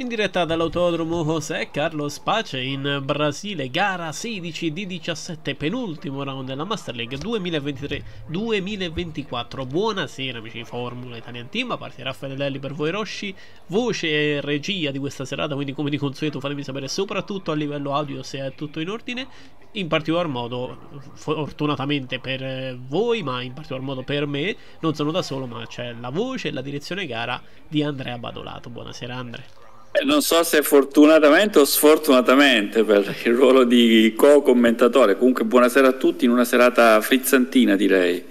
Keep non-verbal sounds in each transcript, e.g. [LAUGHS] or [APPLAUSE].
In diretta dall'autodromo José Carlos Pace in Brasile, gara 16 di 17, penultimo round della Master League 2023-2024. Buonasera amici di Formula Italian Team, a parte Raffaele per voi Rosci, voce e regia di questa serata, quindi come di consueto fatemi sapere soprattutto a livello audio se è tutto in ordine. In particolar modo, fortunatamente per voi, ma in particolar modo per me, non sono da solo, ma c'è la voce e la direzione gara di Andrea Badolato. Buonasera Andrea. Eh, non so se fortunatamente o sfortunatamente per il ruolo di co-commentatore. Comunque, buonasera a tutti in una serata frizzantina, direi.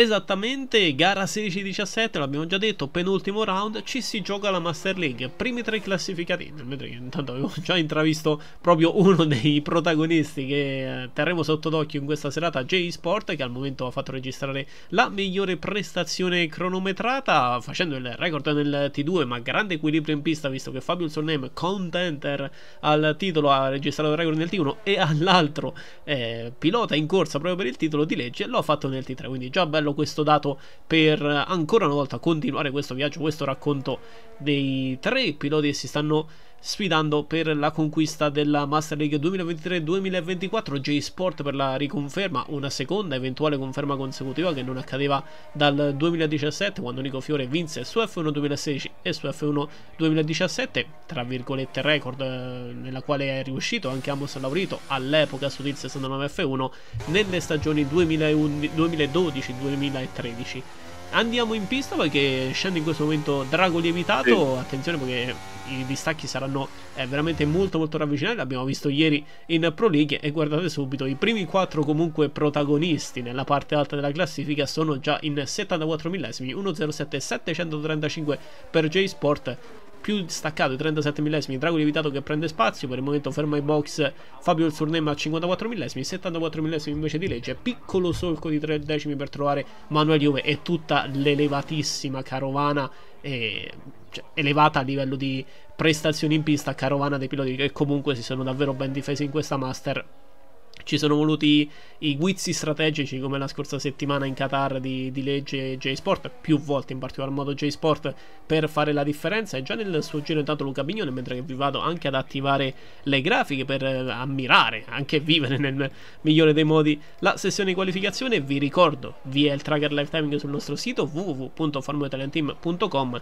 Esattamente, gara 16-17, l'abbiamo già detto, penultimo round, ci si gioca la Master League, primi tre classificati, intanto avevo già intravisto proprio uno dei protagonisti che eh, terremo sotto d'occhio in questa serata, J-Sport, che al momento ha fatto registrare la migliore prestazione cronometrata, facendo il record nel T2, ma grande equilibrio in pista, visto che Fabio Surname, contenter al titolo, ha registrato il record nel T1 e all'altro eh, pilota in corsa proprio per il titolo di legge, lo ha fatto nel T3, quindi già bello bello questo dato per ancora una volta continuare questo viaggio, questo racconto dei tre piloti che si stanno sfidando per la conquista della Master League 2023-2024 J-Sport per la riconferma una seconda eventuale conferma consecutiva che non accadeva dal 2017 quando Nico Fiore vinse su F1 2016 e su F1 2017 tra virgolette record eh, nella quale è riuscito anche Amos Laurito all'epoca su il 69 F1 nelle stagioni 2012-2013 Andiamo in pista perché scende in questo momento Drago lievitato. Sì. Attenzione perché i distacchi saranno eh, veramente molto molto ravvicinati. L'abbiamo visto ieri in Pro League e guardate subito, i primi quattro comunque protagonisti nella parte alta della classifica sono già in 74 millesimi, 1.07 735 per J Sport più staccato i 37 millesimi Drago Lievitato che prende spazio per il momento ferma i box Fabio il Surnema a 54 millesimi 74 millesimi invece di legge piccolo solco di 3 decimi per trovare Manuel Juve e tutta l'elevatissima carovana eh, cioè, elevata a livello di prestazioni in pista carovana dei piloti che comunque si sono davvero ben difesi in questa master ci sono voluti i guizzi strategici come la scorsa settimana in Qatar di, di legge J-Sport, più volte in particolar modo J-Sport per fare la differenza. E già nel suo giro intanto Luca Bignone mentre che vi vado anche ad attivare le grafiche per eh, ammirare, anche vivere nel migliore dei modi la sessione di qualificazione vi ricordo vi è il tracker live timing sul nostro sito www.formulaitalianteam.com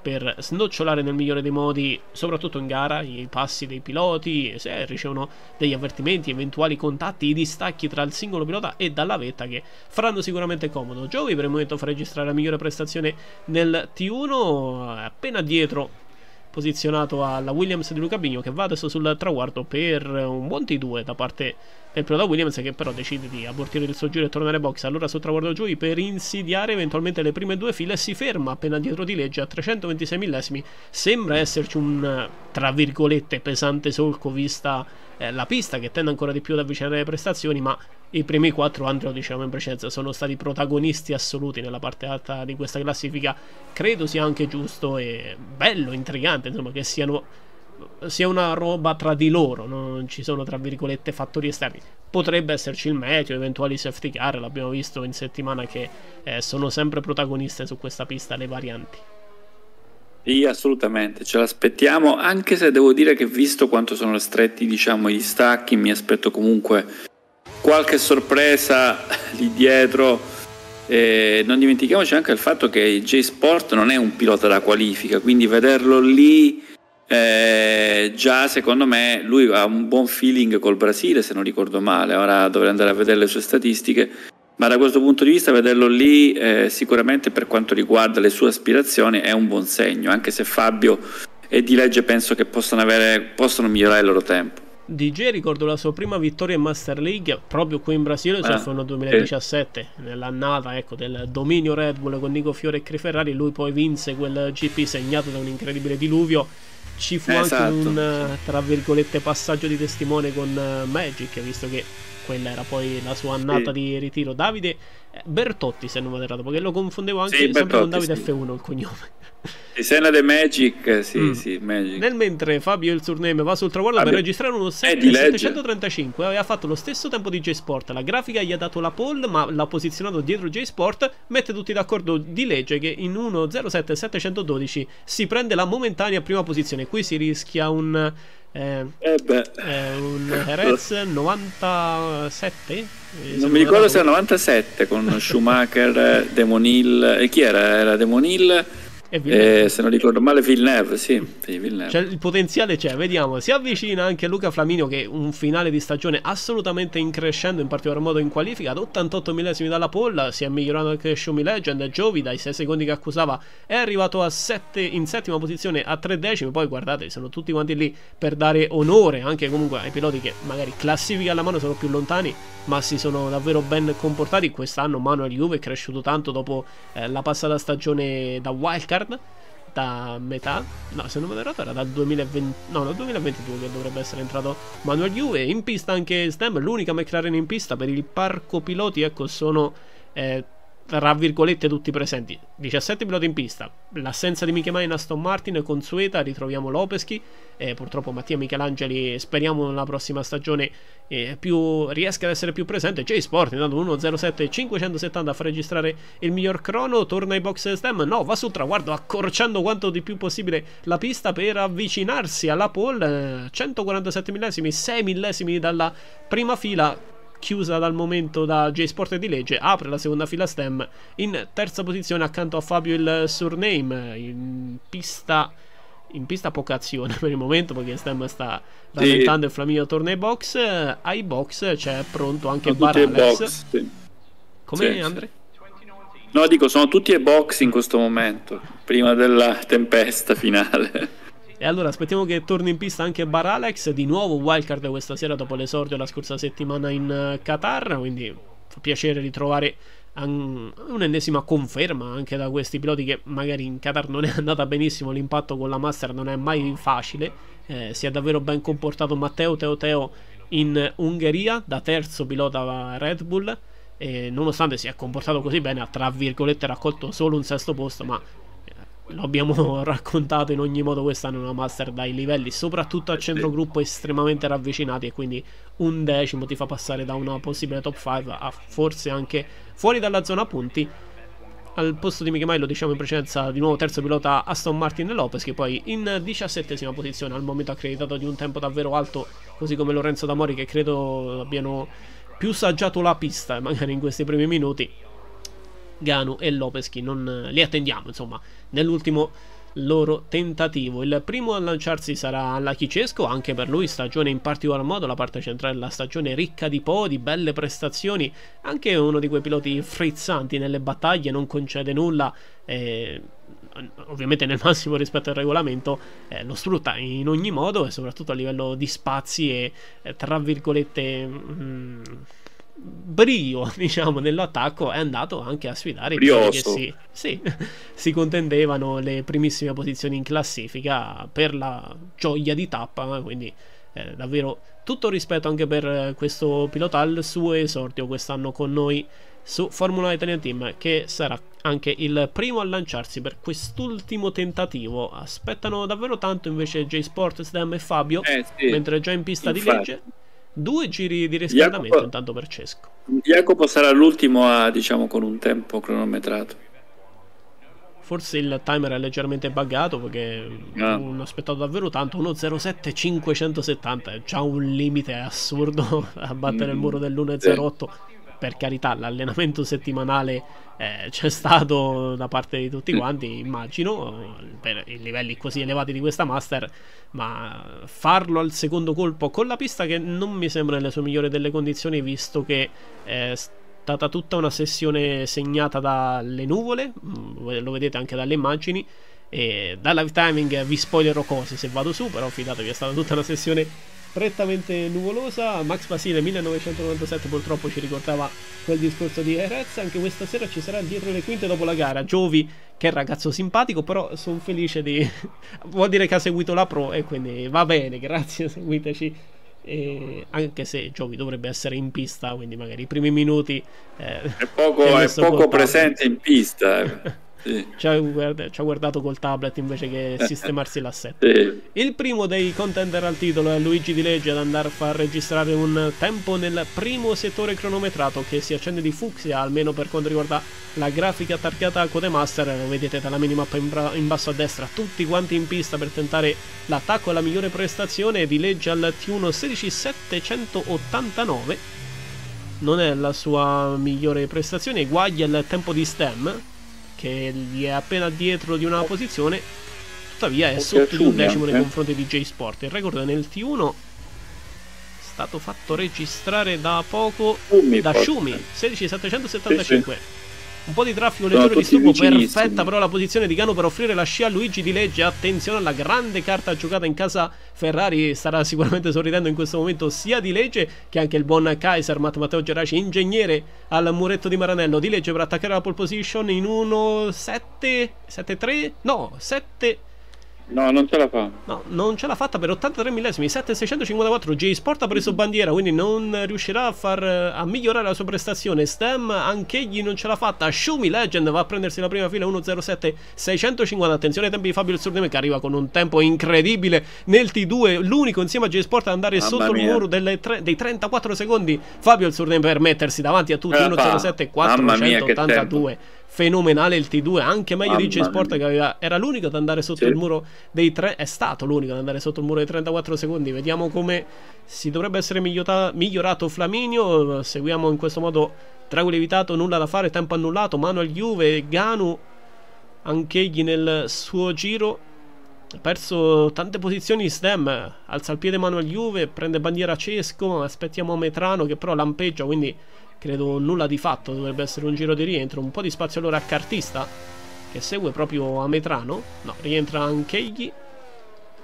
per snocciolare nel migliore dei modi, soprattutto in gara, i passi dei piloti, se ricevono degli avvertimenti, eventuali contatti, i distacchi tra il singolo pilota e dalla vetta che faranno sicuramente comodo. Joey per il momento fa registrare la migliore prestazione nel T1, appena dietro posizionato alla Williams di Luca Bigno che va adesso sul traguardo per un buon T2 da parte del pilota Williams che però decide di abortire il suo giro e tornare box allora sul traguardo giù per insidiare eventualmente le prime due file si ferma appena dietro di legge a 326 millesimi sembra esserci un tra virgolette pesante solco vista eh, la pista che tende ancora di più ad avvicinare le prestazioni ma i primi quattro, Andrea lo dicevamo in precedenza, sono stati protagonisti assoluti nella parte alta di questa classifica. Credo sia anche giusto e bello, intrigante, insomma, che siano sia una roba tra di loro, non ci sono tra virgolette fattori esterni. Potrebbe esserci il meteo, eventuali safety car, l'abbiamo visto in settimana che eh, sono sempre protagoniste su questa pista le varianti. Sì, assolutamente, ce l'aspettiamo, anche se devo dire che visto quanto sono stretti diciamo, i distacchi, mi aspetto comunque qualche sorpresa [LAUGHS] lì dietro. Eh, non dimentichiamoci anche il fatto che J Sport non è un pilota da qualifica, quindi vederlo lì eh, già secondo me lui ha un buon feeling col Brasile, se non ricordo male. Ora dovrei andare a vedere le sue statistiche. Ma da questo punto di vista, vederlo lì, eh, sicuramente per quanto riguarda le sue aspirazioni, è un buon segno. Anche se Fabio e Di Legge penso che possano, avere, possano migliorare il loro tempo. DJ ricordo la sua prima vittoria in Master League proprio qui in Brasile, cioè fu nel 2017, sì. nell'annata ecco, del dominio Red Bull con Nico Fiore e Cri Ferrari. Lui poi vinse quel GP segnato da un incredibile diluvio. Ci fu esatto. anche un tra virgolette passaggio di testimone con eh, Magic, visto che quella era poi la sua annata sì. di ritiro. Davide eh, Bertotti, se non vado errato, perché lo confondevo anche sì, sempre Bertotti, con Davide F1 il cognome. Sena de Magic, sì, mm. sì, Magic. Nel mentre Fabio il surname va sul traguardo per registrare uno 735, aveva fatto lo stesso tempo di J-Sport. La grafica gli ha dato la pole, ma l'ha posizionato dietro J-Sport. Mette tutti d'accordo di legge che in 1.07.712 si prende la momentanea prima posizione. Qui si rischia un eh, eh eh, un Jerez 97? Eh, non mi ricordo se era 97 con Schumacher, Demonil e chi era? Era Demonil eh, se non ricordo male Villeneuve, sì, sì Villeneuve. Cioè, il potenziale c'è, vediamo. Si avvicina anche Luca Flaminio che un finale di stagione assolutamente in crescendo, in particolar modo in qualifica, ad 88 millesimi dalla pole, si è migliorato anche Show Me Legend, Giovi dai 6 secondi che accusava è arrivato a 7, in settima posizione a 3 decimi, poi guardate, sono tutti quanti lì per dare onore anche comunque ai piloti che magari classifica alla mano sono più lontani, ma si sono davvero ben comportati. Quest'anno Manuel Juve è cresciuto tanto dopo eh, la passata stagione da wildcard Vanguard da metà, no se non me errato era dal 2020, no dal 2022 che dovrebbe essere entrato Manuel Juve, in pista anche Stem, l'unica McLaren in pista per il parco piloti, ecco sono eh, tra virgolette tutti presenti. 17 piloti in pista l'assenza di Michele in Aston Martin consueta ritroviamo Lopeschi eh, purtroppo Mattia Michelangeli speriamo nella prossima stagione eh, più, riesca ad essere più presente. J Sport intanto 1.07 570 a registrare il miglior crono torna ai box stem. No va sul traguardo accorciando quanto di più possibile la pista per avvicinarsi alla pole. Eh, 147 millesimi 6 millesimi dalla prima fila chiusa dal momento da J-Sport di legge, apre la seconda fila stem in terza posizione accanto a Fabio il surname in pista in pista poca azione [LAUGHS] per il momento perché Stem sta rallentando sì. il Flaminio torna ai box ai box c'è pronto anche Barales sì. come sì, Andre? no dico sono tutti ai box in questo momento prima della tempesta finale e allora aspettiamo che torni in pista anche Baralex, di nuovo wildcard questa sera dopo l'esordio la scorsa settimana in eh, Qatar, quindi fa piacere ritrovare un'ennesima conferma anche da questi piloti che magari in Qatar non è andata benissimo, l'impatto con la Master non è mai facile, eh, si è davvero ben comportato Matteo Teo Teo in Ungheria da terzo pilota Red Bull e nonostante si è comportato così bene ha tra virgolette raccolto solo un sesto posto ma lo abbiamo [LAUGHS] raccontato in ogni modo quest'anno una master dai livelli soprattutto a centrogruppo estremamente ravvicinati e quindi un decimo ti fa passare da una possibile top 5 a forse anche fuori dalla zona punti. Al posto di Michele lo diciamo in precedenza di nuovo terzo pilota Aston Martin e Lopez che poi in diciassettesima posizione al momento accreditato di un tempo davvero alto così come Lorenzo D'Amori che credo abbiano più saggiato la pista magari in questi primi minuti. Ganu e Lopeschi non li attendiamo insomma nell'ultimo loro tentativo. Il primo a lanciarsi sarà Lachicesco, anche per lui stagione in particolar modo, la parte centrale della stagione ricca di podi, belle prestazioni, anche uno di quei piloti frizzanti nelle battaglie, non concede nulla. Eh, ovviamente nel [LAUGHS] massimo rispetto al regolamento eh, lo sfrutta in ogni modo e soprattutto a livello di spazi e eh, tra virgolette mh, mm, brio, [LAUGHS] diciamo, nell'attacco è andato anche a sfidare i che si, sì, [LAUGHS] si contendevano le primissime posizioni in classifica per la gioia di tappa, quindi eh, davvero tutto rispetto anche per questo pilota al suo esordio quest'anno con noi su Formula Italian Team che sarà anche il primo a lanciarsi per quest'ultimo tentativo aspettano davvero tanto invece J Sport, Stem e Fabio eh, sì. mentre già in pista Infatti. di legge Due giri di riscaldamento Jacopo, intanto per Cesco. Jacopo sarà l'ultimo a, diciamo, con un tempo cronometrato. Forse il timer è leggermente buggato perché no. non aspettato davvero tanto. 1.07 570 è già un limite assurdo [LAUGHS] a battere mm, il muro dell'1.08. Sì per carità l'allenamento settimanale eh, c'è stato da parte di tutti quanti, immagino, per i livelli così elevati di questa master, ma farlo al secondo colpo con la pista che non mi sembra nelle sue migliori delle condizioni, visto che è stata tutta una sessione segnata dalle nuvole, mm, lo vedete anche dalle immagini. E da live timing vi spoilerò cose se vado su, però fidatevi, è stata tutta una sessione prettamente nuvolosa. Max Basile 1997 purtroppo ci ricordava quel discorso di Erez. Anche questa sera ci sarà dietro le quinte dopo la gara. Giovi, che è ragazzo simpatico, però sono felice di. [LAUGHS] vuol dire che ha seguito la pro e quindi va bene, grazie, [LAUGHS] seguiteci. E anche se Giovi dovrebbe essere in pista, quindi magari i primi minuti eh, è poco, [LAUGHS] è poco presente in pista. Sì. ci, ha guardato, ci, ha guardato col tablet invece che sistemarsi l'assetto. Sì. Il primo dei contender al titolo è Luigi Di Legge ad andare a far registrare un tempo nel primo settore cronometrato che si accende di fucsia, almeno per quanto riguarda la grafica targata a Codemaster. Lo vedete dalla minimappa in, bra- in basso a destra, tutti quanti in pista per tentare l'attacco alla migliore prestazione. Di Legge al T1 16789 non è la sua migliore prestazione, eguaglia il tempo di stem, che gli è appena dietro di una posizione, tuttavia è sotto di un decimo nei confronti di J-Sport. Il record nel T1 è stato fatto registrare da poco da Shumi, 16775. Un po' di traffico leggero di disturbo perfetta però la posizione di Gano per offrire la scia a Luigi di Legge. Attenzione alla grande carta giocata in casa Ferrari starà sicuramente sorridendo in questo momento sia di Legge che anche il buon Kaiser Matteo Geraci ingegnere al muretto di Maranello. Di Legge per attaccare la pole position in 1-7 7-3 no 7 No, non ce la fa. No, non ce l'ha fatta per 83 millesimi. 7654. J Sport ha preso bandiera, quindi non riuscirà a, far, a migliorare la sua prestazione. Stem, anch'egli non ce l'ha fatta. Shumi Legend va a prendersi la prima fila 1.07 650. Attenzione ai tempi di Fabio il Surdeme che arriva con un tempo incredibile nel T2. L'unico insieme a J Sport ad andare Mamma sotto mia. il muro tre, dei 34 secondi. Fabio il Surdeme per mettersi davanti a tutti. 1.07 482 fenomenale il T2, anche meglio Mamma di J-Sport che aveva, era l'unico ad andare sotto sì. il muro dei tre, è stato l'unico ad andare sotto il muro dei 34 secondi. Vediamo come si dovrebbe essere migliota, migliorato Flaminio, seguiamo in questo modo Drago evitato, nulla da fare, tempo annullato, mano al Juve, Ganu anch'egli nel suo giro. Ha perso tante posizioni Stem, alza il piede mano al Juve, prende bandiera Cesco, aspettiamo Metrano che però lampeggia, quindi credo nulla di fatto, dovrebbe essere un giro di rientro, un po' di spazio allora a Cartista che segue proprio a Metrano, no, rientra anche egli,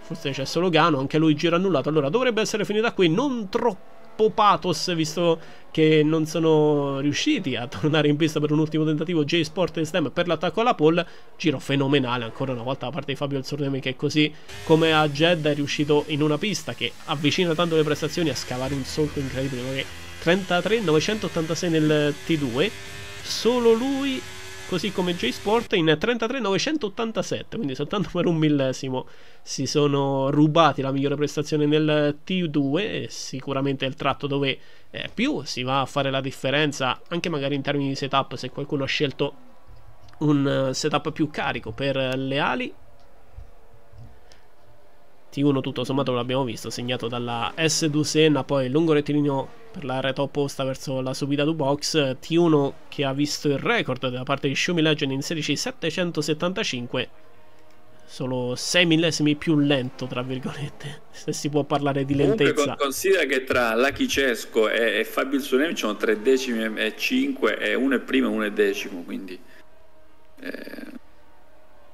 forse c'è solo Gano, anche lui giro annullato, allora dovrebbe essere finita qui, non troppo pathos visto che non sono riusciti a [LAUGHS] tornare in pista per un ultimo tentativo J-Sport e STEM per l'attacco alla pole, giro fenomenale ancora una volta da parte di Fabio Alzordemi che così come a Jed è riuscito in una pista che avvicina tanto le prestazioni a scavare un solco incredibile perché 33 986 nel T2 solo lui così come J-Sport in 33 987 quindi soltanto per un millesimo. Si sono rubati la migliore prestazione nel T2 e sicuramente è il tratto dove eh, più si va a fare la differenza anche magari in termini di setup se qualcuno ha scelto un setup più carico per le ali T1 tutto sommato l'abbiamo visto, segnato dalla S2 Senna, poi lungo rettilineo per la rete opposta verso la subita do box, T1 che ha visto il record da parte di Xiaomi Legend in 16.775, solo 6 millesimi più lento, tra virgolette, [LAUGHS] se si può parlare di lentezza. Comunque considera che tra Lucky Cesco e, e Fabio Ilsunemi ci sono 3 decimi e 5 e uno è primo e uno è decimo, quindi... Eh,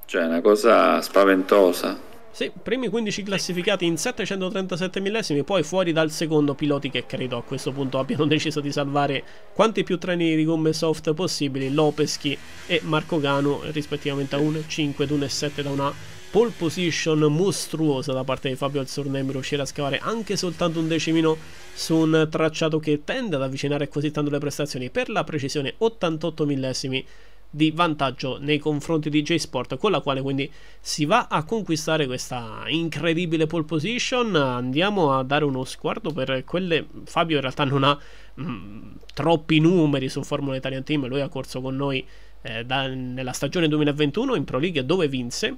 cioè è una cosa spaventosa. Sì, primi 15 classificati in 737 millesimi, poi fuori dal secondo piloti che credo a questo punto abbiano [LAUGHS] deciso di salvare quanti più treni di gomme soft possibili, Lopeschi e Marco Gano, rispettivamente a 1,5 ed 1,7 da una pole position mostruosa da parte di Fabio Alzornem riuscire a scavare anche soltanto un decimino su un tracciato che tende ad avvicinare così tanto le prestazioni. Per la precisione 88 millesimi di vantaggio nei confronti di J-Sport con la quale quindi si va a conquistare questa incredibile pole position. Andiamo a dare uno sguardo per quelle Fabio in realtà non ha mh, mm, troppi numeri su Formula Italian Team lui ha corso con noi eh, da, nella stagione 2021 in Pro League dove vinse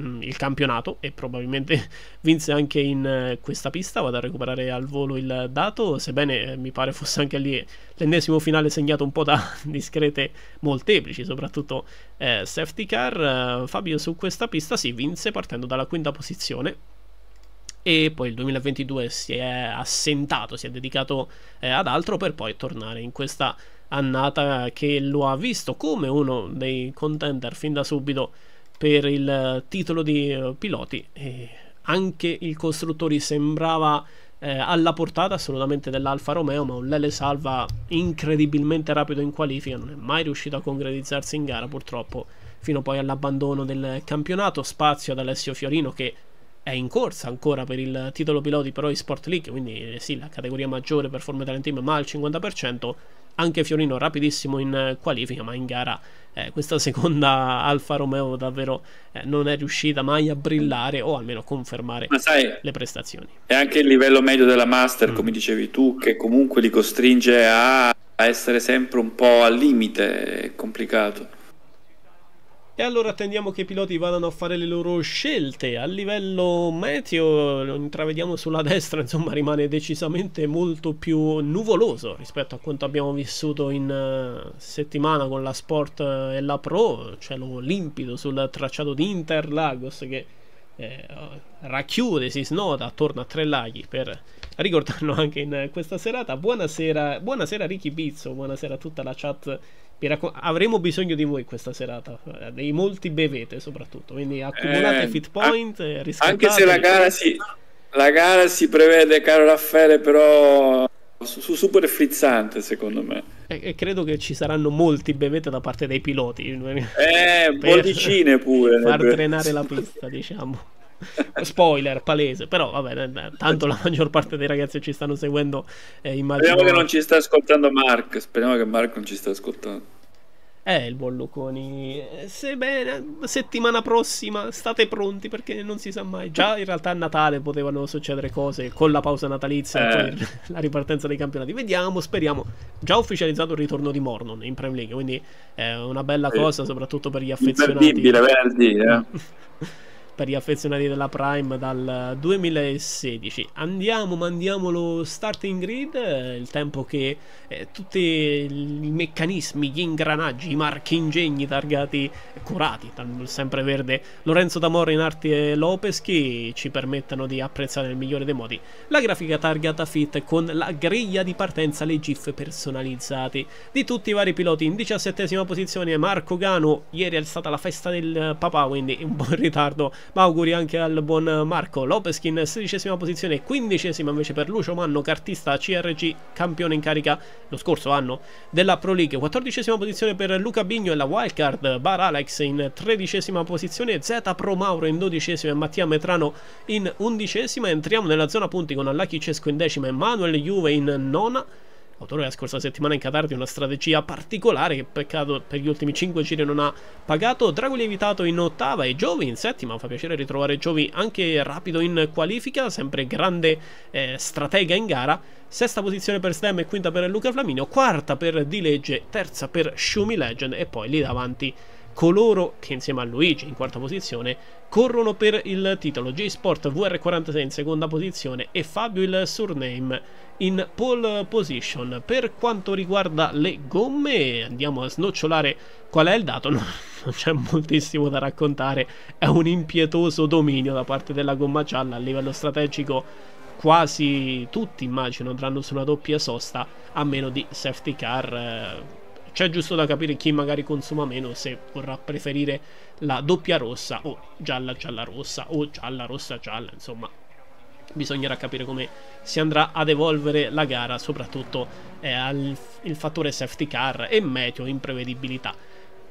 Mm, il campionato e probabilmente [LAUGHS] vinse anche in eh, questa pista. Vado a recuperare al volo il dato, sebbene eh, mi pare fosse anche lì l'ennesimo finale segnato un po' da [LAUGHS] discrete molteplici, soprattutto eh, safety car. Fabio su questa pista si vinse partendo dalla quinta posizione e poi il 2022 si è assentato, si è dedicato eh, ad altro per poi tornare in questa annata che lo ha visto come uno dei contender fin da subito per il titolo di eh, piloti e anche il costruttori sembrava eh, alla portata assolutamente dell'Alfa Romeo ma un Lele Salva incredibilmente rapido in qualifica non è mai riuscito a concretizzarsi in gara purtroppo fino poi all'abbandono del campionato spazio ad Alessio Fiorino che è in corsa ancora per il titolo piloti però Sport League, quindi eh, sì, la categoria maggiore per Formula Talent Team, ma al 50%. Anche Fiorino rapidissimo in qualifica, ma in gara eh, questa seconda [LAUGHS] Alfa Romeo davvero eh, non è riuscita mai a brillare o almeno confermare sai, le prestazioni. È anche il livello medio della Master, mm. come dicevi tu, che comunque li costringe a, a essere sempre un po' al limite, è complicato. E allora attendiamo che i piloti vadano a fare le loro scelte. A livello meteo, lo intravediamo sulla destra, insomma, rimane decisamente molto più nuvoloso rispetto a quanto abbiamo vissuto in uh, settimana con la Sport e la Pro. Cielo limpido sul tracciato di Interlagos che eh, racchiude, si snota attorno a tre laghi per ricordarlo anche in questa serata. Buonasera, buonasera Ricky Bizzo, buonasera a tutta la chat Raccom- avremo bisogno di voi questa serata, eh, dei molti bevete soprattutto, quindi accumulate eh, fit point, a- Anche se la gara, si, la gara si prevede, caro Raffaele, però su super frizzante secondo me. E, e, credo che ci saranno molti bevete da parte dei piloti. Eh, bollicine pure. Far drenare la pista, diciamo. [LAUGHS] Spoiler palese, però vabbè, tanto la maggior parte dei ragazzi ci stanno seguendo. Eh, immagino... Speriamo che non ci sta ascoltando Mark. Speriamo che Mark non ci sta ascoltando. Eh, il buon Luconi. Sebbene, settimana prossima state pronti perché non si sa mai. Già in realtà a Natale potevano succedere cose con la pausa natalizia e eh. poi [LAUGHS] la ripartenza dei campionati. Vediamo, speriamo. Già ufficializzato il ritorno di Mornon in Premier League, quindi è una bella cosa, soprattutto per gli affezionati. Imperdibile, venerdì, eh. [LAUGHS] per gli affezionati della Prime dal 2016. Andiamo, mandiamo lo starting grid, eh, il tempo che eh, tutti i meccanismi, gli ingranaggi, i marchingegni targati, curati dal sempreverde Lorenzo D'Amore in Arti e Lopez che ci permettano di apprezzare nel migliore dei modi la grafica targata fit con la griglia di partenza, le GIF personalizzati di tutti i vari piloti. In diciassettesima posizione Marco Gano, ieri è stata la festa del papà, quindi un po' in ritardo ma auguri anche al buon Marco Lopeskin, sedicesima posizione, quindicesima invece per Lucio Manno, cartista CRG, campione in carica lo scorso anno della Pro League, quattordicesima posizione per Luca Bigno e la wildcard, Bar Alex in tredicesima posizione, Z Pro Mauro in dodicesima e Mattia Metrano in undicesima, entriamo nella zona punti con Allachi Cesco in decima e Manuel Juve in nona, Autore la scorsa settimana in Qatar di una strategia particolare che peccato per gli ultimi 5 giri non ha pagato. Drago lievitato in ottava e Giovi in settima. Fa piacere ritrovare Giovi anche rapido in qualifica, sempre grande eh, stratega in gara. Sesta posizione per Stem e quinta per Luca Flaminio. Quarta per Dilegge, terza per Shumi Legend e poi lì davanti coloro che insieme a Luigi in quarta posizione corrono per il titolo J-Sport VR46 in seconda posizione e Fabio il surname in pole position. Per quanto riguarda le gomme andiamo a snocciolare qual è il dato. No, [LAUGHS] non c'è moltissimo da raccontare. È un impietoso dominio da parte della gomma gialla a livello strategico. Quasi tutti immagino andranno su una doppia sosta a meno di safety car. Eh, c'è giusto da capire chi magari consuma meno se vorrà preferire la doppia rossa o gialla gialla rossa o gialla rossa gialla, insomma. Bisognerà capire come si andrà ad evolvere la gara, soprattutto eh, al, il fattore safety car e meteo imprevedibilità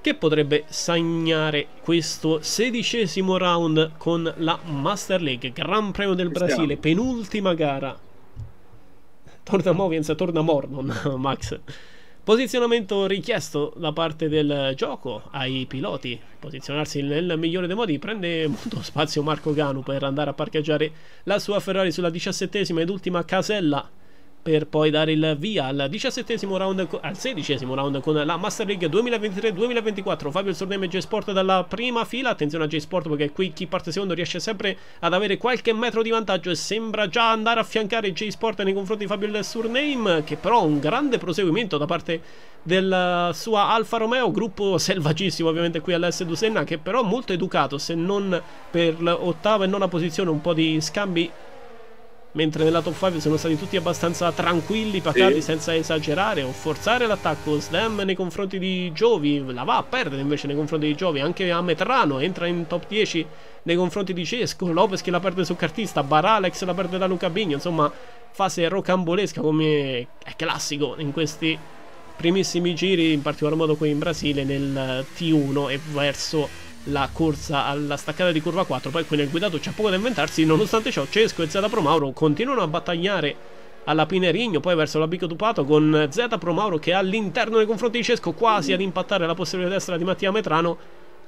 che potrebbe segnare questo sedicesimo round con la Master League, Gran Premio del Brasile, penultima gara. Torna Movienza, torna Mornon, [LAUGHS] Max. Posizionamento richiesto da parte del gioco ai piloti. Posizionarsi nel migliore dei modi prende molto spazio Marco Ganu per andare a parcheggiare la sua Ferrari sulla diciassettesima ed ultima casella per poi dare il via al diciassettesimo round, al sedicesimo round con la Master League 2023-2024. Fabio il surname J-Sport dalla prima fila. Attenzione a J-Sport perché qui chi parte secondo riesce sempre ad avere qualche metro di vantaggio e sembra già andare a fiancare J-Sport nei confronti di Fabio il surname, che però ha un grande proseguimento da parte della sua Alfa Romeo, gruppo selvagissimo ovviamente qui all'S Dusenna, che però molto educato, se non per l'ottava e nona posizione, un po' di scambi mentre nella top 5 sono stati tutti abbastanza tranquilli, pacati, sì. senza esagerare o forzare l'attacco. Slam nei confronti di Giovi la va a perdere invece nei confronti di Giovi, anche a Metrano entra in top 10 nei confronti di Cesco, Lopez che la perde su cartista, Baralex la perde da Luca Bigno, insomma fase rocambolesca come è classico in questi primissimi giri, in particolar modo qui in Brasile nel T1 e verso la corsa alla staccata di curva 4. Poi qui nel guidato c'è poco da inventarsi. Nonostante ciò, Cesco e Zeta Pro Mauro continuano a battagliare alla Pinerigno, poi verso la Bico Dupato con Zeta Pro Mauro che all'interno nei confronti di Cesco quasi ad impattare la posteriore destra di Mattia Metrano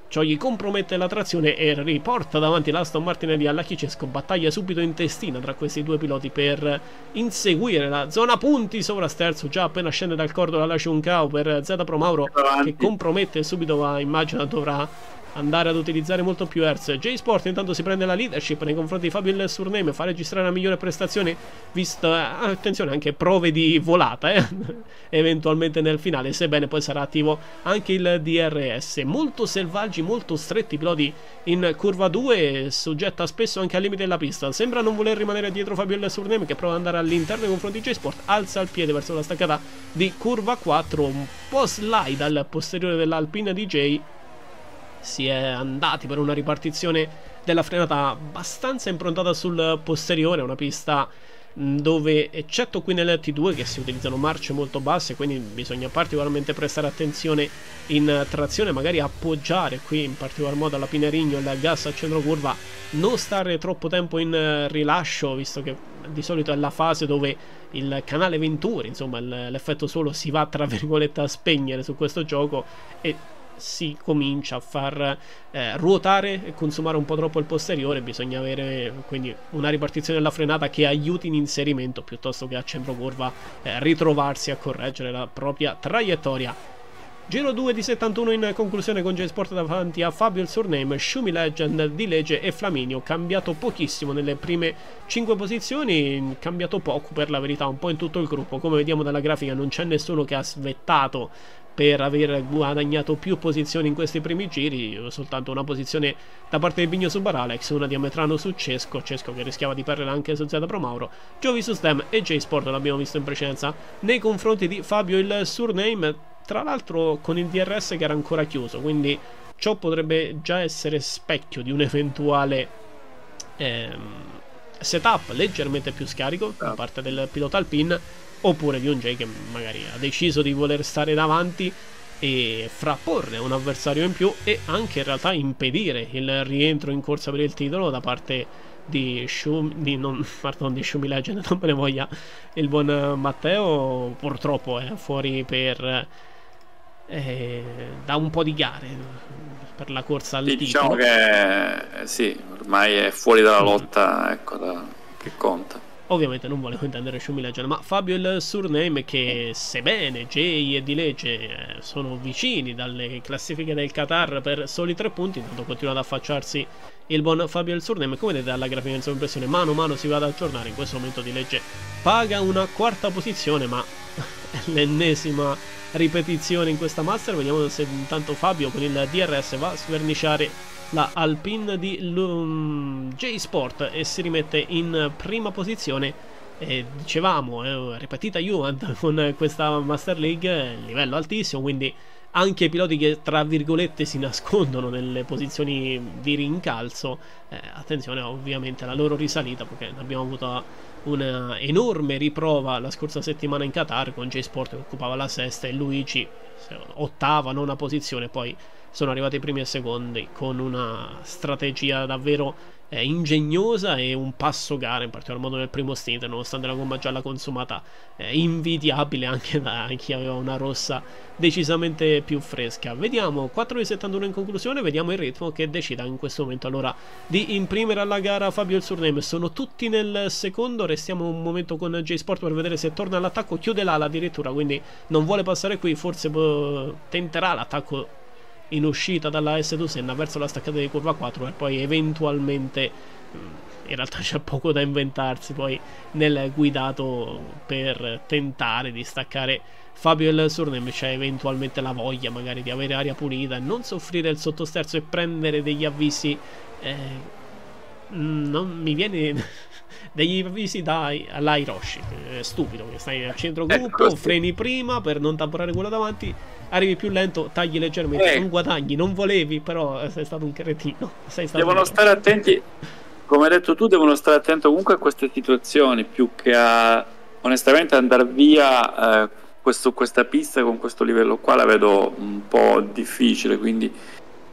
Ciò gli compromette la trazione e riporta davanti l'Aston Martin di Allachicesco. Battaglia subito intestina tra questi due piloti per inseguire la zona punti sovrasterzo. Già appena scende dal cordo la lascia un cao per Z Pro Mauro che compromette subito, ma immagino dovrà andare ad utilizzare molto più Hertz. J-Sport intanto si prende la leadership nei confronti di Fabio Il Surname, fa registrare la migliore prestazione, visto, eh, attenzione, anche prove di volata, eh? [LAUGHS] eventualmente nel finale, sebbene poi sarà attivo anche il DRS. Molto selvaggi, molto stretti piloti in curva 2, soggetta spesso anche al limite della pista. Sembra non voler rimanere dietro Fabio Il Surname che prova ad andare all'interno nei confronti di J-Sport, alza il piede verso la staccata di curva 4, un po' slide al posteriore dell'Alpina DJ si è andati per una ripartizione della frenata abbastanza improntata sul posteriore, una pista dove eccetto qui nel T2 che si utilizzano marce molto basse quindi bisogna particolarmente prestare attenzione in trazione magari appoggiare qui in particolar modo alla Pinerigno il gas a centro curva non stare troppo tempo in rilascio visto che di solito è la fase dove il canale Venturi insomma l'effetto solo si va tra [LAUGHS] virgolette a spegnere su questo gioco e si comincia a far eh, ruotare e consumare un po' troppo il posteriore, bisogna avere quindi una ripartizione della frenata che aiuti in inserimento piuttosto che a centro curva eh, ritrovarsi a correggere la propria traiettoria. Giro 2 di 71 in conclusione con J-Sport davanti a Fabio il surname, Shumi Legend di Legge e Flaminio, cambiato pochissimo nelle prime 5 posizioni, cambiato poco per la verità un po' in tutto il gruppo, come vediamo dalla grafica non c'è nessuno che ha svettato per aver guadagnato più posizioni in questi primi giri, soltanto una posizione da parte di Bigno su Baralex, una di Ametrano su Cesco, Cesco che rischiava di perdere anche su Zeta Pro Mauro, Giovi su Stem e J-Sport l'abbiamo visto in precedenza. Nei confronti di Fabio il surname, tra l'altro con il DRS che era ancora chiuso, quindi ciò potrebbe già essere specchio di un eventuale ehm, setup leggermente più scarico da parte del pilota Alpine oppure di un Jay che magari ha deciso di voler stare davanti e frapporre un avversario in più e anche in realtà impedire il rientro in corsa per il titolo da parte di Shumi, di, non, [LAUGHS] pardon, di Shumi Legend, non me ne voglia il buon Matteo, purtroppo è fuori per eh, da un po' di gare per la corsa al sì, titolo. Diciamo che sì, ormai è fuori dalla mm. lotta, ecco, da, che conta. Ovviamente non volevo intendere Shumi Legend, ma Fabio il surname che sebbene Jay e Di Legge eh, sono vicini dalle classifiche del Qatar per soli tre punti, intanto continua ad affacciarsi il buon Fabio il surname, come vedete dalla grafica in sovraimpressione mano a mano si va ad aggiornare, in questo momento Di Legge paga una quarta posizione, ma [LAUGHS] l'ennesima ripetizione in questa master, vediamo se intanto Fabio con il DRS va a sverniciare la Alpine di J-Sport e si rimette in prima posizione. E dicevamo, eh, ripetita Juventus [LAUGHS] con questa Master League, livello altissimo, quindi anche i piloti che tra virgolette si nascondono nelle posizioni di rincalzo, eh, attenzione ovviamente alla loro risalita perché abbiamo avuto una enorme riprova la scorsa settimana in Qatar con J-Sport che occupava la sesta e Luigi ottava, nona posizione, poi sono arrivati i primi e secondi con una strategia davvero eh, ingegnosa e un passo gara, in particolar modo nel primo stint, nonostante la gomma gialla consumata, eh, invidiabile anche da chi aveva una rossa decisamente più fresca. Vediamo 4 di 71 in conclusione, vediamo il ritmo che decida in questo momento allora di imprimere alla gara Fabio il surname. Sono tutti nel secondo, restiamo un momento con J-Sport per vedere se torna all'attacco, chiude l'ala addirittura, quindi non vuole passare qui, forse boh, tenterà l'attacco in uscita dalla S2 Senna verso la staccata di curva 4 e poi eventualmente mm, in realtà c'è poco da inventarsi poi nel guidato per tentare di staccare Fabio El Surnem c'è eventualmente la voglia magari di avere aria pulita e non soffrire il sottosterzo e prendere degli avvisi eh, non mi viene degli avvisi da all'Airoshi è stupido che stai al centro gruppo ecco, freni prima per non tamponare quello davanti arrivi più lento, tagli leggermente, eh. non guadagni, non volevi, però sei stato un cretino. [LAUGHS] Stato devono stare attenti, come hai detto tu, devono stare attenti comunque a queste situazioni, più che a onestamente andare via eh, questo, questa pista con questo livello qua la vedo un po' difficile, quindi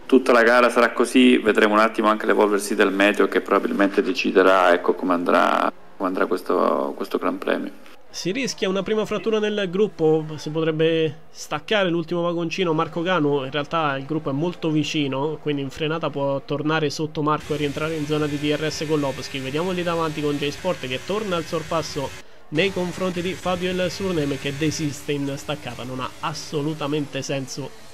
tutta la gara sarà così, vedremo un attimo anche l'evolversi del meteo che probabilmente deciderà ecco, come andrà, come andrà questo, questo Gran Premio. Si rischia una prima frattura nel gruppo, si potrebbe staccare l'ultimo vagoncino Marco Gano, in realtà il gruppo è molto vicino, quindi in frenata può tornare sotto Marco e rientrare in zona di DRS con Lopeschi. Vediamo lì davanti con J-Sport che torna al sorpasso nei confronti di Fabio El Surneme che desiste in staccata, non ha assolutamente senso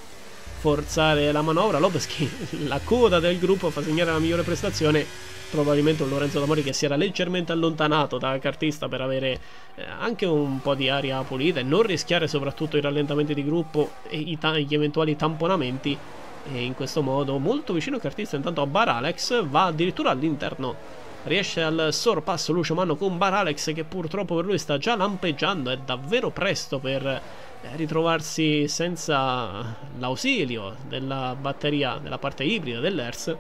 forzare la manovra. Lopeschi, [LAUGHS] la coda del gruppo, fa segnare la migliore prestazione probabilmente un Lorenzo D'Amori che si era leggermente allontanato da cartista per avere eh, anche un po' di aria pulita e non rischiare soprattutto i rallentamenti di gruppo e gli eventuali tamponamenti e in questo modo molto vicino cartista intanto a Baralex va addirittura all'interno riesce al sorpasso Lucio Manno con Baralex che purtroppo per lui sta già lampeggiando è davvero presto per ritrovarsi senza l'ausilio della batteria della parte ibrida dell'ERS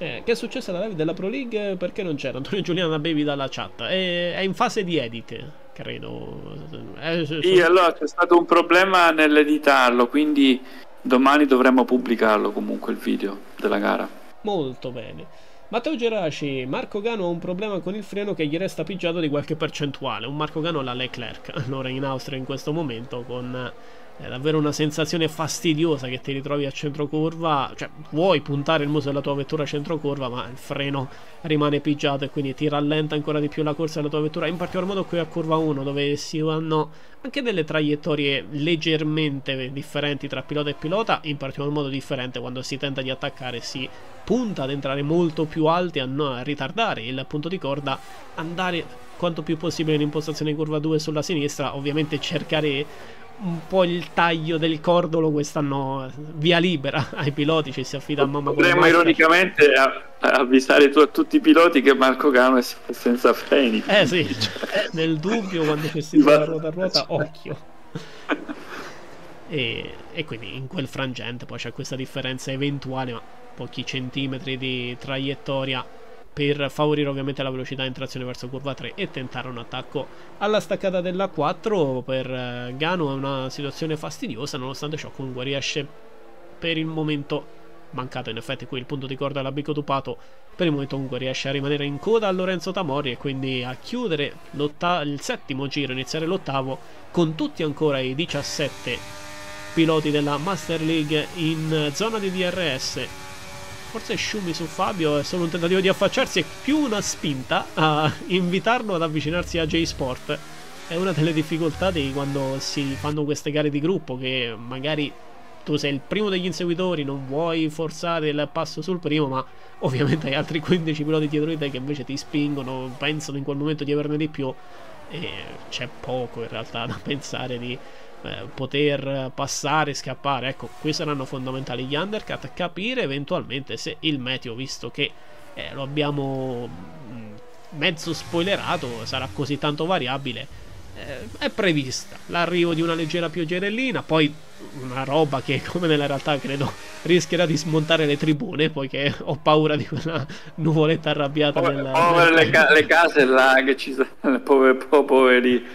eh, che è successo alla live della Pro League? Perché non c'era [LAUGHS] Antonio Giuliano Bevi dalla chat? È, è, in fase di edit, credo. Eh, sì, allora c'è stato un problema nell'editarlo, quindi domani dovremmo pubblicarlo comunque il video della gara. Molto bene. Matteo Geraci, Marco Gano ha un problema con il freno che gli resta pigiato di qualche percentuale. Un Marco Gano alla Leclerc, [LAUGHS] allora in Austria in questo momento con è davvero una sensazione fastidiosa che ti ritrovi a centro curva, cioè vuoi puntare il muso della tua vettura a centro curva, ma il freno rimane pigiato e quindi ti rallenta ancora di più la corsa della tua vettura, in particolar modo qui a curva 1 dove si vanno anche delle traiettorie leggermente differenti tra pilota e pilota, in particolar modo differente quando si tenta di attaccare, si punta ad entrare molto più alti, a, no, a ritardare il punto di corda, andare quanto più possibile in impostazione curva 2 sulla sinistra, ovviamente cercare un po' il taglio del cordolo quest'anno via libera. [LAUGHS] Ai piloti ci si affida a mamma potremmo ironicamente avvisare tu, a tutti i piloti che Marco Gano è senza freni. Eh sì cioè. nel dubbio quando ci si fa ruota a ruota occhio. E, e, quindi in quel frangente poi c'è questa differenza eventuale ma pochi centimetri di traiettoria per favorire ovviamente la velocità in trazione verso curva 3 e tentare un attacco alla staccata della 4 per eh, Gano è una situazione fastidiosa nonostante ciò comunque riesce per il momento mancato in effetti qui il punto di corda dell'Abico Tupato per il momento comunque riesce a rimanere in coda a Lorenzo Tamori e quindi a chiudere il settimo giro iniziare l'ottavo con tutti ancora i 17 piloti della Master League in zona di DRS Forse Shumi su Fabio è solo un tentativo di affacciarsi e più una spinta a [LAUGHS] invitarlo ad avvicinarsi a J-Sport. È una delle difficoltà di quando si fanno queste gare di gruppo che magari tu sei il primo degli inseguitori, non vuoi forzare il passo sul primo, ma ovviamente hai altri 15 piloti dietro di te che invece ti spingono, pensano in quel momento di averne di più e c'è poco in realtà da [LAUGHS] pensare di eh, poter passare, scappare. Ecco, qui saranno fondamentali gli undercut, capire eventualmente se il meteo, visto che eh, lo abbiamo mm, mezzo spoilerato, sarà così tanto variabile. Eh, è prevista l'arrivo di una leggera pioggerellina, poi una roba che come nella realtà credo rischierà di smontare le tribune poiché ho paura di quella nuvoletta arrabbiata povere, nel, povere. Le, ca- le, case là che ci sono [LAUGHS] poveri, poveri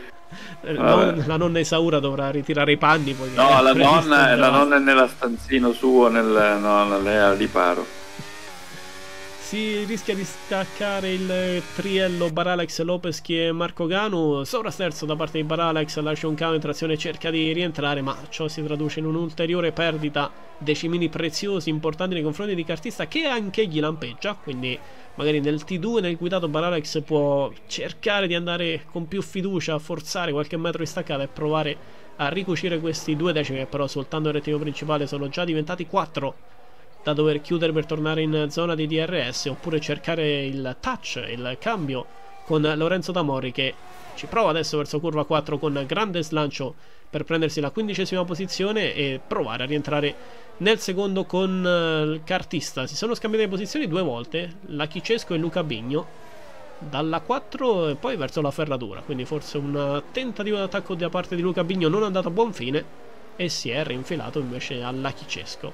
non, la nonna Isaura dovrà ritirare i panni. No, la [LAUGHS] nonna, la nonna, è nella stanzino suo, nel, no, lei ha riparo. Si rischia di staccare il triello Baralex Lopeschi e Marco Ganu. Sovrasterzo da parte di Baralex, lascia un cavo in trazione, cerca di rientrare, ma ciò si traduce in un'ulteriore perdita decimini preziosi, importanti nei confronti di Cartista, che anche gli lampeggia. Quindi magari nel T2 nel guidato Baralex può cercare di andare con più fiducia a forzare qualche metro di staccata e provare a ricucire questi due decimi che però soltanto il rettilineo principale sono già diventati 4 da dover chiudere per tornare in zona di DRS oppure cercare il touch, il cambio con Lorenzo Damori che ci prova adesso verso curva 4 con grande slancio per prendersi la quindicesima posizione e provare a rientrare nel secondo con uh, Cartista. Si sono scambiate le posizioni due volte, Lachicesco e Luca Bigno. Dalla 4 e poi verso la ferratura. Quindi forse un tentativo d'attacco da parte di Luca Bigno non è andato a buon fine. E si è rinfilato invece a Lachicesco.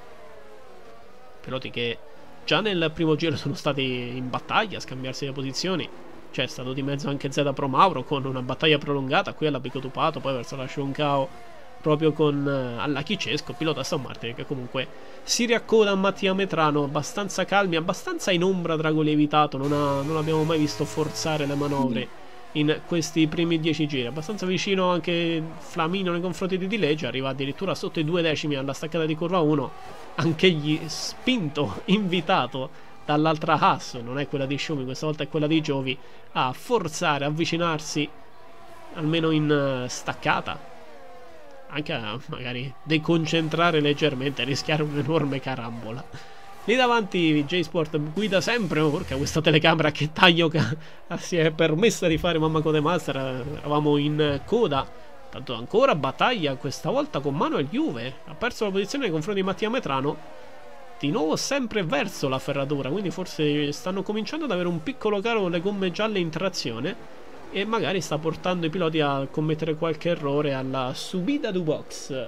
Piloti che già nel primo giro sono stati in battaglia a scambiarsi le posizioni. C'è stato di mezzo anche Z Pro Mauro con una battaglia prolungata qui alla Bicotupato, poi verso la Shunkao proprio con uh, Allaki Cesco, pilota Aston Martin, che comunque si riaccoda a Mattia Metrano, abbastanza calmi, abbastanza in ombra Drago Lievitato, non, ha, non abbiamo mai visto forzare le manovre in questi primi dieci giri, abbastanza vicino anche Flamino nei confronti di Dilegge, arriva addirittura sotto i due decimi alla staccata di curva 1, anch'egli spinto, [LAUGHS] invitato dall'altra Haas, non è quella di Schumi, questa volta è quella di Giovi, a forzare, avvicinarsi almeno in uh, staccata, anche a magari deconcentrare leggermente, rischiare un'enorme carambola. Lì davanti J-Sport guida sempre, perché questa telecamera che taglio [LAUGHS] si è permessa di fare Mamma Codemaster, eravamo in coda. Tanto ancora battaglia, questa volta con Manuel Juve. Ha perso la posizione nei confronti di Mattia Metrano di nuovo sempre verso la ferratura quindi forse stanno cominciando ad avere un piccolo caro le gomme gialle in trazione e magari sta portando i piloti a commettere qualche errore alla subida du box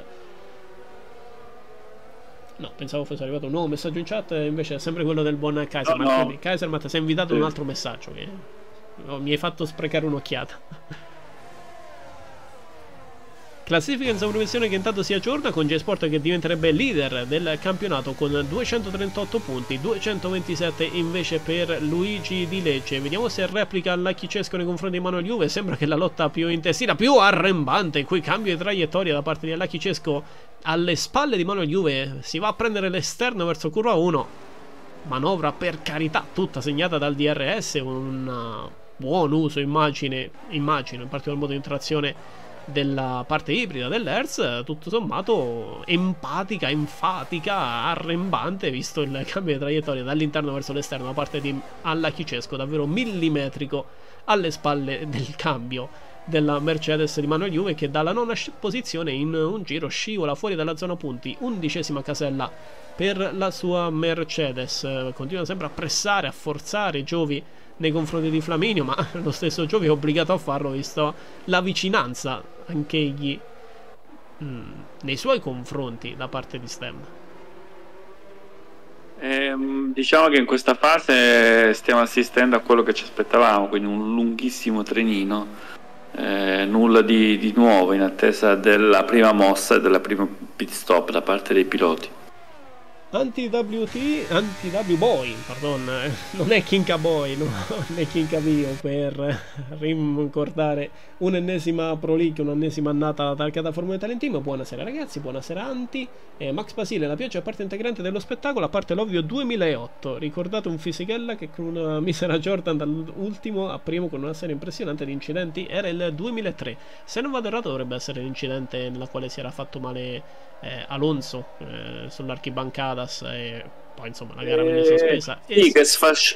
no pensavo fosse arrivato un nuovo messaggio in chat invece è sempre quello del buon Kaiser no, no. Kaiser ma ti sei invitato sì. un altro messaggio che mi hai fatto sprecare un'occhiata Classifica in sovrapposizione che intanto si aggiorna con J-Sport che diventerebbe leader del campionato con 238 punti, 227 invece per Luigi Di Lecce. Vediamo se replica Lucky Cesco nei confronti di Manuel Juve. Sembra che la lotta più intestina, più arrembante, qui cambio di traiettoria da parte di Lucky Cesco alle spalle di Manuel Juve. Si va a prendere l'esterno verso curva 1. Manovra per carità, tutta segnata dal DRS, un buon uso immagine, immagino in particolar modo in trazione della parte ibrida dell'Hertz, tutto sommato empatica, enfatica, arrembante, visto il cambio di traiettoria dall'interno verso l'esterno da parte di Alla Chicesco, davvero millimetrico alle spalle del cambio della Mercedes di Manuel Juve che dalla nona posizione in un giro scivola fuori dalla zona punti, undicesima casella per la sua Mercedes, continua sempre a pressare, a forzare Giovi nei confronti di Flaminio, ma [LAUGHS] lo stesso Giovi è obbligato a farlo visto la vicinanza anche egli mh, mm, nei suoi confronti da parte di Stem. Eh, diciamo che in questa fase stiamo assistendo a quello che ci aspettavamo, quindi un lunghissimo trenino, eh, nulla di, di nuovo in attesa della prima mossa e della prima pit stop da parte dei piloti. Anti-WT, anti-W-Boy, pardon, [LAUGHS] non è Kinka Boy, non è Kinka Bio per ricordare un'ennesima Pro un'ennesima annata Formula Italia Team. Buonasera ragazzi, buonasera Anti. Eh, Max Basile, la pioggia è parte integrante dello spettacolo, a parte l'ovvio 2008. Ricordate un Fisichella che con una misera Jordan dall'ultimo a primo con una serie impressionante di incidenti era il 2003. Se non vado errato dovrebbe essere l'incidente nella quale si era fatto male eh, Alonso eh, sull'archibancadas e poi insomma la gara venne sospesa. Sì, e che sfasci...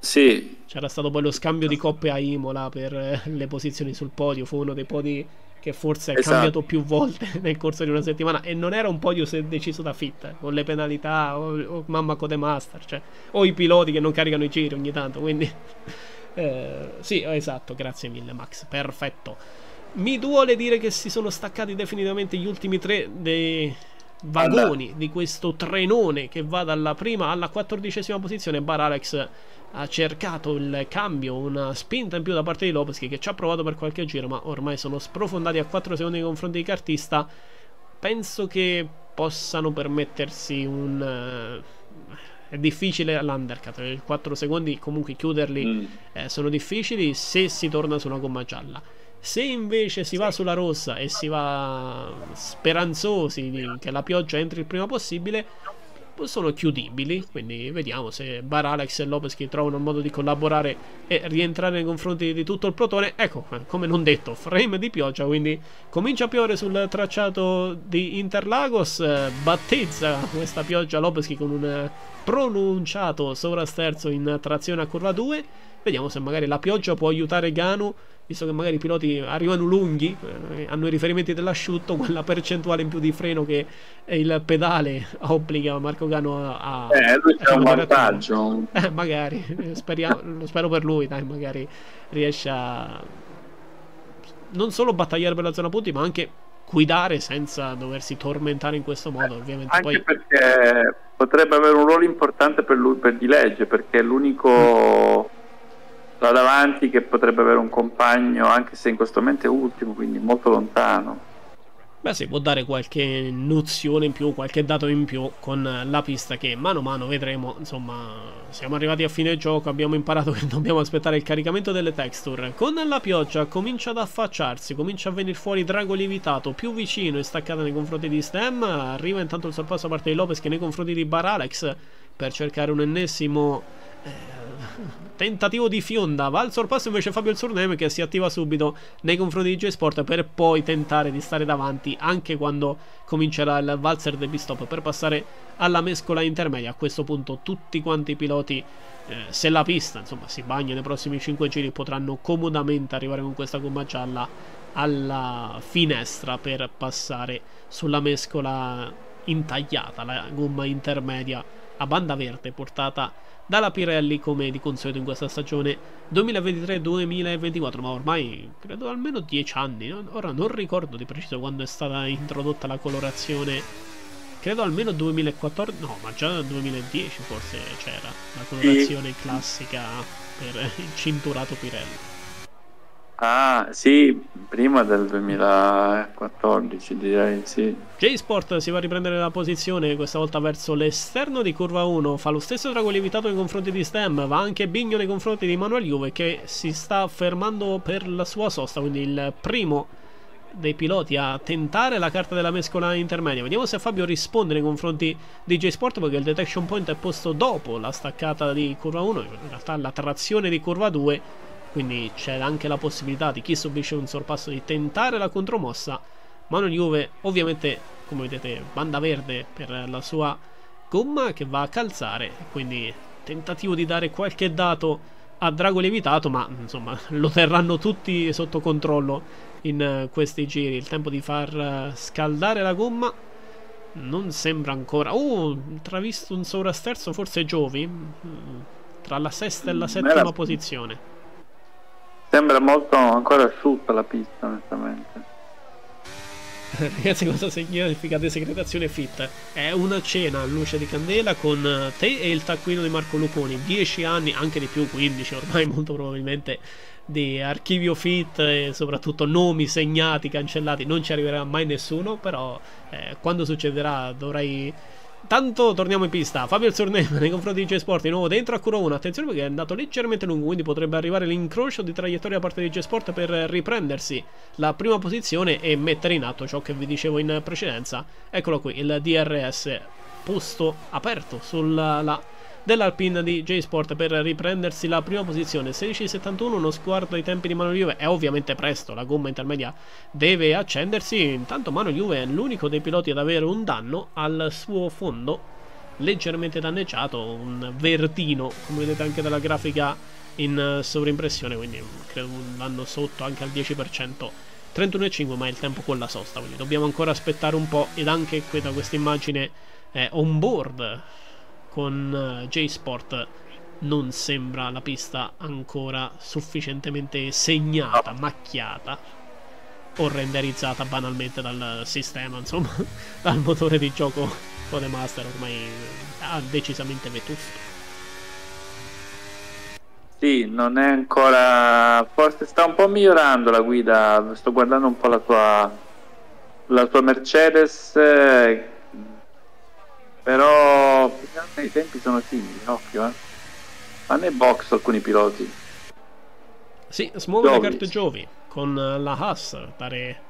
Sì. C'era stato poi lo scambio di coppe a Imola per eh, le posizioni sul podio, fu uno dei podi che forse è esatto. cambiato più volte [LAUGHS] nel corso di una settimana e non era un podio deciso da Fit, con le penalità o, o mamma Codemaster, cioè, o i piloti che non caricano i giri ogni tanto, quindi... [LAUGHS] Eh, sì, esatto, grazie mille Max, perfetto. Mi duole dire che si sono staccati definitivamente gli ultimi tre dei vagoni di questo trenone che va dalla prima alla quattordicesima posizione. Bar Alex ha cercato il cambio, una spinta in più da parte di Lopeschi che ci ha provato per qualche giro, ma ormai sono sprofondati a 4 secondi nei confronti di Cartista. Penso che possano permettersi un. Uh, è difficile l'undercut, 4 secondi comunque chiuderli mm. eh, sono difficili se si torna su una gomma gialla. Se invece si va sulla rossa e si va speranzosi che la pioggia entri il prima possibile, sono chiudibili. Quindi vediamo se Bar Alex e Lopez che trovano un modo di collaborare e rientrare nei confronti di tutto il protone. Ecco, come non detto, frame di pioggia. Quindi comincia a piovere sul tracciato di Interlagos. Battezza questa pioggia Lopez con un pronunciato sovrasterzo in trazione a curva 2. Vediamo se magari la pioggia può aiutare Ganu visto che magari i piloti arrivano lunghi, eh, hanno i riferimenti dell'asciutto, [LAUGHS] quella percentuale in più di freno che il pedale obbliga Marco Gano a... eh, lui c'è un vantaggio. Eh, magari, speriamo, [LAUGHS] lo spero per lui, dai, magari riesce a non solo battagliare per la zona punti, ma anche guidare senza doversi tormentare in questo modo. Ovviamente anche poi... perché potrebbe avere un ruolo importante per lui per di legge, perché è l'unico là davanti che potrebbe avere un compagno anche se in questo momento è ultimo quindi molto lontano Beh sì, può dare qualche nozione in più, qualche dato in più con la pista che mano a mano vedremo, insomma, siamo arrivati a fine gioco, abbiamo imparato che dobbiamo aspettare il caricamento delle texture. Con la pioggia comincia ad affacciarsi, comincia a venire fuori Drago Lievitato, più vicino e staccato nei confronti di Stem, arriva intanto il sorpasso da parte di Lopez che nei confronti di Baralex per cercare un ennesimo... Eh, tentativo di Fionda. Va al sorpasso invece Fabio il Surname che si attiva subito nei confronti di J-Sport per poi tentare di stare davanti anche quando comincerà il valzer del bistop per passare alla mescola intermedia. A questo punto tutti quanti i piloti eh, se la pista insomma si bagna nei prossimi 5 giri potranno comodamente arrivare con questa gomma gialla alla finestra per passare sulla mescola intagliata la gomma intermedia a banda verde portata dalla Pirelli come di consueto in questa stagione 2023-2024 ma ormai credo almeno 10 anni. Ora non ricordo di preciso quando è stata introdotta la colorazione. Credo almeno 2014 no ma già nel 2010 forse c'era la colorazione classica per il cinturato Pirelli Ah, sì, prima del 2014 direi, sì. J-Sport si va a riprendere la posizione, questa volta verso l'esterno di curva 1, fa lo stesso drago lievitato nei confronti di Stem, va anche Bigno nei confronti di Manuel Juve che si sta fermando per la sua sosta, quindi il primo dei piloti a tentare la carta della mescola intermedia. Vediamo se Fabio risponde nei confronti di J-Sport perché il detection point è posto dopo la staccata di curva 1, in realtà la trazione di curva 2 quindi c'è anche la possibilità di chi subisce un sorpasso di tentare la contromossa. Mano Juve ovviamente, come vedete, banda verde per la sua gomma che va a calzare, quindi tentativo di dare qualche dato a Drago Lievitato, ma insomma [LAUGHS] lo terranno tutti sotto controllo in questi giri. Il tempo di far scaldare la gomma non sembra ancora... Oh, travisto un sovrasterzo, forse Giovi, mm, tra la sesta e la settima posizione. Sembra molto ancora asciutta la pista, onestamente. [LAUGHS] Ragazzi, cosa significa desecretazione fit? È una cena a luce di candela con te e il taccuino di Marco Luponi. 10 anni, anche di più, 15 ormai [LAUGHS] molto probabilmente, di archivio fit e soprattutto nomi segnati, cancellati. Non ci arriverà mai nessuno, però eh, quando succederà dovrai Tanto torniamo in pista. Fabio Zornema nei confronti di J-Sport di nuovo dentro a Curo 1. Attenzione perché è andato leggermente lungo, quindi potrebbe arrivare l'incrocio di traiettoria da parte di J-Sport per riprendersi la prima posizione e mettere in atto ciò che vi dicevo in precedenza. Eccolo qui, il DRS posto aperto sulla dell'Alpine di J-Sport per riprendersi la prima posizione. 16.71 uno sguardo ai tempi di Mano Juve. È ovviamente presto la gomma intermedia deve accendersi. Intanto Mano Juve è l'unico dei piloti ad avere un danno. Al suo fondo leggermente danneggiato un verdino come vedete anche dalla grafica in sovrimpressione quindi credo un danno sotto anche al 10% 31,5 ma è il tempo con la sosta quindi dobbiamo ancora aspettare un po' ed anche qui da questa immagine è on board con eh, J-Sport non sembra la pista ancora sufficientemente segnata, macchiata o renderizzata banalmente dal sistema, insomma, [LAUGHS] dal motore di gioco Codemaster ormai ha decisamente vetusto. Sì, non è ancora. Forse sta un po' migliorando la guida. Sto guardando un po' la tua, la tua Mercedes. Eh, però i tempi sono simili, occhio, eh. Hanno in box alcuni piloti. Sì, smuove le carte Giovi con la Haas, pare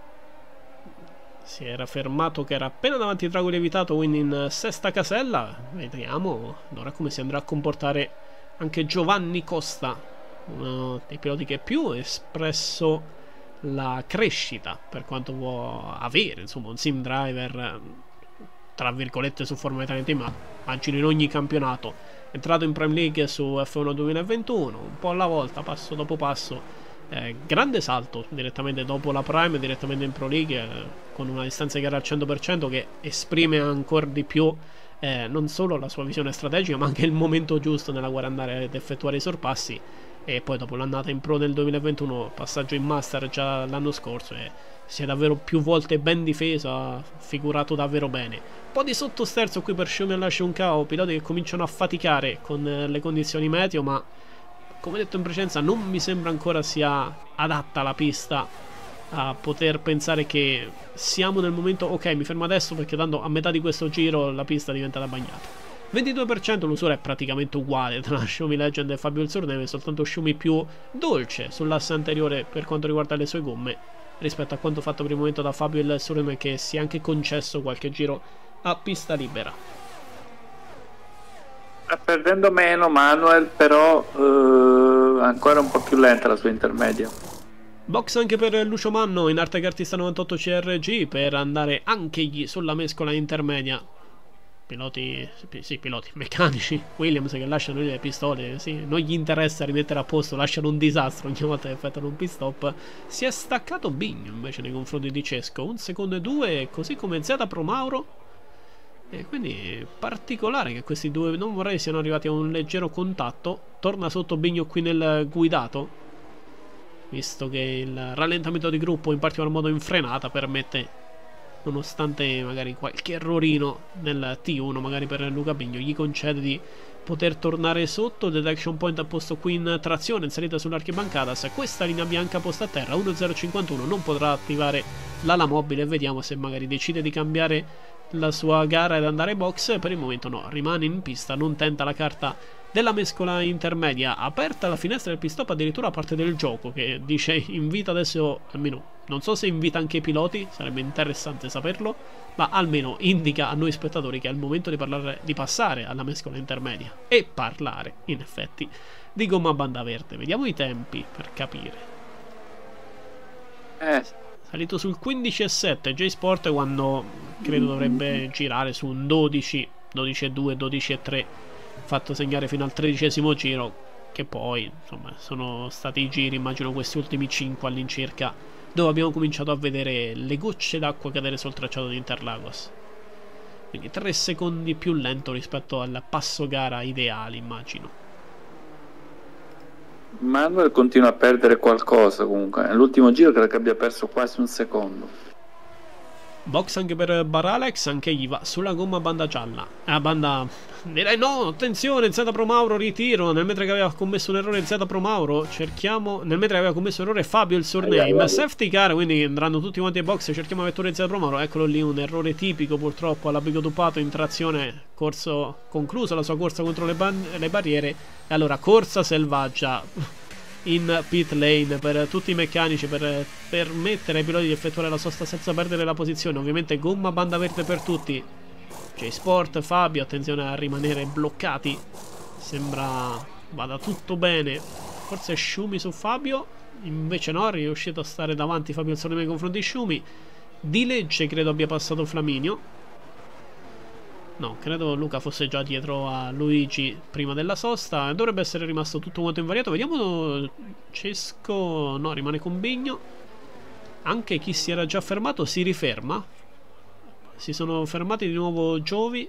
si era fermato che era appena davanti a Drago Lievitato, quindi in sesta casella. Vediamo allora come si andrà a comportare anche Giovanni Costa, uno dei piloti che più ha espresso la crescita per quanto può avere, insomma, un sim driver tra virgolette su Formula Italia ma immagino in ogni campionato. Entrato in Prime League su F1 2021 un po' alla volta passo dopo passo. Eh, grande salto direttamente dopo la Prime direttamente in Pro League eh, con una distanza di gara al 100% che esprime ancora di più eh, non solo la sua visione strategica ma anche il momento giusto nella quale andare ad effettuare i sorpassi. E poi dopo l'annata in Pro nel 2021 passaggio in Master già l'anno scorso e si è davvero più volte ben difeso ha figurato davvero bene. Po' di sottosterzo qui per Xiaomi e un KO, piloti che cominciano a faticare con eh, le condizioni meteo, ma come detto in precedenza non mi sembra ancora sia adatta la pista a poter pensare che siamo nel momento ok mi fermo adesso perché tanto a metà di questo giro la pista diventa bagnata. 22% l'usura è praticamente uguale tra [LAUGHS] Xiaomi Legend e Fabio il Surneve soltanto Xiaomi più dolce sull'asse anteriore per quanto riguarda le sue gomme rispetto a quanto fatto per il momento da Fabio il Surneve che si è anche concesso qualche giro a pista libera sta perdendo meno Manuel però eh, ancora un po' più lenta la sua intermedia Box anche per Lucio Manno in arte cartista 98 CRG per andare anche sulla mescola intermedia. Piloti, sì, piloti meccanici, Williams che lasciano le pistole, sì, non gli interessa rimettere a posto, lasciano un disastro ogni volta che effettuano un pit stop. Si è staccato Bigno invece nei confronti di Cesco, un secondo e due, così come Z Pro Mauro. E quindi particolare che questi due non vorrei siano arrivati a un leggero contatto. Torna sotto Bigno qui nel guidato visto che il rallentamento di gruppo in particolar modo in frenata permette nonostante magari qualche errorino nel T1 magari per Luca Bigno gli concede di poter tornare sotto. Detection point a posto qui in trazione in salita sull'archibancata se questa linea bianca posta a terra 1.051 non potrà attivare l'ala mobile. Vediamo se magari decide di cambiare la sua gara ed andare in box. Per il momento no rimane in pista non tenta la carta della mescola intermedia. Aperta la finestra del pistop addirittura a parte del gioco che dice invita adesso almeno non so se invita anche i piloti sarebbe interessante saperlo ma almeno indica a noi spettatori che è il momento di, parlare, di passare alla mescola intermedia e parlare in effetti di gomma banda verde. Vediamo i tempi per capire. Eh. Salito sul 15,7 J-Sport quando credo dovrebbe girare su un 12 12,2 12,3 fatto segnare fino al tredicesimo giro che poi insomma sono stati i giri immagino questi ultimi 5 all'incirca dove abbiamo cominciato a vedere le gocce d'acqua cadere sul tracciato di Interlagos. Quindi 3 secondi più lento rispetto al passo gara ideale immagino. Manuel continua a perdere qualcosa comunque. Nell'ultimo giro credo che abbia perso quasi un secondo Box anche per Baralex, anche gli va sulla gomma banda gialla. Ah, banda... Direi no, attenzione, Z Pro Mauro, ritiro. Nel mentre che aveva commesso un errore Z Pro Mauro, cerchiamo... Nel mentre che aveva commesso un errore Fabio il surname. Safety car, quindi andranno tutti quanti ai box, cerchiamo vetture Z Pro Mauro. Eccolo lì, un errore tipico purtroppo all'abigo dupato in trazione. Corso concluso la sua corsa contro le, le barriere. E allora, corsa selvaggia in pit lane per tutti i meccanici per permettere ai piloti di effettuare la sosta senza perdere la posizione. Ovviamente gomma banda verde per tutti. J-Sport, Fabio attenzione a rimanere bloccati. Sembra vada tutto bene. Forse Shumi su Fabio. Invece no è riuscito a stare davanti Fabio Alzone nei confronti di Shumi di legge credo abbia passato Flaminio No, credo Luca fosse già dietro a Luigi prima della sosta. Dovrebbe essere rimasto tutto quanto invariato. Vediamo Cesco. No, rimane con Bigno. Anche chi si era già fermato si riferma. Si sono fermati di nuovo Giovi.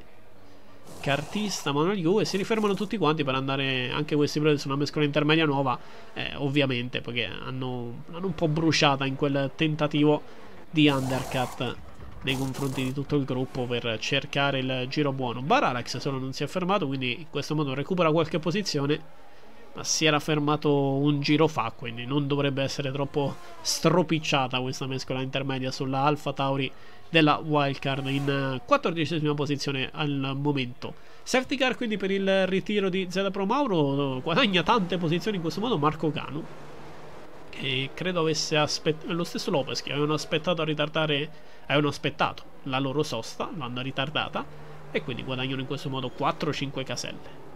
Cartista, Manuel e si rifermano tutti quanti per andare anche questi piloti su una mescola intermedia nuova. Eh, ovviamente, perché hanno, hanno un po' bruciata in quel tentativo di undercut nei confronti di tutto il gruppo per cercare il giro buono. Baralax solo non si è fermato, quindi in questo modo recupera qualche posizione. Ma si era fermato un giro fa, quindi non dovrebbe essere troppo stropicciata questa mescola intermedia sulla Alfa Tauri della wildcard in 14 posizione al momento. Safety car quindi per il ritiro di Z Pro Mauro guadagna tante posizioni in questo modo Marco Canu che credo avesse aspettato lo stesso Lopez che avevano aspettato a ritardare avevano aspettato la loro sosta l'hanno ritardata e quindi guadagnano in questo modo 4-5 caselle.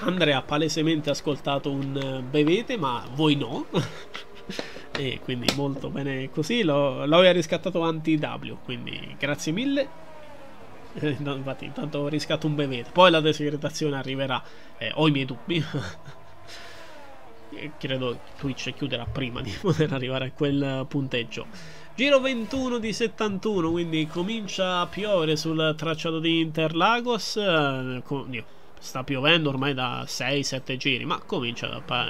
Andrea ha palesemente ascoltato un eh, bevete ma voi no. [LAUGHS] E quindi molto bene così. Lo, lo riscattato anti-W quindi grazie mille [LAUGHS] eh, infatti intanto ho riscatto un bevete poi la desecretazione arriverà eh, ho i miei dubbi [LAUGHS] credo Twitch chiuderà prima di [LAUGHS] poter arrivare a quel punteggio Giro 21 di 71, quindi comincia a piovere sul tracciato di Interlagos. Eh, sta piovendo ormai da 6-7 giri, ma a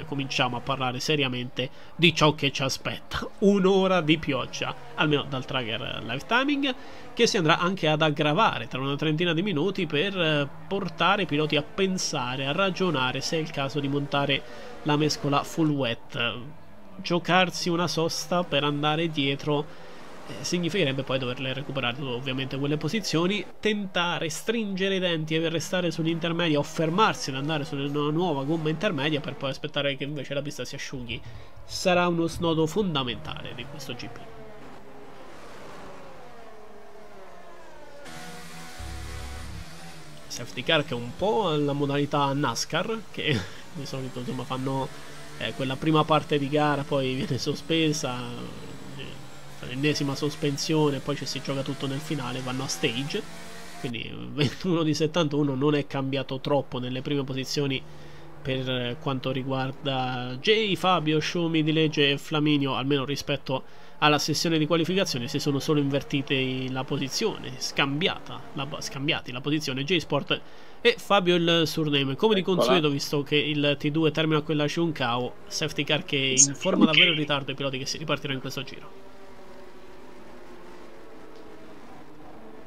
cominciamo a parlare seriamente di ciò che ci aspetta. [LAUGHS] Un'ora di pioggia, almeno dal tracker live timing, che si andrà anche ad aggravare tra una trentina di minuti per eh, portare i piloti a pensare, a ragionare se è il caso di montare la mescola full wet. Giocarsi una sosta per andare dietro significherebbe poi doverle recuperare ovviamente quelle posizioni, tentare, stringere i denti e restare sull'intermedia o fermarsi ad andare su una nuova gomma intermedia per poi aspettare che invece la pista si asciughi. Sarà uno snodo fondamentale di questo GP. Safety car che è un po' la modalità NASCAR che di solito insomma fanno eh, quella prima parte di gara poi viene sospesa l'ennesima sospensione, poi ci si gioca tutto nel finale, vanno a stage. Quindi 21 di 71 non è cambiato troppo nelle prime posizioni per quanto riguarda Jay, Fabio, Shumi, Di Legge e Flaminio, almeno rispetto alla sessione di qualificazione si sono solo invertite la posizione, scambiata, la, scambiati la posizione J Sport e Fabio il surname. Come di consueto, visto che il T2 termina con la Shunkao, safety car che informa davvero in ritardo i piloti che si ripartiranno in questo giro.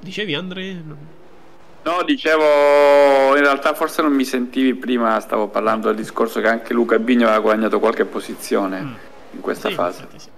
Dicevi Andre? No, dicevo, in realtà forse non mi sentivi prima, stavo parlando del discorso che anche Luca Bigno aveva guadagnato qualche posizione mm. in questa sì, fase. Infatti, sì.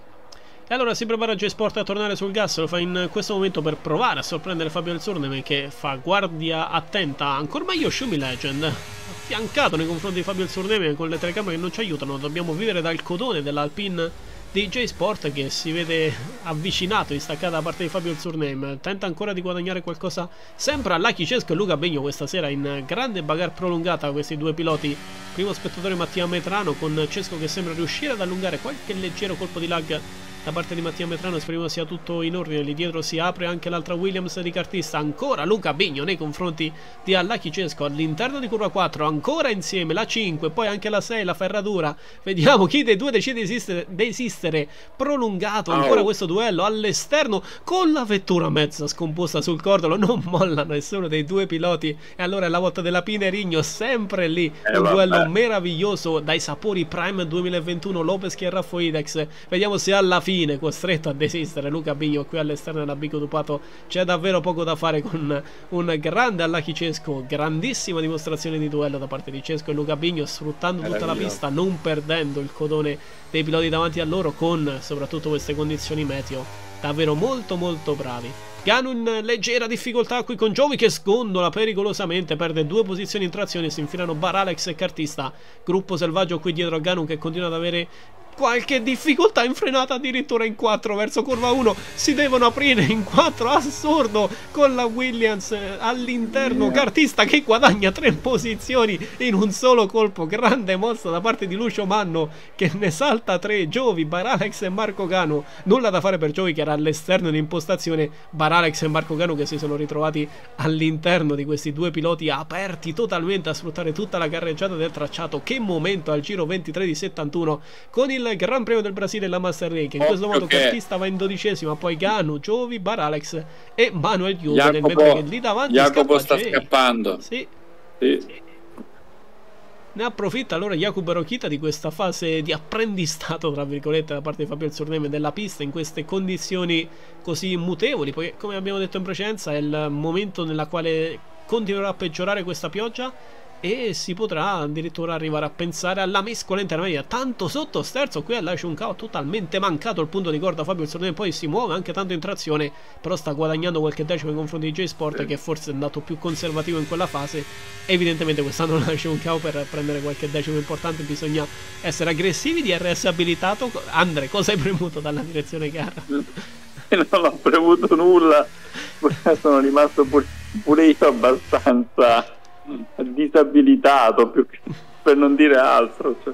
E allora si prepara J-Sport a tornare sul gas, lo fa in questo momento per provare a sorprendere Fabio Alzurneme che fa guardia attenta, ancora meglio Shumi Legend, affiancato nei confronti di Fabio Alzurneme con le telecamere che non ci aiutano, dobbiamo vivere dal codone dell'Alpine DJ Sport che si vede avvicinato, distaccato da parte di Fabio Surname, tenta ancora di guadagnare qualcosa sempre a Lucky Cesco e Luca Begno questa sera in grande bagarre prolungata questi due piloti. Primo spettatore Mattia Metrano con Cesco che sembra riuscire ad allungare qualche leggero colpo di lag da parte di Mattia Metrano speriamo sia tutto in ordine lì dietro si apre anche l'altra Williams di cartista ancora Luca Bigno nei confronti di Allachi Cesco all'interno di curva 4 ancora insieme la 5 poi anche la 6 la ferratura vediamo chi dei due decide di esistere, desistere prolungato ancora oh. questo duello all'esterno con la vettura mezza scomposta sul cordolo non molla nessuno dei due piloti e allora è la volta della Pinerigno sempre lì eh, un vabbè. duello meraviglioso dai sapori Prime 2021 Lopez che Raffoidex vediamo se alla fine fine costretto a desistere. Luca Bigno qui all'esterno dell'Abico Dupato c'è davvero poco da fare con un grande Allachi Cesco. Grandissima dimostrazione di duello da parte di Cesco e Luca Bigno sfruttando tutta la pista non perdendo il codone dei piloti davanti a loro con soprattutto queste condizioni meteo. Davvero molto molto bravi. Ganu in leggera difficoltà qui con Giovi che sgondola pericolosamente, perde due posizioni in trazione, si infilano Baralex e Cartista, gruppo selvaggio qui dietro a Ganu che continua ad avere qualche difficoltà in frenata addirittura in 4 verso curva 1 si devono aprire in 4 assurdo con la Williams eh, all'interno cartista che guadagna 3 posizioni in un solo colpo. Grande mossa da parte di Lucio Manno che ne salta 3 Giovi, Baralex e Marco Gano nulla da fare per Giovi che era all'esterno di impostazione. Baralex e Marco Gano che si sono ritrovati all'interno di questi due piloti aperti totalmente a sfruttare tutta la carreggiata del tracciato. Che momento al giro 23 di 71 con il il Gran Premio del Brasile e la Master League. In questo modo che... stava in dodicesima, poi Ganu, Giovi, Baralex e Manuel Juve. Nel mentre che lì davanti Jacopo sta scappando. Sì. sì. Ne approfitta allora Jacopo Rochita di questa fase di apprendistato, tra virgolette, da parte di Fabio Surneme della pista in queste condizioni così mutevoli. Poi, come abbiamo detto in precedenza, è il momento nella quale continuerà a peggiorare questa pioggia e si potrà addirittura arrivare a pensare alla mescola intermedia. Tanto sotto sterzo qui lascia un cao totalmente mancato il punto di corda Fabio Sordone poi si muove anche tanto in trazione però sta guadagnando qualche decimo nei confronti di J-Sport che forse è andato più conservativo in quella fase. Evidentemente quest'anno [LAUGHS] lascia un cao per prendere qualche decimo importante bisogna essere aggressivi. Di RS abilitato. Andre cosa hai premuto dalla direzione gara? [LAUGHS] non ho premuto nulla. Sono rimasto pure io abbastanza disabilitato più che per non dire altro. Cioè.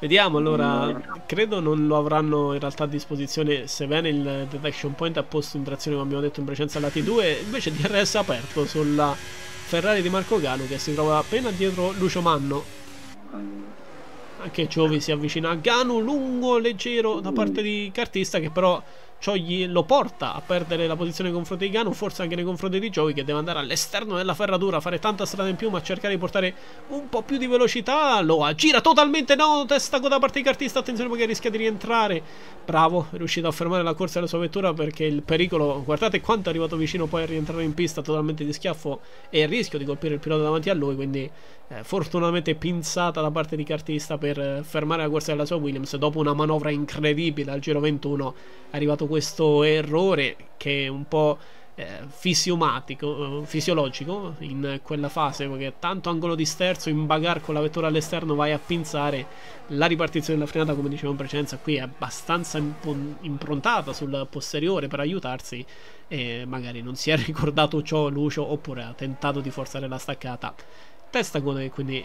Vediamo allora, credo non lo avranno in realtà a disposizione sebbene il detection point ha posto in trazione come abbiamo detto in precedenza alla T2, invece DRS aperto sulla Ferrari di Marco Gano che si trova appena dietro Lucio Manno. Anche Giovi si avvicina a Gano, lungo, leggero da parte di Cartista che però ciò lo porta a perdere la posizione nei confronti di Gano, forse anche nei confronti di Joey che deve andare all'esterno della ferratura, fare tanta strada in più ma cercare di portare un po' più di velocità, lo aggira totalmente, no, testa da parte di cartista, attenzione perché rischia di rientrare, bravo, è riuscito a fermare la corsa della sua vettura perché il pericolo, guardate quanto è arrivato vicino poi a rientrare in pista totalmente di schiaffo e il rischio di colpire il pilota davanti a lui, quindi eh, fortunatamente pinzata da parte di cartista per eh, fermare la corsa della sua Williams dopo una manovra incredibile al giro 21 è arrivato questo errore che è un po' eh, fisiomatico, eh, fisiologico in quella fase perché tanto angolo di sterzo in bagar con la vettura all'esterno vai a pinzare la ripartizione della frenata come dicevo in precedenza qui è abbastanza improntata sul posteriore per aiutarsi e magari non si è [LAUGHS] ricordato ciò Lucio oppure ha tentato di forzare la staccata Testagon che quindi eh,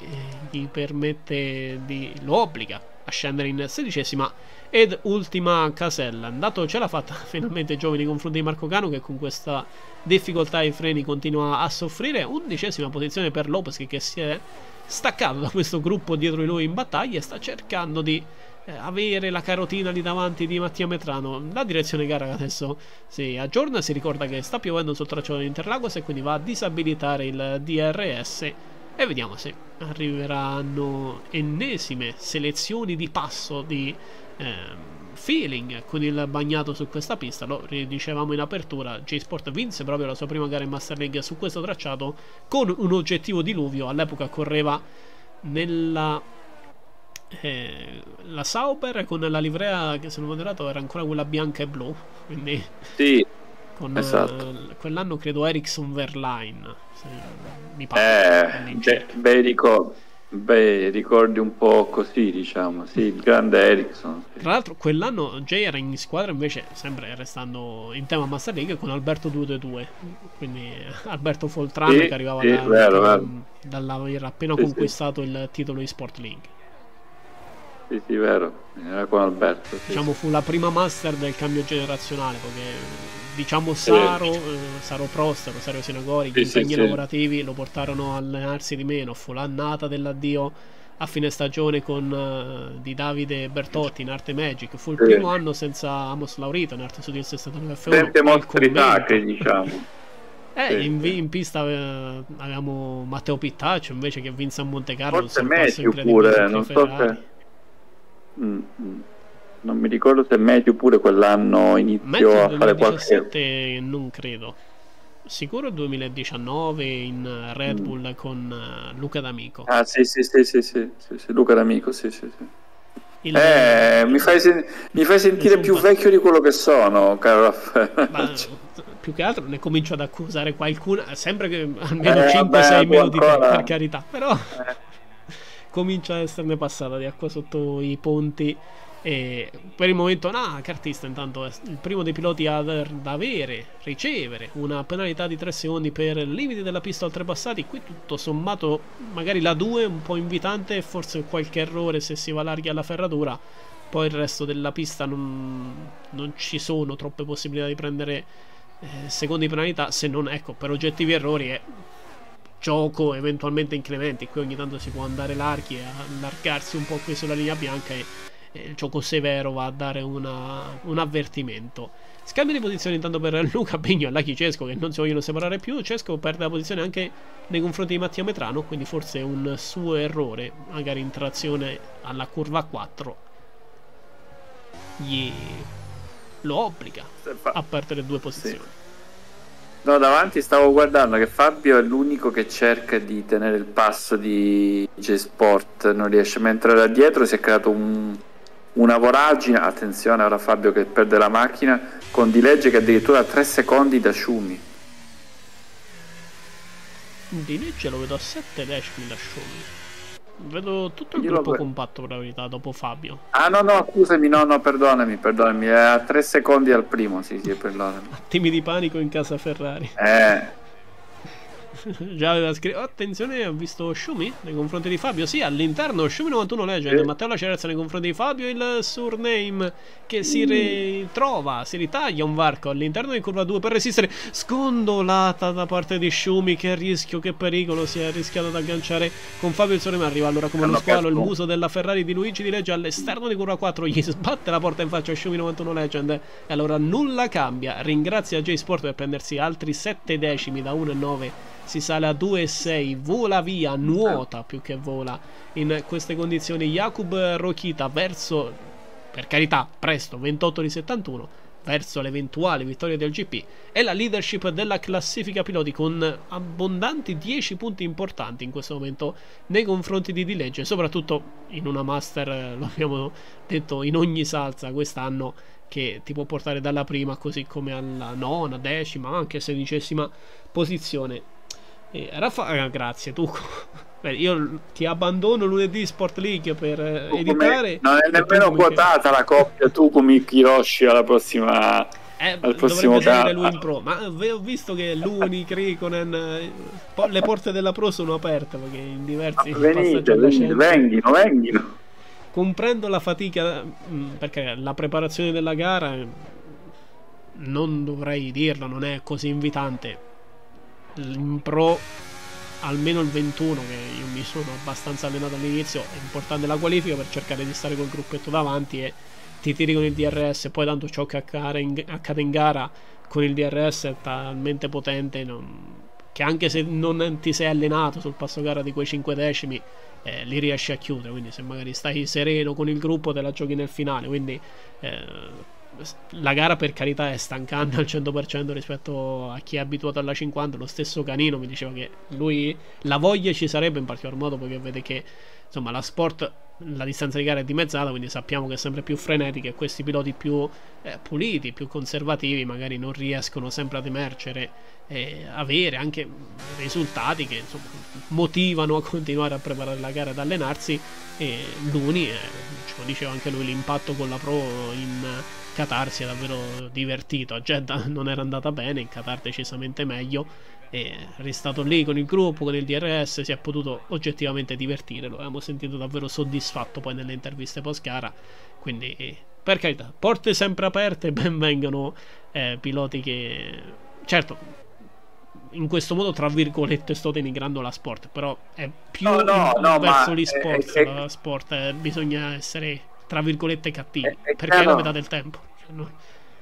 gli permette di lo obbliga a scendere in sedicesima ed ultima casella. Andato ce l'ha fatta [LAUGHS] finalmente Giovani nei confronti di Marco Cano che con questa difficoltà ai freni continua a soffrire. Undicesima posizione per Lopez che si è staccato da questo gruppo dietro di lui in battaglia e sta cercando di eh, avere la carotina lì davanti di Mattia Metrano. La direzione gara adesso si aggiorna si ricorda che sta piovendo sul tracciato di Interlagos e quindi va a disabilitare il DRS e vediamo se arriveranno ennesime selezioni di passo di eh, feeling con il bagnato su questa pista. Lo dicevamo in apertura, J-Sport vinse proprio la sua prima gara in Master League su questo tracciato con un oggettivo diluvio. All'epoca correva nella eh, la Sauber con la livrea che se non vado errato era ancora quella bianca e blu. Quindi sì, con esatto. uh, quell'anno credo Ericsson Verline mi pare eh, beh, beh, ricordo, beh, ricordi un po' così diciamo sì, il grande Ericsson sì. tra l'altro quell'anno Jay era in squadra invece sempre restando in tema Master League con Alberto 222 quindi Alberto Foltrano sì, che arrivava sì, da, vero, vero. dall'aver appena conquistato il titolo di Sport League sì, sì, vero, era con Alberto. Sì. Diciamo fu la prima master del cambio generazionale, perché diciamo Saro, eh, Saro Prostero, Saro Sinagori, gli sì, impegni sì, lavorativi lo portarono a allenarsi di meno. Fu l'annata dell'addio a fine stagione con, uh, di Davide Bertotti in Arte Magic. Fu il primo anno senza Amos Laurito in Arte Studio 69 F1. Tante mostre sacre, diciamo. Eh, in, in, pista eh, avevamo Matteo Pittaccio invece che vinse a Monte Carlo. Forse Matthew pure, non so se... Mm, mm non mi ricordo se Matthew pure quell'anno iniziò a fare qualche non credo sicuro 2019 in Red mm. Bull con uh, Luca D'Amico ah sì sì sì sì, sì, sì, sì Luca D'Amico sì sì sì il... Eh, mi fai, sen- mi fai sentire più vecchio di quello che sono, caro Raffaele. Ma, più che altro ne comincio ad accusare qualcuno, sempre che almeno eh, 5-6 meno di te, per carità, però eh. Comincia a esserne passata di acqua sotto i ponti e per il momento, nah, Cartista intanto è il primo dei piloti ad avere, ricevere una penalità di 3 secondi per limiti della pista oltrepassati. Qui tutto sommato, magari la 2 un po' invitante, forse qualche errore se si va larghi alla ferratura. Poi il resto della pista non, non ci sono troppe possibilità di prendere eh, secondi penalità, se non ecco per oggettivi errori è gioco eventualmente incrementi. Qui ogni tanto si può andare larghi e allargarsi un po' qui sulla linea bianca e il gioco severo va a dare una, un avvertimento. Scambio di posizione intanto per [LAUGHS] Luca Begno e Lucky Cesco che non si vogliono separare più. Cesco perde la posizione anche nei confronti di Mattia Metrano, quindi forse è un suo errore, magari in trazione alla curva 4. Gli lo obbliga a perdere due posizioni. Sì. No, davanti stavo guardando che Fabio è l'unico che cerca di tenere il passo di J-Sport, non riesce, mentre da dietro si è creato un, una voragine, attenzione ora Fabio che perde la macchina, con di legge che addirittura 3 secondi da Schumi. Di legge lo vedo a 7 decimi da Schumi. Vedo tutto il Io gruppo compatto per la verità dopo Fabio. Ah no no scusami no no perdonami perdonami è a 3 secondi al primo sì sì perdonami. [LAUGHS] Attimi di panico in casa Ferrari. Eh [LAUGHS] Già aveva scritto. Attenzione, ho visto Shumi nei confronti di Fabio. Sì, all'interno Shumi 91 Legend. Sì. Matteo Lacerezza nei confronti di Fabio. Il surname che si ritrova, si ritaglia un varco all'interno di curva 2 per resistere. Scondolata da parte di Shumi. Che rischio, che pericolo. Si è rischiato ad agganciare con Fabio il surname. Arriva allora come uno squalo il muso della Ferrari di Luigi di Legge all'esterno di curva 4. Gli sbatte la porta in faccia a Shumi 91 Legend. E allora nulla cambia. Ringrazia J Sport per prendersi altri 7 decimi da 1,9 si sale a 2,6 vola via nuota più che vola in queste condizioni Jakub Rokita verso per carità presto 28 di 71 verso l'eventuale vittoria del GP e la leadership della classifica piloti con abbondanti 10 punti importanti in questo momento nei confronti di Dilegge soprattutto in una master lo abbiamo detto in ogni salsa quest'anno che ti può portare dalla prima così come alla nona, decima, anche sedicesima posizione. E Raffa, eh, grazie, tu. [LAUGHS] Beh, io ti abbandono lunedì Sport League per tu editare. non è nemmeno quotata la coppia tu come Hiroshi alla prossima. Eh, al prossimo lui in pro, ma ho visto che Luni, [LAUGHS] Krikonen, eh, le porte della pro sono aperte perché in diversi venite, venite, venghino, venghino comprendo la fatica mm, perché la preparazione della gara non dovrei dirlo non è così invitante in pro almeno il 21 che io mi sono abbastanza allenato all'inizio è importante la qualifica per cercare di stare col gruppetto davanti e ti tiri con il DRS poi tanto ciò che accade in, gara con il DRS è talmente potente non, che anche se non ti sei allenato sul passo gara di quei 5 decimi eh, li riesci a chiudere. Quindi, se magari stai sereno con il gruppo, te la giochi nel finale. Quindi, eh, la gara per carità è stancante al 100% rispetto a chi è abituato alla 50. Lo stesso Canino mi diceva che lui la voglia ci sarebbe in particolar modo perché vede che insomma la sport la distanza di gara è dimezzata, quindi sappiamo che è sempre più frenetica e questi piloti più eh, puliti, più conservativi, magari non riescono sempre ad emergere e avere anche risultati che insomma, motivano a continuare a preparare la gara ed allenarsi. E Luni, eh, ce lo diceva anche lui, l'impatto con la Pro in Qatar si è davvero divertito. A Jeddah non era andata bene, in Qatar decisamente meglio è restato lì con il gruppo, con il DRS, si è potuto oggettivamente divertire, lo abbiamo sentito davvero soddisfatto poi nelle interviste post gara, quindi per carità, porte sempre aperte, [LAUGHS] ben vengano eh, piloti che certo in questo modo tra virgolette sto denigrando la sport però è più no, no, no, verso gli sport è, la sport eh, bisogna essere tra virgolette cattivi è, è perché è la metà del tempo cioè, no?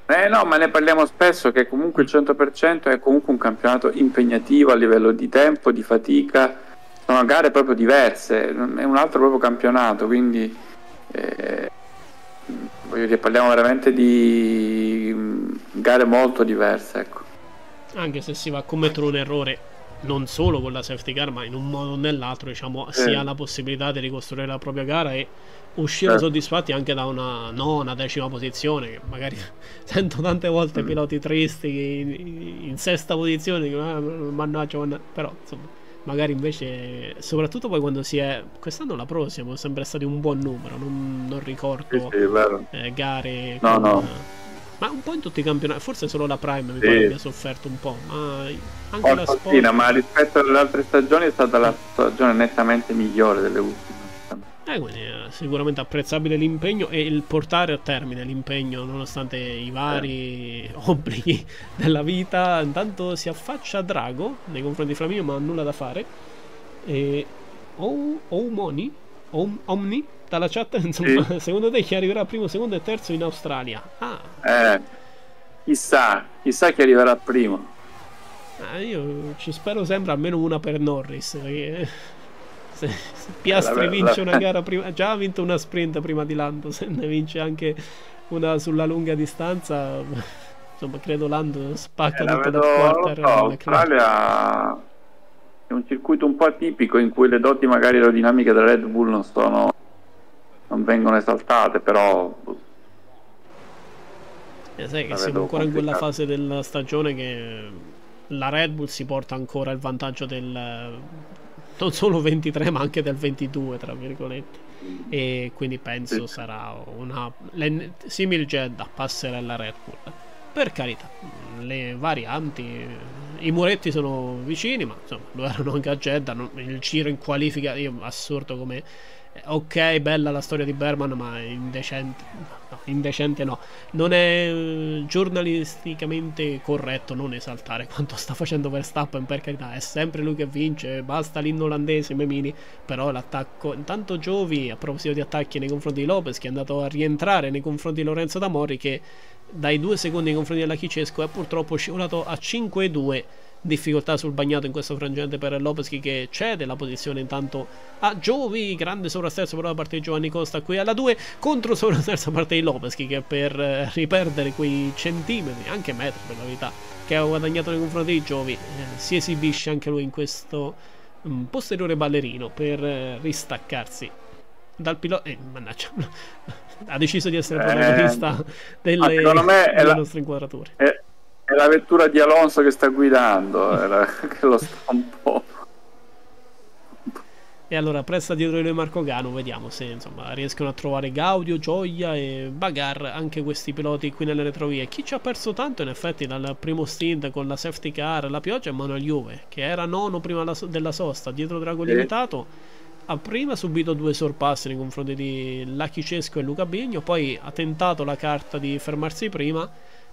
Eh no, ma ne parliamo spesso che comunque il 100% è comunque un campionato impegnativo a livello di tempo, di fatica, sono gare proprio diverse, è un altro proprio campionato, quindi eh, voglio dire, parliamo veramente di mm, gare molto diverse, ecco. Anche se si va a commettere un errore non solo con la safety car, ma in un modo o nell'altro, diciamo, eh. si ha la possibilità di ricostruire la propria gara e uscire eh. soddisfatti anche da una nona, decima posizione. Che magari [LAUGHS] sento tante volte mm. piloti tristi in, in sesta posizione, che, ah, mannaggia, mannaggia, però insomma. Magari invece, soprattutto poi quando si è. Quest'anno la Pro siamo sempre stati un buon numero. Non, non ricordo sì, sì, eh, gare. No, con, no. Ma un po' in tutti i campionati, forse solo la Prime mi sì. pare abbia sofferto un po', ma anche la Sport... ma rispetto alle altre stagioni è stata la stagione nettamente migliore delle ultime. Eh, quindi è sicuramente apprezzabile l'impegno e il portare a termine l'impegno nonostante i vari eh. obblighi della vita. Intanto si affaccia Drago nei confronti di Flaminio, ma ha nulla da fare. E Oumoni, Omni, dalla chat, [LAUGHS] insomma, sì. secondo te chi arriverà primo, secondo e terzo in Australia? Ah. Eh, chissà, chissà chi arriverà primo. Ah, io ci spero sempre almeno una per Norris, perché [LAUGHS] se, se Piastri la, vince la... una gara prima, già ha vinto una sprint prima di Lando, se ne vince anche una sulla lunga distanza, [LAUGHS] insomma, credo Lando spacca eh, tutto da quarter. No, Australia è un circuito un po' atipico in cui le doti magari aerodinamiche della Red Bull non sono non vengono esaltate, però... Eh, sai che siamo ancora in quella fase della stagione che la Red Bull si porta ancora il vantaggio del non solo 23 ma anche del 22 tra virgolette e quindi penso sì. sarà una simile Jeddah passerella Red Bull per carità le varianti i muretti sono vicini, ma insomma lo erano anche a Jeddah. Il giro in qualifica, io assurdo come. Eh, ok, bella la storia di Berman, ma indecente. No, indecente no. Non è eh, giornalisticamente corretto non esaltare quanto sta facendo Verstappen, per carità. È sempre lui che vince, basta l'inno olandese, Memini. Però l'attacco. Intanto Giovi, a proposito di attacchi nei confronti di Lopez, che è andato a rientrare nei confronti di Lorenzo D'Amori, che dai due secondi nei confronti della Chicesco è purtroppo scivolato a 5-2 difficoltà sul bagnato in questo frangente per Lopeschi che cede la posizione intanto a Giovi grande sovrasterzo però da parte di Giovanni Costa qui alla 2 contro sovrasterzo da parte di Lopeschi che per eh, riperdere quei centimetri anche metri per la verità che ha guadagnato nei confronti di Giovi eh, si esibisce anche lui in questo um, posteriore ballerino per eh, ristaccarsi dal pilota eh, mannaggia [LAUGHS] ha deciso di essere eh, protagonista delle, delle la, nostre inquadrature. È, la vettura di Alonso che sta guidando, la, [LAUGHS] che lo sta un po'. E allora presta dietro di lui Marco Gano, vediamo se insomma riescono a trovare Gaudio, Gioia e Bagar, anche questi piloti qui nelle retrovie. Chi ci ha perso tanto in effetti dal primo stint con la safety car, la pioggia è Manuel Juve, che era nono prima della sosta, dietro Drago limitato ha prima subito due sorpassi nei confronti di Lucky Cesco e Luca Bigno, poi ha tentato la carta di fermarsi prima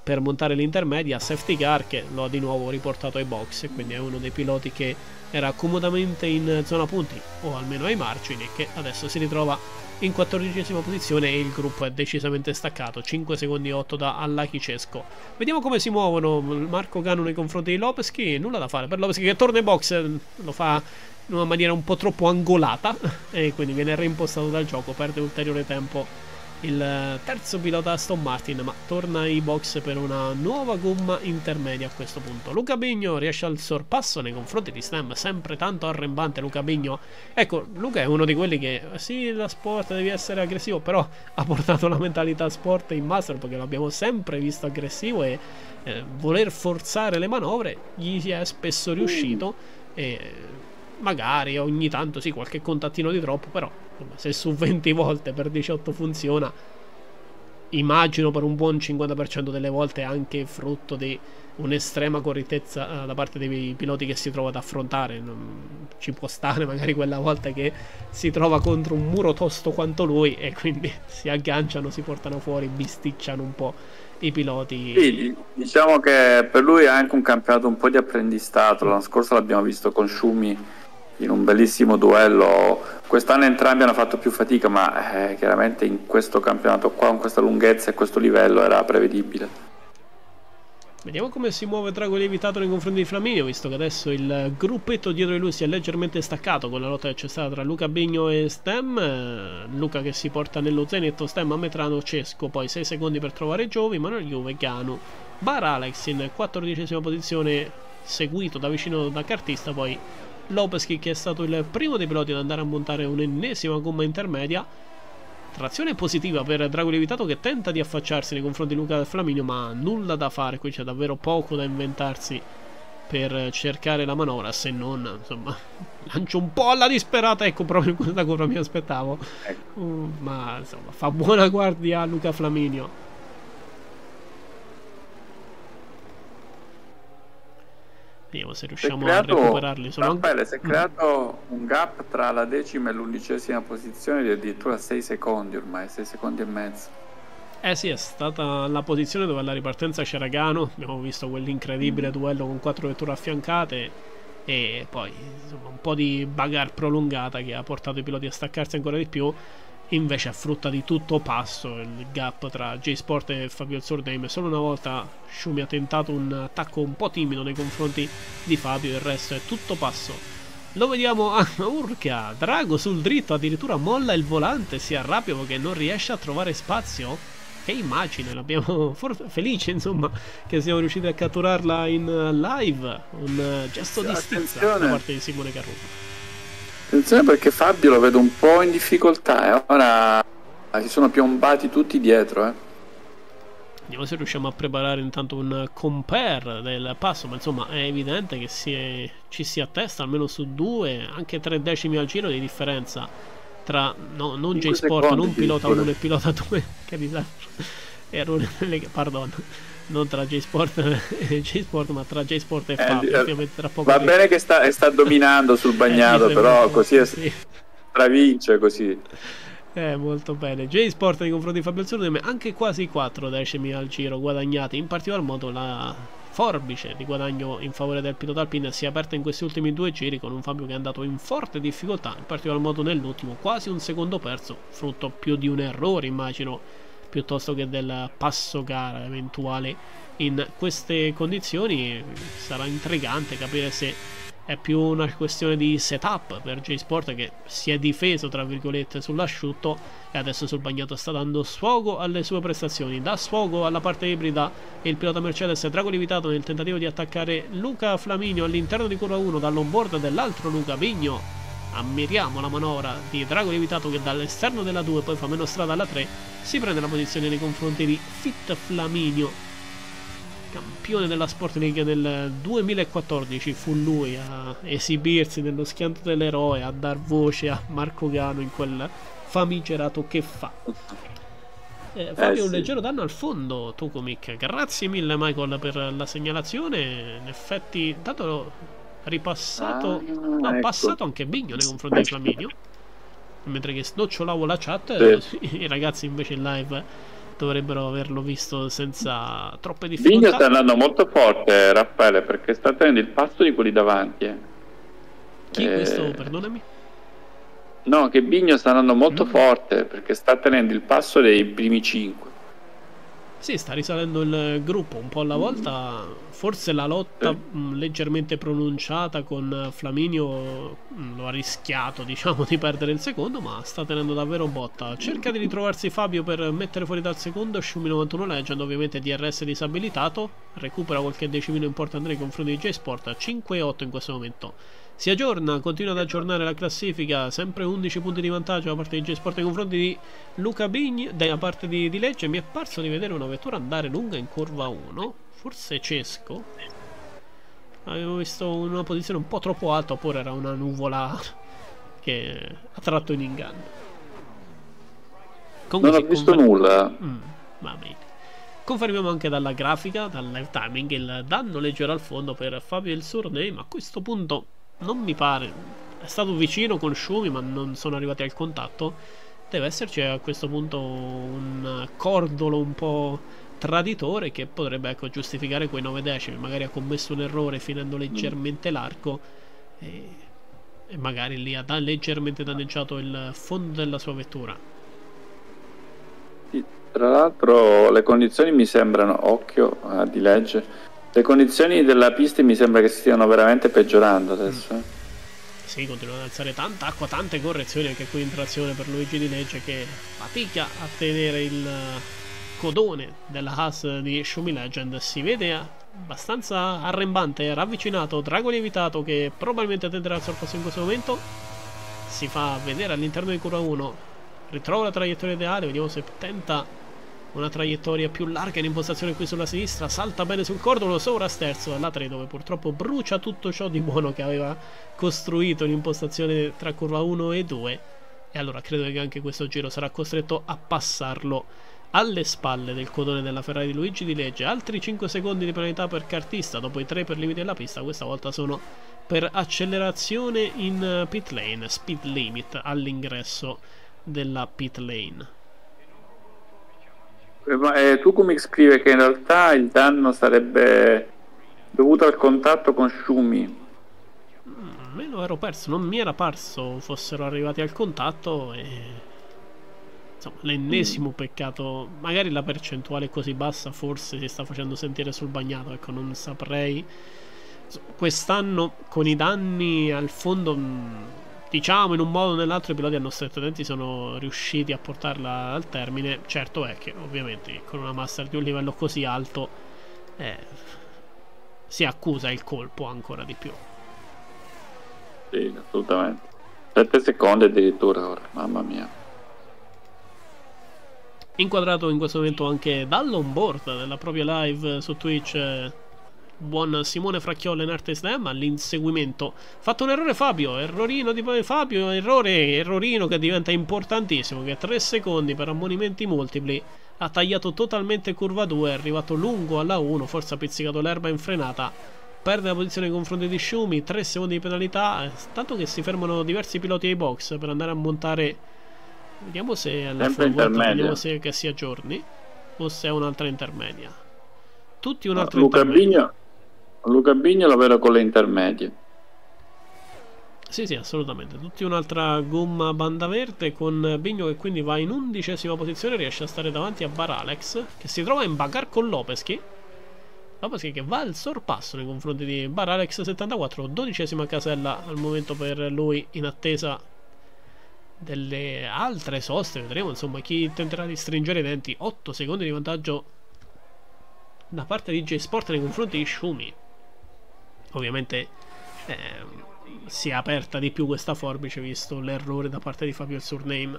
per montare l'intermedia safety car che lo ha di nuovo riportato ai box quindi è uno dei piloti che era comodamente in zona punti o almeno ai margini che adesso si ritrova in quattordicesima posizione e il gruppo è decisamente staccato. 5 secondi 8 da Allaki Cesco vediamo come si muovono Marco Gano nei confronti di Lopeschi nulla da fare per Lopeschi che torna in box lo fa in una maniera un po' troppo angolata [LAUGHS] e quindi viene reimpostato dal gioco, perde ulteriore tempo il terzo pilota Aston Martin ma torna ai box per una nuova gomma intermedia a questo punto. Luca Bigno riesce al sorpasso nei confronti di Stem sempre tanto arrembante Luca Bigno. Ecco Luca è uno di quelli che sì la sport devi essere aggressivo però ha portato la mentalità sport in master perché l'abbiamo sempre visto aggressivo e eh, voler forzare le manovre gli è spesso riuscito e magari ogni tanto sì qualche contattino di troppo però se su 20 volte per 18 funziona immagino per un buon 50% delle volte anche frutto di un'estrema correttezza uh, da parte dei piloti che si trova ad affrontare non ci può stare magari quella volta che si trova contro un muro tosto quanto lui e quindi [LAUGHS] si agganciano, si portano fuori, bisticciano un po' i piloti. Sì, diciamo che per lui è anche un campionato un po' di apprendistato. L'anno scorso l'abbiamo visto con Schumi in un bellissimo duello. Quest'anno entrambi hanno fatto più fatica, ma eh, chiaramente in questo campionato qua, con questa lunghezza e questo livello, era prevedibile. Vediamo come si muove Drago Lievitato nei confronti di Flaminio, visto che adesso il gruppetto dietro di lui si è leggermente staccato con la lotta che c'è stata tra Luca Bigno e Stem. Luca che si porta nello zenetto, Stem a Metrano, Cesco, poi 6 secondi per trovare Giovi, Manuel Juve, Ganu, Bar Alex in 14 posizione, seguito da vicino da cartista, poi Lopeschi che è stato il primo dei piloti ad andare a montare un'ennesima gomma intermedia. Trazione positiva per Drago Lievitato che tenta di affacciarsi nei confronti di Luca Flaminio ma nulla da fare. Qui c'è davvero poco da inventarsi per cercare la manovra se non insomma [LAUGHS] lancio un po' alla disperata. Ecco proprio [LAUGHS] questa curva mi aspettavo. Uh, ma insomma fa buona guardia Luca Flaminio Vediamo se riusciamo creato, a recuperarli. Sono Raffaele, si è mm. creato un gap tra la decima e l'undicesima posizione di addirittura 6 secondi ormai, 6 secondi e mezzo. Eh sì, è stata la posizione dove alla ripartenza c'era Gano, abbiamo visto quell'incredibile mm. duello con quattro vetture affiancate e poi insomma, un po' di bagarre prolungata che ha portato i piloti a staccarsi ancora di più invece frutta di tutto passo il gap tra J-Sport e Fabio Zordame. Solo una volta Schumi ha tentato un attacco un po' timido nei confronti di Fabio il resto è tutto passo. Lo vediamo a Urca Drago sul dritto addirittura molla il volante si arrabbia perché non riesce a trovare spazio. Che immagine l'abbiamo [LAUGHS] felice insomma che siamo riusciti a catturarla in live. Un gesto di stizza da parte di Simone Carruto Attenzione perché Fabio lo vedo un po' in difficoltà e eh. ora si sono piombati tutti dietro. Eh. Vediamo se riusciamo a preparare intanto un compare del passo, ma insomma è evidente che si è, ci si attesta almeno su due, anche tre decimi al giro di differenza tra no, non J-Sport, non pilota 1 e pilota 2, [LAUGHS] che disastro. Errore, pardon. Non tra J-Sport e J-Sport, ma tra J-Sport e Fabio. Eh, poco va bene che sta, sta dominando sul [LAUGHS] bagnato, eh, però così è, sì. stravince così. Eh, molto bene. J-Sport nei confronti di Fabio Azzurro, anche quasi 4 decimi al giro guadagnati, in particolar modo la forbice di guadagno in favore del pilota alpine si è aperta in questi ultimi due giri con un Fabio che è andato in forte difficoltà, in particolar modo nell'ultimo, quasi un secondo perso, frutto più di un errore immagino, piuttosto che del passo gara eventuale in queste condizioni. Sarà intrigante capire se è più una questione di setup per J-Sport che si è difeso tra virgolette sull'asciutto e adesso sul bagnato sta dando sfogo alle sue prestazioni dà sfogo alla parte ibrida il pilota Mercedes Drago Livitato nel tentativo di attaccare Luca Flaminio all'interno di curva 1 dall'onboard dell'altro Luca Vigno ammiriamo la manovra di Drago Livitato che dall'esterno della 2 poi fa meno strada alla 3 si prende la posizione nei confronti di Fit Flaminio campione della Sport League del 2014 fu lui a esibirsi nello schianto dell'eroe, a dar voce a Marco Gano in quel famigerato che fa. Eh, Fabio, eh, un leggero danno al fondo, Tokomic. Grazie mille, Michael, per la segnalazione. In effetti, dato ripassato, ah, no, ecco. passato anche Bigno nei confronti di Flaminio. Mentre che snocciolavo la chat, sì. [LAUGHS] i ragazzi invece in live dovrebbero averlo visto senza troppe difficoltà. Vigno sta andando molto forte, Raffaele, perché sta tenendo il passo di quelli davanti. Eh. Chi eh... questo, perdonami? No, che Bigno sta andando molto mm. forte perché sta tenendo il passo dei primi 5. Sì, sta risalendo il gruppo un po' alla volta. Forse la lotta mh, leggermente pronunciata con Flaminio mh, lo ha rischiato, [LAUGHS] diciamo, di perdere il secondo, ma sta tenendo davvero botta. Cerca di ritrovarsi Fabio per mettere fuori dal secondo. Shumi 91 Legend, ovviamente DRS disabilitato. Recupera qualche decimino importante nei confronti di J-Sport. 5-8 in questo momento. Si aggiorna, continua ad aggiornare la classifica, sempre 11 punti di vantaggio da parte di J-Sport nei confronti di Luca Bigni, da parte di, di Legge. Mi è parso di vedere una vettura andare lunga in curva 1, forse Cesco. Avevo visto una posizione un po' troppo alta, oppure era una nuvola che ha tratto in inganno. Comunque non ho visto nulla. Mm, va bene. Confermiamo anche dalla grafica, dal live timing, il danno leggero al fondo per Fabio il Surname. A questo punto non mi pare. È stato vicino con Shumi, ma non sono arrivati al contatto. Deve esserci a questo punto un cordolo un po' traditore che potrebbe ecco, giustificare quei 9 decimi. Magari ha commesso un errore finendo leggermente l'arco e, e magari lì ha da leggermente danneggiato il fondo della sua vettura. Tra l'altro le condizioni mi sembrano, occhio a di legge, le condizioni della pista mi sembra che stiano veramente peggiorando adesso. Mm. Sì, continuano ad alzare tanta acqua, tante correzioni anche qui in trazione per Luigi Di Legge che fatica a tenere il codone della Haas di Shumi Legend. Si vede abbastanza arrembante, ravvicinato, drago lievitato che probabilmente tenderà il sorpasso in questo momento. Si fa vedere all'interno di curva 1, ritrova la traiettoria ideale, vediamo se tenta una traiettoria più larga in impostazione qui sulla sinistra, salta bene sul cordolo, sovra sterzo alla 3 dove purtroppo brucia tutto ciò di buono che aveva costruito in impostazione tra curva 1 e 2 e allora credo che anche questo giro sarà costretto a passarlo alle spalle del codone della Ferrari di Luigi Di Legge. Altri 5 secondi di penalità per cartista dopo i 3 per limiti della pista questa volta sono per accelerazione in pit lane speed limit all'ingresso della pit lane eh, eh Tukumik scrive che in realtà il danno sarebbe dovuto al contatto con Shumi. Mm, me lo ero perso, non mi era parso fossero arrivati al contatto e... Insomma, l'ennesimo mm. peccato. Magari la percentuale è così bassa, forse si sta facendo sentire sul bagnato, ecco, non saprei. Quest'anno con i danni al fondo mm, diciamo in un modo o nell'altro i piloti hanno stretto denti sono riusciti a portarla al termine. Certo è che ovviamente con una master di un livello così alto eh, si accusa il colpo ancora di più. Sì assolutamente. 7 secondi addirittura ora mamma mia. Inquadrato in questo momento anche dall'onboard della propria live su Twitch eh, buon Simone Fracchiolla in arte slam all'inseguimento. Fatto un errore Fabio, errorino di Fabio, errore, errorino che diventa importantissimo, che 3 secondi per ammonimenti multipli ha tagliato totalmente curva 2, è arrivato lungo alla 1, forse ha pizzicato l'erba in frenata, perde la posizione nei confronti di Shumi, 3 secondi di penalità, eh, tanto che si fermano diversi piloti ai box per andare a montare, vediamo se alla full vediamo se che si aggiorni, o se è un'altra intermedia. Tutti un'altra no, Luca intermedia. Luca Bigno la vedo con le intermedie. Sì, sì, assolutamente. Tutti un'altra gomma banda verde con Bigno che quindi va in undicesima posizione, riesce a stare davanti a Baralex, che si trova in bagar con Lopeschi. Lopeschi che va al sorpasso nei confronti di Baralex 74, dodicesima casella al momento per lui in attesa delle altre soste. Vedremo insomma chi tenterà di stringere i denti. 8 secondi di vantaggio da parte di J-Sport nei confronti di Shumi. Ovviamente... Eh, si è aperta di più questa forbice visto l'errore da parte di Fabio il surname.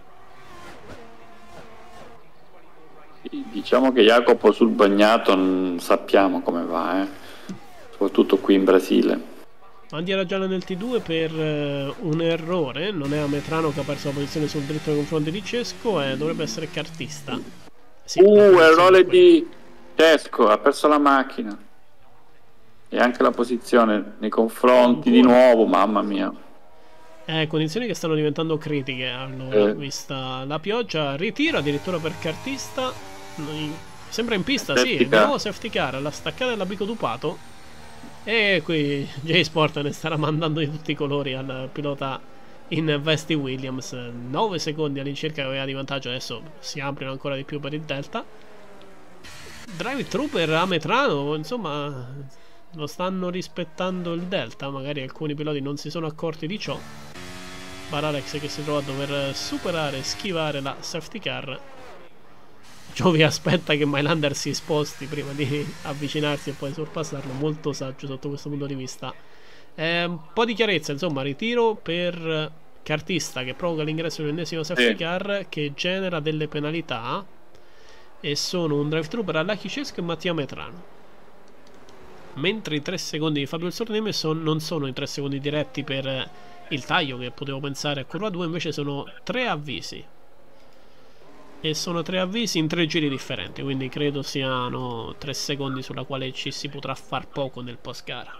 Diciamo che Jacopo sul bagnato non sappiamo come va, eh? soprattutto qui in Brasile. Bandiera gialla nel T2 per uh, un errore, non è Ametrano che ha perso la posizione sul dritto nei confronti di Cesco, e dovrebbe essere cartista. Sì, uh, errore di Cesco, ha perso la macchina e anche la posizione nei confronti di nuovo, mamma mia. Eh, condizioni che stanno diventando critiche. Allora, eh. vista la pioggia, ritiro addirittura per cartista. Sembra in pista, safety sì. Car. Nuovo safety car, la staccata dell'abico dupato. E qui J-Sport ne starà mandando di tutti i colori al pilota in vesti Williams. 9 secondi all'incirca aveva di vantaggio, adesso si ampliano ancora di più per il Delta. Drive Trooper a Metrano, insomma, lo stanno rispettando il delta, magari alcuni piloti non si sono accorti di ciò. Baralex che si trova a dover superare e schivare la safety car. Giovi aspetta che Mylander si sposti prima di avvicinarsi e poi sorpassarlo, molto saggio sotto questo punto di vista. Eh, un po' di chiarezza, insomma, ritiro per Cartista che provoca l'ingresso dell'ennesimo safety car che genera delle penalità e sono un drive-thru per Alachi Cesco e Mattia Metrano mentre i 3 secondi di Fabio Sorneme son, non sono i 3 secondi diretti per il taglio che potevo pensare a curva 2 invece sono 3 avvisi. E sono 3 avvisi in 3 giri differenti quindi credo siano 3 secondi sulla quale ci si potrà far poco nel post gara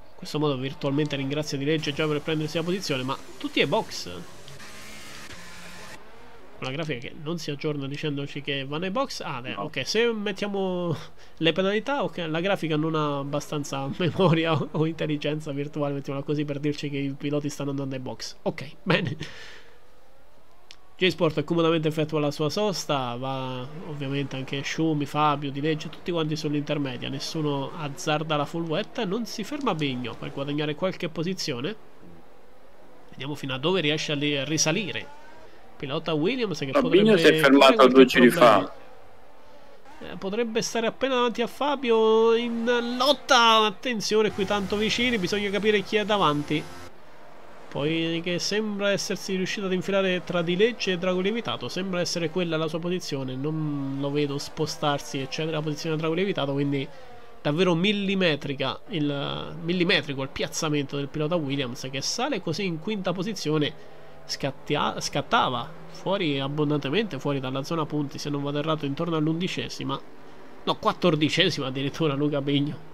in questo modo virtualmente ringrazio di legge già per prendersi la posizione ma tutti ai box una grafica che non si aggiorna dicendoci che va nei box. Ah, beh, no. ok. Se mettiamo le penalità, ok, la grafica non ha abbastanza [LAUGHS] memoria o intelligenza virtuale, mettiamola così, per dirci che i piloti stanno andando ai box. Ok, bene. J-Sport comodamente effettua la sua sosta, va ovviamente anche Shumi, Fabio, Di Legge, tutti quanti sull'intermedia, nessuno azzarda la full wet, non si ferma Bigno per guadagnare qualche posizione. Vediamo fino a dove riesce a risalire Pilota Williams che Fabinho si è fermato due giri fa. Eh, potrebbe stare appena davanti a Fabio in lotta. Attenzione qui tanto vicini, bisogna capire chi è davanti. Poi che sembra essersi riuscito ad infilare tra Di Legge e Drago Lievitato. Sembra essere quella la sua posizione. Non lo vedo spostarsi e cedere la posizione a Drago Lievitato. Quindi davvero millimetrica il, millimetrico il piazzamento del pilota Williams che sale così in quinta posizione scattia- scattava fuori abbondantemente fuori dalla zona punti se non vado errato intorno all'undicesima. No quattordicesima addirittura Luca Bigno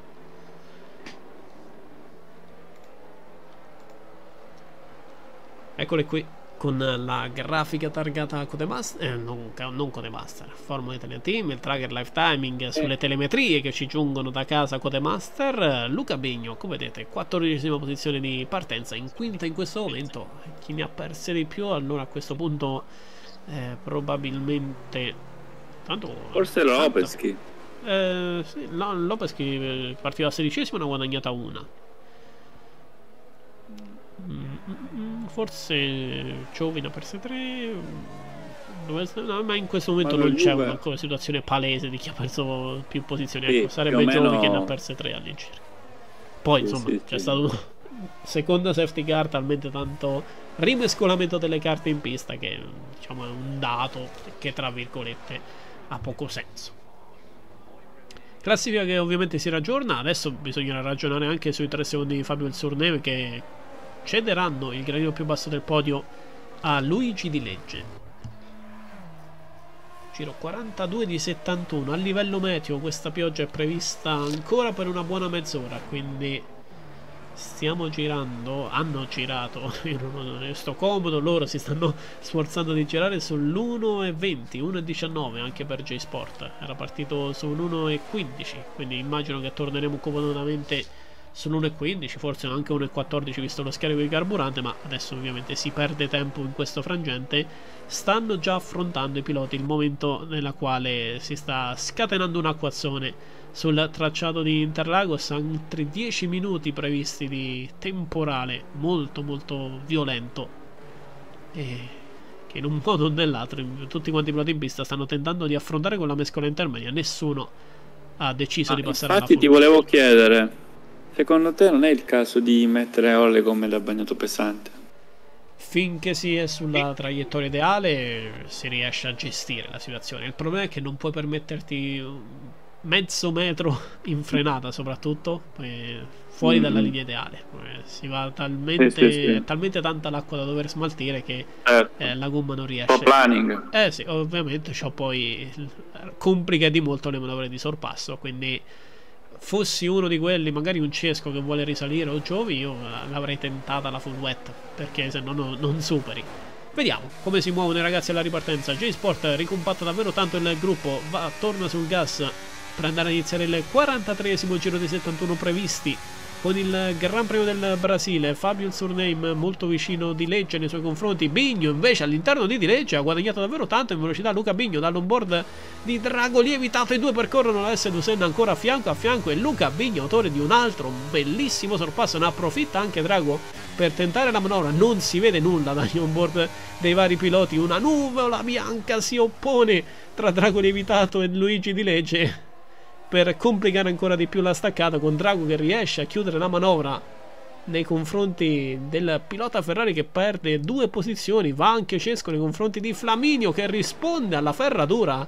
eccole qui con la grafica targata Codemaster, eh, non, non Codemaster, Formula Italia Team, il tracker live timing sulle telemetrie che ci giungono da casa Codemaster, Luca Begno, come vedete, 14 posizione di partenza, in quinta in questo momento, chi ne ha perse di più allora a questo punto eh, probabilmente... Tanto, Forse Lopeschi. Eh, sì, no, Lopeschi eh, partiva a sedicesima e ne ha guadagnata una. Mm, forse Ciovina perse 3 no, ma in questo momento non c'è una, una, situazione palese di chi ha perso più posizioni sì, ecco, sarebbe Giovi meno... che ne ha perse 3 all'incirca. Poi sì, insomma sì, c'è stato un [LAUGHS] secondo safety car talmente tanto rimescolamento delle carte in pista che diciamo è un dato che tra virgolette ha poco senso. Classifica che ovviamente si raggiorna. Adesso bisognerà ragionare anche sui 3 secondi di Fabio il Surneve che cederanno il gradino più basso del podio a Luigi di Legge. Giro 42 di 71. A livello meteo questa pioggia è prevista ancora per una buona mezz'ora, quindi stiamo girando, hanno girato, [LAUGHS] io non sto comodo, loro si stanno sforzando di girare sull'1.20, 1.19 anche per J-Sport, era partito sull'1.15, quindi immagino che torneremo comodamente sull'1.15, forse anche 1.14 visto lo scarico di carburante, ma adesso ovviamente si perde tempo in questo frangente. Stanno già affrontando i piloti il momento nella quale si sta scatenando un'acquazzone sul tracciato di Interlagos, altri 10 minuti previsti di temporale molto molto violento. E che in un modo o nell'altro tutti quanti i piloti in pista stanno tentando di affrontare con la mescola intermedia, nessuno ha deciso ah, di passare infatti ti volevo chiedere Secondo te non è il caso di mettere Olle come da bagnato pesante? Finché si è sulla traiettoria ideale si riesce a gestire la situazione. Il problema è che non puoi permetterti mezzo metro [LAUGHS] in frenata soprattutto fuori mm-hmm. dalla linea ideale si va talmente, sì, sì, sì. talmente tanta l'acqua da dover smaltire che certo. eh, la gomma non riesce planning eh sì ovviamente ciò poi complica di molto le manovre di sorpasso quindi fossi uno di quelli, magari un cesco che vuole risalire o Giovi, io l'avrei tentata la full wet, perché se no, no non superi. Vediamo come si muovono i ragazzi alla ripartenza. J-Sport ricompatta davvero tanto il gruppo, va, torna sul gas per andare a iniziare il 43 giro di 71 previsti con il Gran Premio del Brasile. Fabio surname molto vicino di Legge nei suoi confronti. Bigno invece all'interno di Di Legge ha guadagnato davvero tanto in velocità. Luca Bigno dall'onboard di Drago lievitato. I due percorrono la S Dusen ancora a fianco a fianco e Luca Bigno, autore di un altro bellissimo sorpasso. Ne approfitta anche Drago per tentare la manovra. Non si vede nulla dagli onboard dei vari piloti. Una nuvola bianca si oppone tra Drago lievitato e Luigi Di Legge per complicare ancora di più la staccata con Drago che riesce a chiudere la manovra nei confronti del pilota Ferrari che perde due posizioni va anche Cesco nei confronti di Flaminio che risponde alla ferratura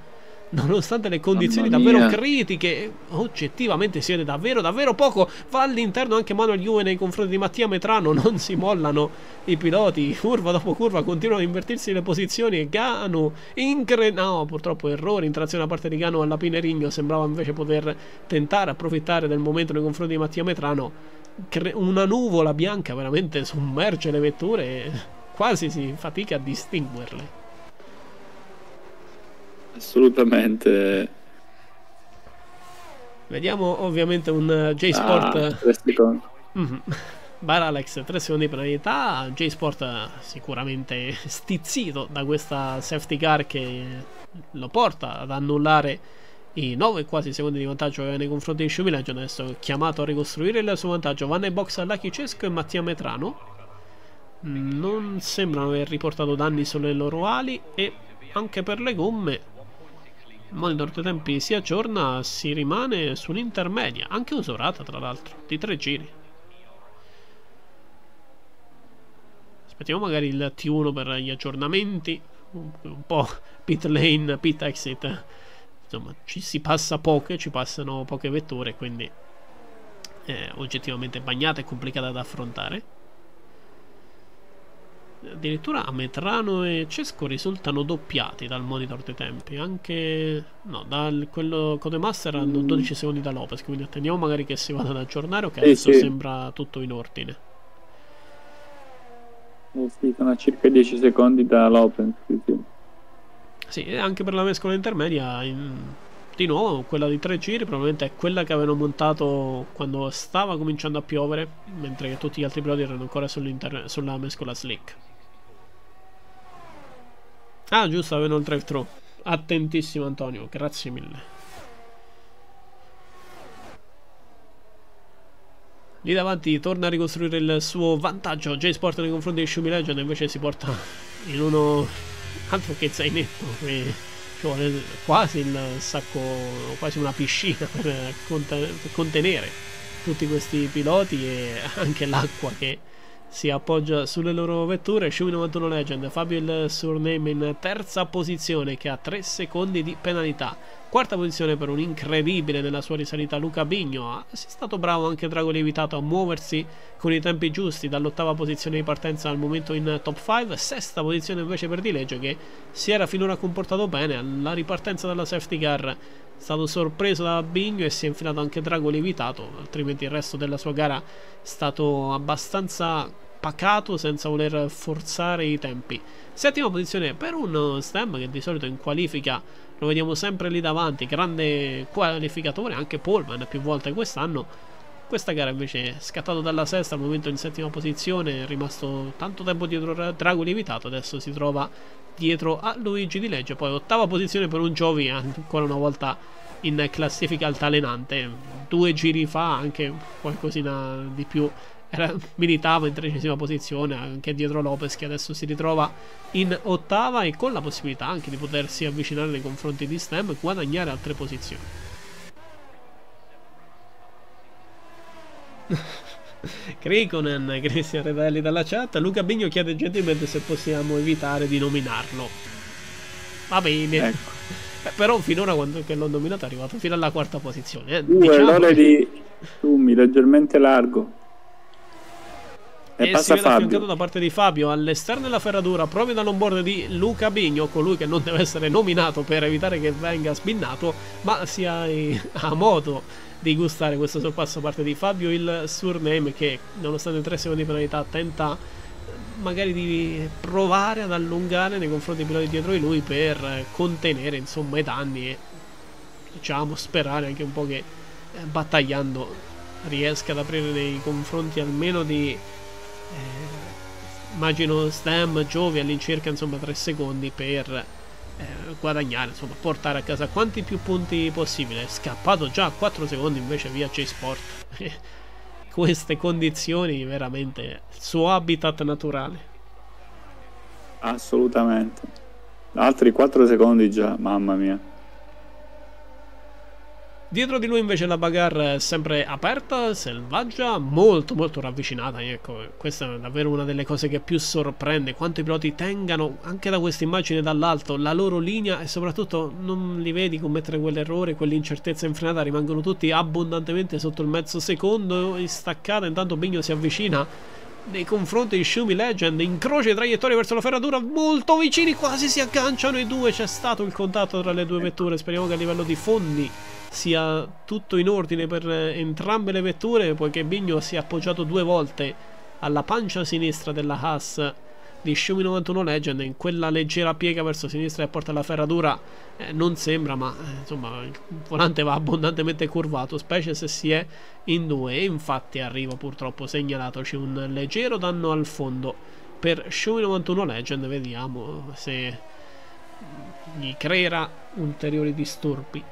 nonostante le condizioni davvero critiche, oggettivamente si vede davvero, davvero poco. Va all'interno anche Manuel Juve nei confronti di Mattia Metrano, non si mollano i piloti, curva dopo curva continuano ad invertirsi le posizioni. E Gano incre... no, purtroppo errore in trazione da parte di Gano alla Pinerigno, sembrava invece poter tentare, approfittare del momento nei confronti di Mattia Metrano. Una nuvola bianca veramente sommerge le vetture e quasi si fatica a distinguerle assolutamente. Vediamo ovviamente un eh, J-Sport. Ah, mm-hmm. Bar Alex, 3 secondi di penalità. J-Sport sicuramente stizzito da questa safety car che lo porta ad annullare i 9 quasi secondi di vantaggio che aveva nei confronti di Sciumilaggio. Adesso chiamato a ricostruire il suo vantaggio. Va nei box a Lucky Cesco e Mattia Metrano. Non sembrano aver riportato danni sulle loro ali e anche per le gomme monitor dei tempi si aggiorna, si rimane su un'intermedia, anche usurata tra l'altro, di tre giri. Aspettiamo magari il T1 per gli aggiornamenti, un po' pit lane, pit exit. Insomma, ci si passa poche, ci passano poche vetture, quindi è oggettivamente bagnata e complicata da affrontare addirittura Metrano e Cesco risultano doppiati dal monitor dei tempi anche no dal quello Codemaster hanno 12 secondi da Lopez quindi attendiamo magari che si vada ad aggiornare o che adesso sì. sembra tutto in ordine eh sì, sono a circa 10 secondi da Lopez sì, sì. anche per la mescola intermedia in... di nuovo quella di tre giri probabilmente è quella che avevano montato quando stava cominciando a piovere mentre che tutti gli altri piloti erano ancora sulla mescola slick Ah, giusto, avevano il drive-thru. Attentissimo Antonio, grazie mille. Lì davanti torna a ricostruire il suo vantaggio. J-Sport nei confronti di Shumi Legend invece si porta in uno altro che zainetto. E ci vuole quasi il sacco, quasi una piscina per, contenere tutti questi piloti e anche l'acqua che si appoggia sulle loro vetture Shui 91 Legend Fabio il surname in terza posizione che ha 3 secondi di penalità Quarta posizione per un incredibile nella sua risalita Luca Bigno. è stato bravo anche Drago Lievitato a muoversi con i tempi giusti dall'ottava posizione di partenza al momento in top 5. Sesta posizione invece per Di Legge che si era finora comportato bene. Alla ripartenza dalla safety car stato sorpreso da Bigno e si è infilato anche Drago Lievitato. Altrimenti il resto della sua gara è stato abbastanza pacato senza voler forzare i tempi. Settima posizione per un stem che di solito in qualifica lo vediamo sempre lì davanti, grande qualificatore, anche Polman più volte quest'anno. Questa gara invece è scattato dalla sesta al momento in settima posizione, è rimasto tanto tempo dietro Drago Lievitato, adesso si trova dietro a Luigi Di Legge, poi ottava posizione per un Giovi, ancora una volta in classifica altalenante, due giri fa anche qualcosina di più era, [LAUGHS] militava in tredicesima posizione anche dietro Lopez che adesso si ritrova in ottava e con la possibilità anche di potersi avvicinare nei confronti di Stem e guadagnare altre posizioni. [LAUGHS] [LAUGHS] Krikonen, [LAUGHS] Cristian Revelli dalla chat, Luca Bigno chiede gentilmente se possiamo evitare di nominarlo. Va bene. Ecco. Eh, però finora quando l'ho nominato è arrivato fino alla quarta posizione. Eh. Uh, diciamo di Sumi leggermente largo. E, e si vede affiancato da parte di Fabio all'esterno della ferratura proprio dall'onboard di Luca Bigno, colui che non deve essere nominato per evitare che venga spinnato, ma sia [LAUGHS] a modo di gustare questo sorpasso da parte di Fabio. Il surname che nonostante 3 secondi di penalità tenta magari di provare ad allungare nei confronti dei piloti dietro di lui per contenere insomma i danni e diciamo sperare anche un po' che eh, battagliando riesca ad aprire nei confronti almeno di eh, immagino Stem Giovi all'incirca insomma 3 secondi per eh, guadagnare insomma portare a casa quanti più punti possibile. È scappato già a 4 secondi invece via J-Sport. [LAUGHS] Queste condizioni veramente il suo habitat naturale. Assolutamente. Altri 4 secondi già mamma mia Dietro di lui invece la bagarre è sempre aperta, selvaggia, molto molto ravvicinata. Ecco, questa è davvero una delle cose che più sorprende. Quanto i piloti tengano anche da questa immagine dall'alto la loro linea e soprattutto non li vedi commettere quell'errore, quell'incertezza in frenata. Rimangono tutti abbondantemente sotto il mezzo secondo in staccata. Intanto Bigno si avvicina nei confronti di Shumi Legend. Incrocia i traiettori verso la ferratura molto vicini, quasi si agganciano i due. C'è stato il contatto tra le due vetture. Speriamo che a livello di fondi sia tutto in ordine per entrambe le vetture poiché Bigno si è appoggiato due volte alla pancia sinistra della Haas di Xiaomi 91 Legend. In quella leggera piega verso sinistra che porta alla ferratura eh, non sembra ma eh, insomma il volante va abbondantemente curvato specie se si è in due. E infatti arriva purtroppo segnalatoci un leggero danno al fondo. Per Xiaomi 91 Legend vediamo se gli creerà ulteriori disturbi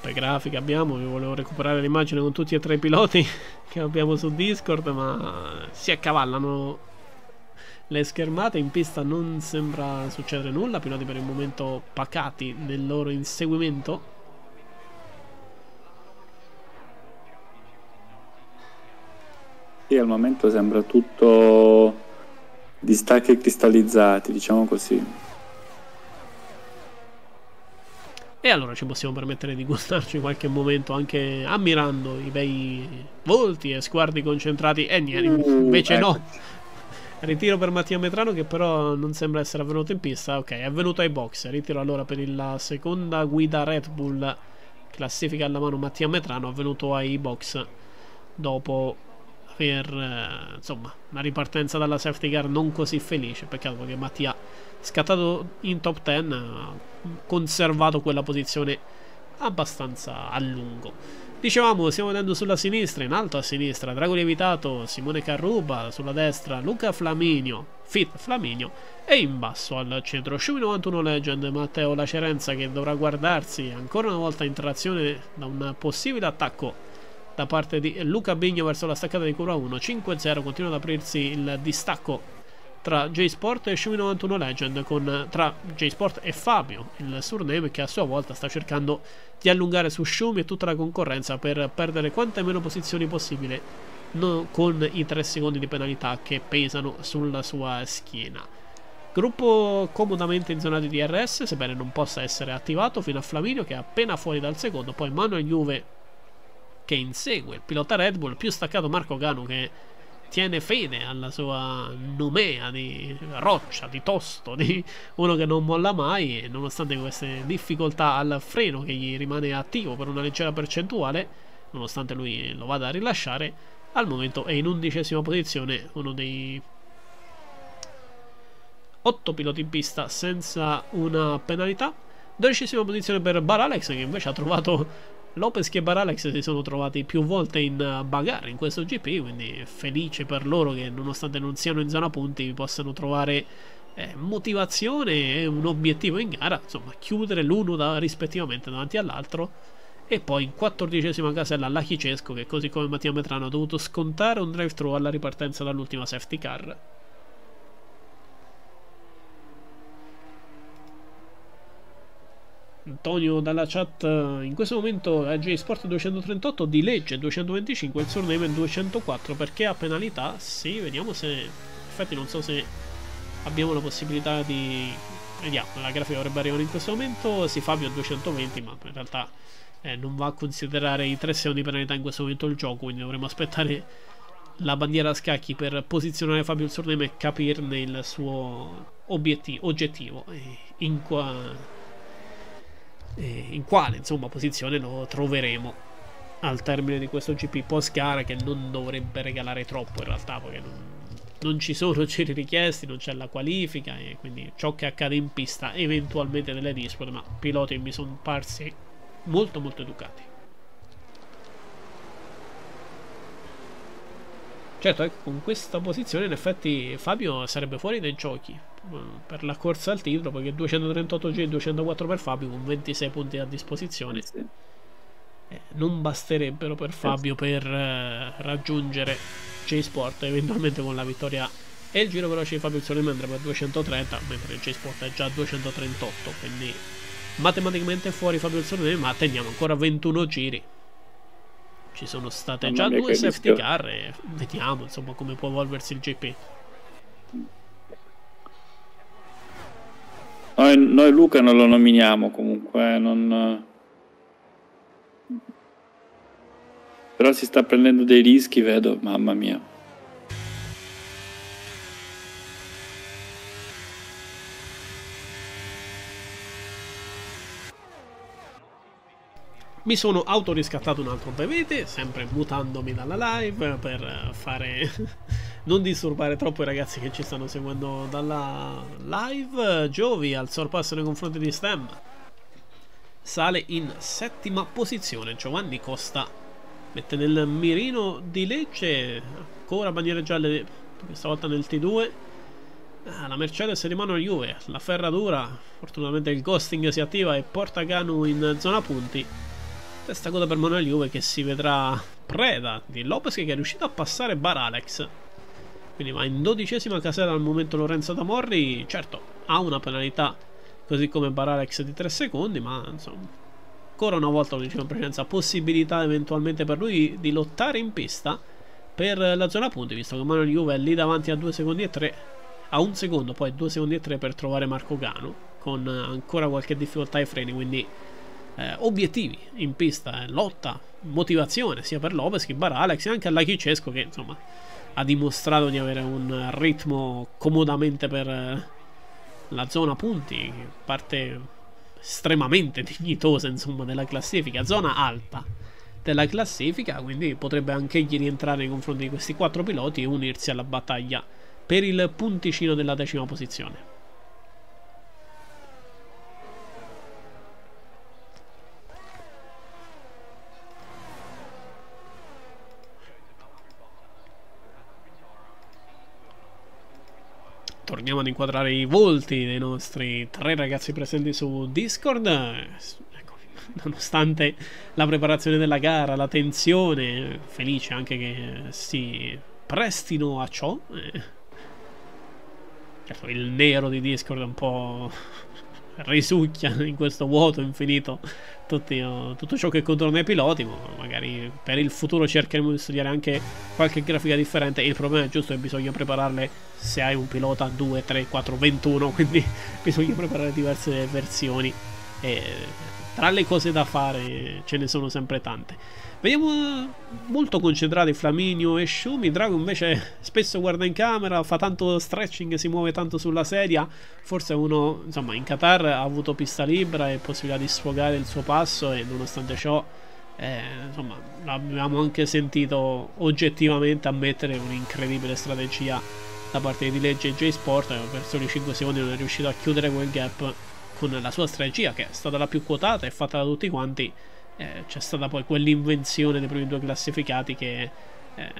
troppe grafiche abbiamo, io volevo recuperare l'immagine con tutti e tre i piloti [LAUGHS] che abbiamo su Discord, ma si accavallano le schermate, in pista non sembra succedere nulla, piloti per il momento pacati nel loro inseguimento. Sì, al momento sembra tutto distacchi cristallizzati, diciamo così. E allora ci possiamo permettere di gustarci qualche momento anche ammirando i bei volti e sguardi concentrati. E niente, mm, invece no. Ritiro per Mattia Metrano che però non sembra essere avvenuto in pista. Ok, è avvenuto ai box. Ritiro allora per la seconda guida Red Bull. Classifica alla mano Mattia Metrano, avvenuto ai box dopo aver eh, insomma una ripartenza dalla safety car non così felice. Peccato perché Mattia scattato in top 10 ha conservato quella posizione abbastanza a lungo. Dicevamo, stiamo vedendo sulla sinistra, in alto a sinistra, Drago Lievitato, Simone Carruba, sulla destra Luca Flaminio, Fit Flaminio e in basso al centro Shumi 91 Legend, Matteo Lacerenza che dovrà guardarsi ancora una volta in trazione da un possibile attacco da parte di Luca Bigno verso la staccata di curva 1, 5-0, continua ad aprirsi il distacco tra J-Sport e Shumi 91 Legend, con, tra J-Sport e Fabio, il surname che a sua volta sta cercando di allungare su Shumi e tutta la concorrenza per perdere quante meno posizioni possibile no, con i 3 secondi di penalità che pesano sulla sua schiena. Gruppo comodamente in zona di DRS, sebbene non possa essere attivato fino a Flaminio che è appena fuori dal secondo, poi Manuel Juve che insegue il pilota Red Bull, più staccato Marco Gano che tiene fede alla sua nomea di roccia, di tosto, di uno che non molla mai e nonostante queste difficoltà al freno che gli rimane attivo per una leggera percentuale, nonostante lui lo vada a rilasciare, al momento è in undicesima posizione, uno dei 8 piloti in pista senza una penalità. Dodicesima posizione per Baralex che invece ha trovato Lopez e Baralex si sono trovati più volte in bagarre in questo GP, quindi felice per loro che nonostante non siano in zona punti possano trovare eh, motivazione e un obiettivo in gara, insomma chiudere l'uno da, rispettivamente davanti all'altro e poi in quattordicesima casella Lachicesco che così come Mattia Metrano ha dovuto scontare un drive thru alla ripartenza dall'ultima safety car. Antonio dalla chat in questo momento AJ Sport 238 di legge 225 il surname è 204 perché ha penalità? Sì vediamo se infatti non so se abbiamo la possibilità di vediamo la grafica dovrebbe arrivare in questo momento si Fabio a 220 ma in realtà eh, non va a considerare i 3 secondi di penalità in questo momento il gioco, quindi dovremo aspettare la bandiera a scacchi per posizionare Fabio il Surname e capirne il suo obiettivo, oggettivo in, qua, in quale insomma, posizione lo troveremo al termine di questo GP post gara che non dovrebbe regalare troppo in realtà perché non, non ci sono [LAUGHS] giri richiesti, non c'è la qualifica e quindi ciò che accade in pista eventualmente nelle dispute, ma piloti mi sono parsi molto molto educati. Certo, ecco, con questa posizione in effetti Fabio sarebbe fuori dai giochi eh, per la corsa al titolo, perché 238G e 204 per Fabio con 26 punti a disposizione. Eh, non basterebbero per Fabio per eh, raggiungere J-Sport, eventualmente con la vittoria e il giro veloce di Fabio Solime andrebbe a 230, mentre il J-Sport è già a 238, quindi matematicamente fuori Fabio Solone, ma teniamo ancora 21 giri. Ci sono state già due safety car e vediamo insomma come può evolversi il GP. Noi, noi Luca non lo nominiamo comunque, eh, non... però si sta prendendo dei rischi, vedo, mamma mia. Mi sono autoriscattato un altro bevete, sempre mutandomi dalla live per fare [LAUGHS] non disturbare troppo i ragazzi che ci stanno seguendo dalla live. Giovi al sorpasso nei confronti di Stem sale in settima posizione. Giovanni Costa mette nel mirino di legge ancora bandiere gialle questa volta nel T2. Ah, la Mercedes di mano Juve, la ferratura, fortunatamente il ghosting si attiva e porta Ganu in zona punti. Testa coda per Manuel Juve che si vedrà preda di Lopez che è riuscito a passare Baralex. Quindi va in dodicesima casella al momento Lorenzo Damorri. Certo, ha una penalità così come Baralex di 3 secondi, ma insomma, ancora una volta, lo dicevo in precedenza, possibilità eventualmente per lui di lottare in pista per la zona punti, visto che Manuel Juve è lì davanti a 2 secondi e 3, a un secondo, poi 2 secondi e 3 per trovare Marco Gano, con ancora qualche difficoltà ai freni, quindi eh, obiettivi in pista, eh, lotta, motivazione sia per Lopez che per Alex e anche alla Chicesco che insomma ha dimostrato di avere un ritmo comodamente per eh, la zona punti, parte estremamente [LAUGHS] dignitosa insomma della classifica, zona alta della classifica, quindi potrebbe anche egli rientrare nei confronti di questi quattro piloti e unirsi alla battaglia per il punticino della decima posizione. Torniamo ad inquadrare i volti dei nostri tre ragazzi presenti su Discord. Ecco, nonostante la preparazione della gara, la tensione, felice anche che si prestino a ciò. Eh, certo, il nero di Discord è un po' risucchia in questo vuoto infinito tutti, uh, tutto ciò che controlla i piloti. Ma magari per il futuro cercheremo di studiare anche qualche grafica differente. Il problema è giusto che bisogna prepararle se hai un pilota 2, 3, 4, 21. Quindi bisogna preparare diverse versioni. E tra le cose da fare ce ne sono sempre tante. Vediamo molto concentrati Flaminio e Shumi. Drago invece spesso guarda in camera, fa tanto stretching, si muove tanto sulla sedia. Forse uno, insomma, in Qatar ha avuto pista libera e possibilità di sfogare il suo passo e nonostante ciò, eh, insomma, l'abbiamo anche sentito oggettivamente ammettere un'incredibile strategia da parte di Legge e J-Sport. Per soli 5 secondi non è riuscito a chiudere quel gap con la sua strategia che è stata la più quotata e fatta da tutti quanti eh, c'è stata poi quell'invenzione dei primi due classificati che eh,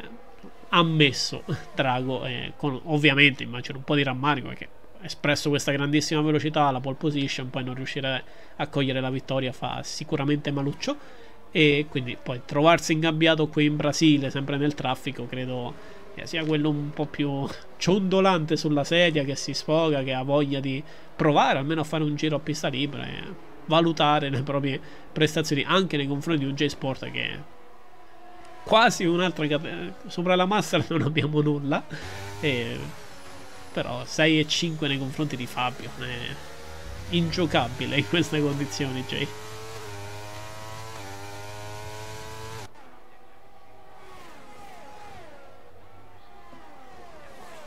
ha messo Drago eh, con ovviamente immagino un po' di rammarico perché ha espresso questa grandissima velocità alla pole position poi non riuscire a cogliere la vittoria fa sicuramente maluccio. E quindi poi trovarsi ingabbiato qui in Brasile sempre nel traffico credo che sia quello un po' più ciondolante sulla sedia che si sfoga che ha voglia di provare almeno a fare un giro a pista libera e valutare le proprie prestazioni anche nei confronti di un J-Sport che è quasi un'altra. Sopra la Master [LAUGHS] non abbiamo nulla. E... Però 6 e 5 nei confronti di Fabio è ingiocabile in queste condizioni, Jay.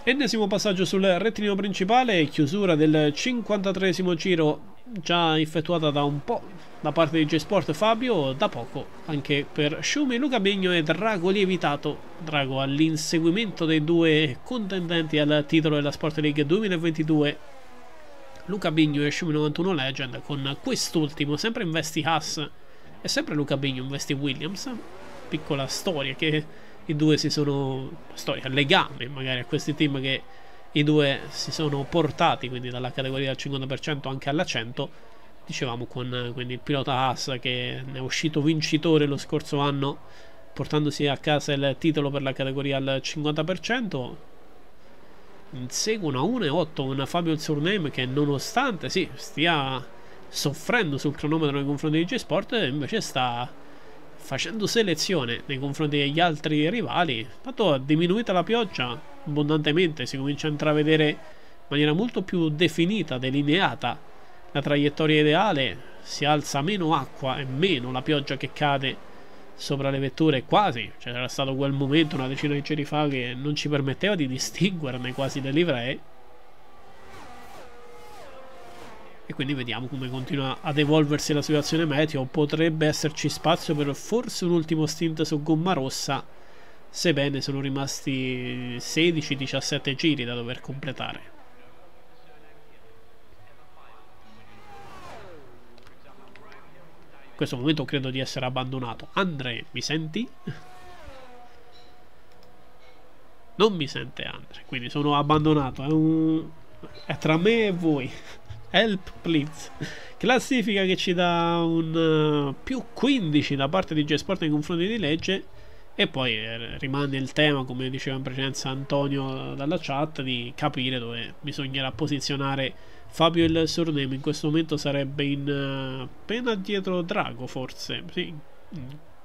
Ennesimo passaggio sul rettilineo principale, chiusura del 53 giro già effettuata da un po' da parte di J-Sport Fabio, da poco anche per Shumi, Luca Begno e Drago Lievitato. Drago all'inseguimento dei due contendenti al titolo della Sport League 2022. Luca Bigno e Shumi 91 Legend con quest'ultimo sempre in vesti Haas e sempre Luca Bigno in vesti Williams. Piccola storia che i due si sono storia, legame magari a questi team che i due si sono portati quindi dalla categoria del 50% anche alla 100 dicevamo con quindi il pilota Haas che ne è uscito vincitore lo scorso anno portandosi a casa il titolo per la categoria al 50% inseguono a 1,8 un Fabio Surname che nonostante sì stia soffrendo sul cronometro nei confronti di G-Sport invece sta facendo selezione nei confronti degli altri rivali tanto diminuita la pioggia abbondantemente, si comincia a intravedere in maniera molto più definita, delineata la traiettoria ideale, si alza meno acqua e meno la pioggia che cade sopra le vetture quasi, cioè era stato quel momento una decina di giorni fa che non ci permetteva di distinguerne quasi le livree e quindi vediamo come continua ad evolversi la situazione meteo potrebbe esserci spazio per forse un ultimo stint su gomma rossa sebbene sono rimasti 16-17 giri da dover completare. In questo momento credo di essere abbandonato. Andre, mi senti? Non mi sente Andre, quindi sono abbandonato. È, un... è tra me e voi. Help, please. Classifica che ci dà un uh, più 15 da parte di G-Sport nei confronti di legge e poi eh, rimane il tema, come diceva in precedenza Antonio dalla chat, di capire dove bisognerà posizionare Fabio il surname. In questo momento sarebbe in appena dietro Drago, forse, sì,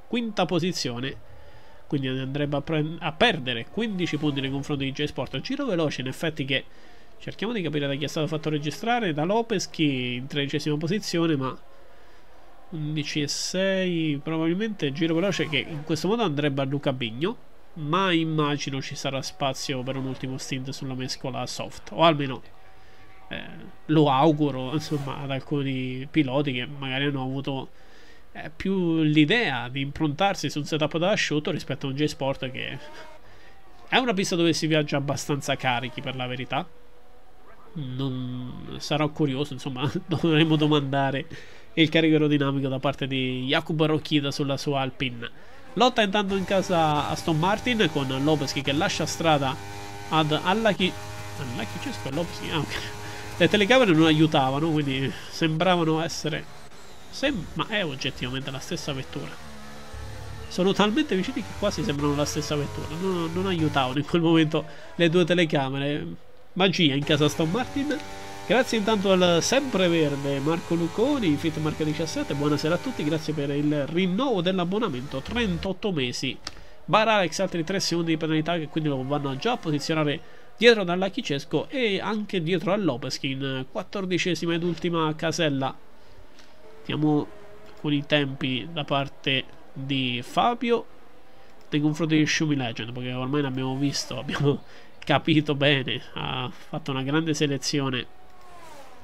quinta posizione. Quindi andrebbe a, a, perdere 15 punti nei confronti di J-Sport. Giro veloce, in effetti, che cerchiamo di capire da chi è stato fatto registrare. Da Lopez, che in tredicesima posizione, ma 11 e 6 probabilmente giro veloce che in questo modo andrebbe a Luca Bigno ma immagino ci sarà spazio per un ultimo stint sulla mescola soft o almeno eh, lo auguro insomma ad alcuni piloti che magari hanno avuto eh, più l'idea di improntarsi su un setup da asciutto rispetto a un J-Sport che è una pista dove si viaggia abbastanza carichi per la verità non sarò curioso insomma [LAUGHS] dovremmo domandare il carico aerodinamico da parte di Jakub Rokida sulla sua Alpine. Lotta intanto in casa Aston Martin con Lopeschi che lascia strada ad Allaki. Allaki Cesco e Lopeschi. Ah, ok. Le telecamere non aiutavano, quindi sembravano essere. Sem ma è oggettivamente la stessa vettura. Sono talmente vicini che quasi sembrano la stessa vettura. Non, non aiutavano in quel momento le due telecamere. Magia in casa Aston Martin. Grazie intanto al sempreverde Marco Lucconi, Fit Marca 17, buonasera a tutti, grazie per il rinnovo dell'abbonamento, 38 mesi. Bar Alex altri 3 secondi di penalità che quindi lo vanno già a posizionare dietro dall'Acchi Cesco e anche dietro a Lopez che in 14 ed ultima casella. Andiamo con i tempi da parte di Fabio nei confronti di Shumi Legend perché ormai l'abbiamo visto, abbiamo capito bene, ha fatto una grande selezione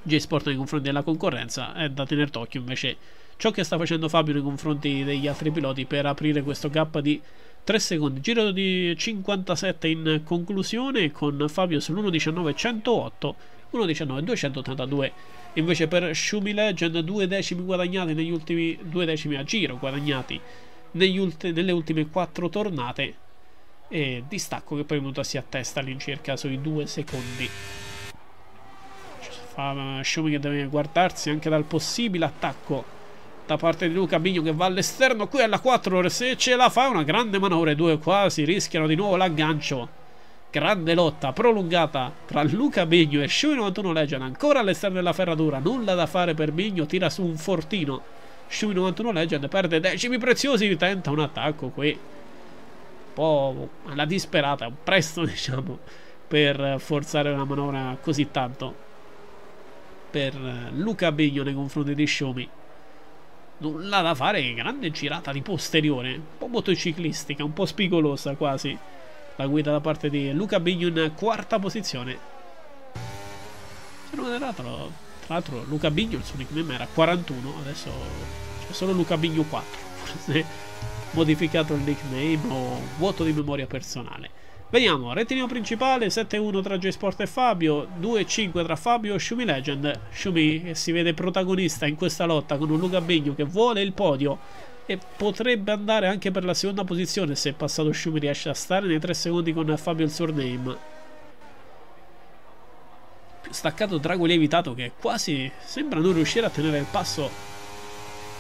J-Sport nei confronti della concorrenza è da tenere d'occhio invece ciò che sta facendo Fabio nei confronti degli altri piloti per aprire questo gap di 3 secondi. Giro di 57 in conclusione con Fabio sull'1.19.108 1.19.282 invece per Shumi Legend due decimi guadagnati negli ultimi due decimi a giro guadagnati ulti, nelle ultime 4 tornate e distacco che poi è venuto a si attesta all'incirca sui 2 secondi. Fa Shumi che deve guardarsi anche dal possibile attacco da parte di Luca Bigno che va all'esterno qui alla 4 se ce la fa una grande manovra i due quasi rischiano di nuovo l'aggancio. Grande lotta prolungata tra Luca Bigno e Shumi 91 Legend ancora all'esterno della ferratura nulla da fare per Bigno tira su un fortino. Shumi 91 Legend perde decimi preziosi tenta un attacco qui po' alla disperata presto [LAUGHS] diciamo per forzare una manovra così tanto per Luca Bigno nei confronti di Shumi nulla da fare, grande girata di posteriore, un po' motociclistica, un po' spigolosa quasi. La guida da parte di Luca Bigno in quarta posizione. Se non errato, tra l'altro Luca Bigno il suo nickname era 41, adesso c'è solo Luca Bigno 4. Forse modificato il nickname o vuoto di memoria personale. Vediamo, rettilineo principale 7-1 tra J-Sport e Fabio, 2-5 tra Fabio e Shumi Legend. Shumi che si vede protagonista in questa lotta con un Luca Begno che vuole il podio e potrebbe andare anche per la seconda posizione se passato Shumi riesce a stare nei 3 secondi con Fabio il surname. Staccato Drago Lievitato che quasi sembra non riuscire a tenere il passo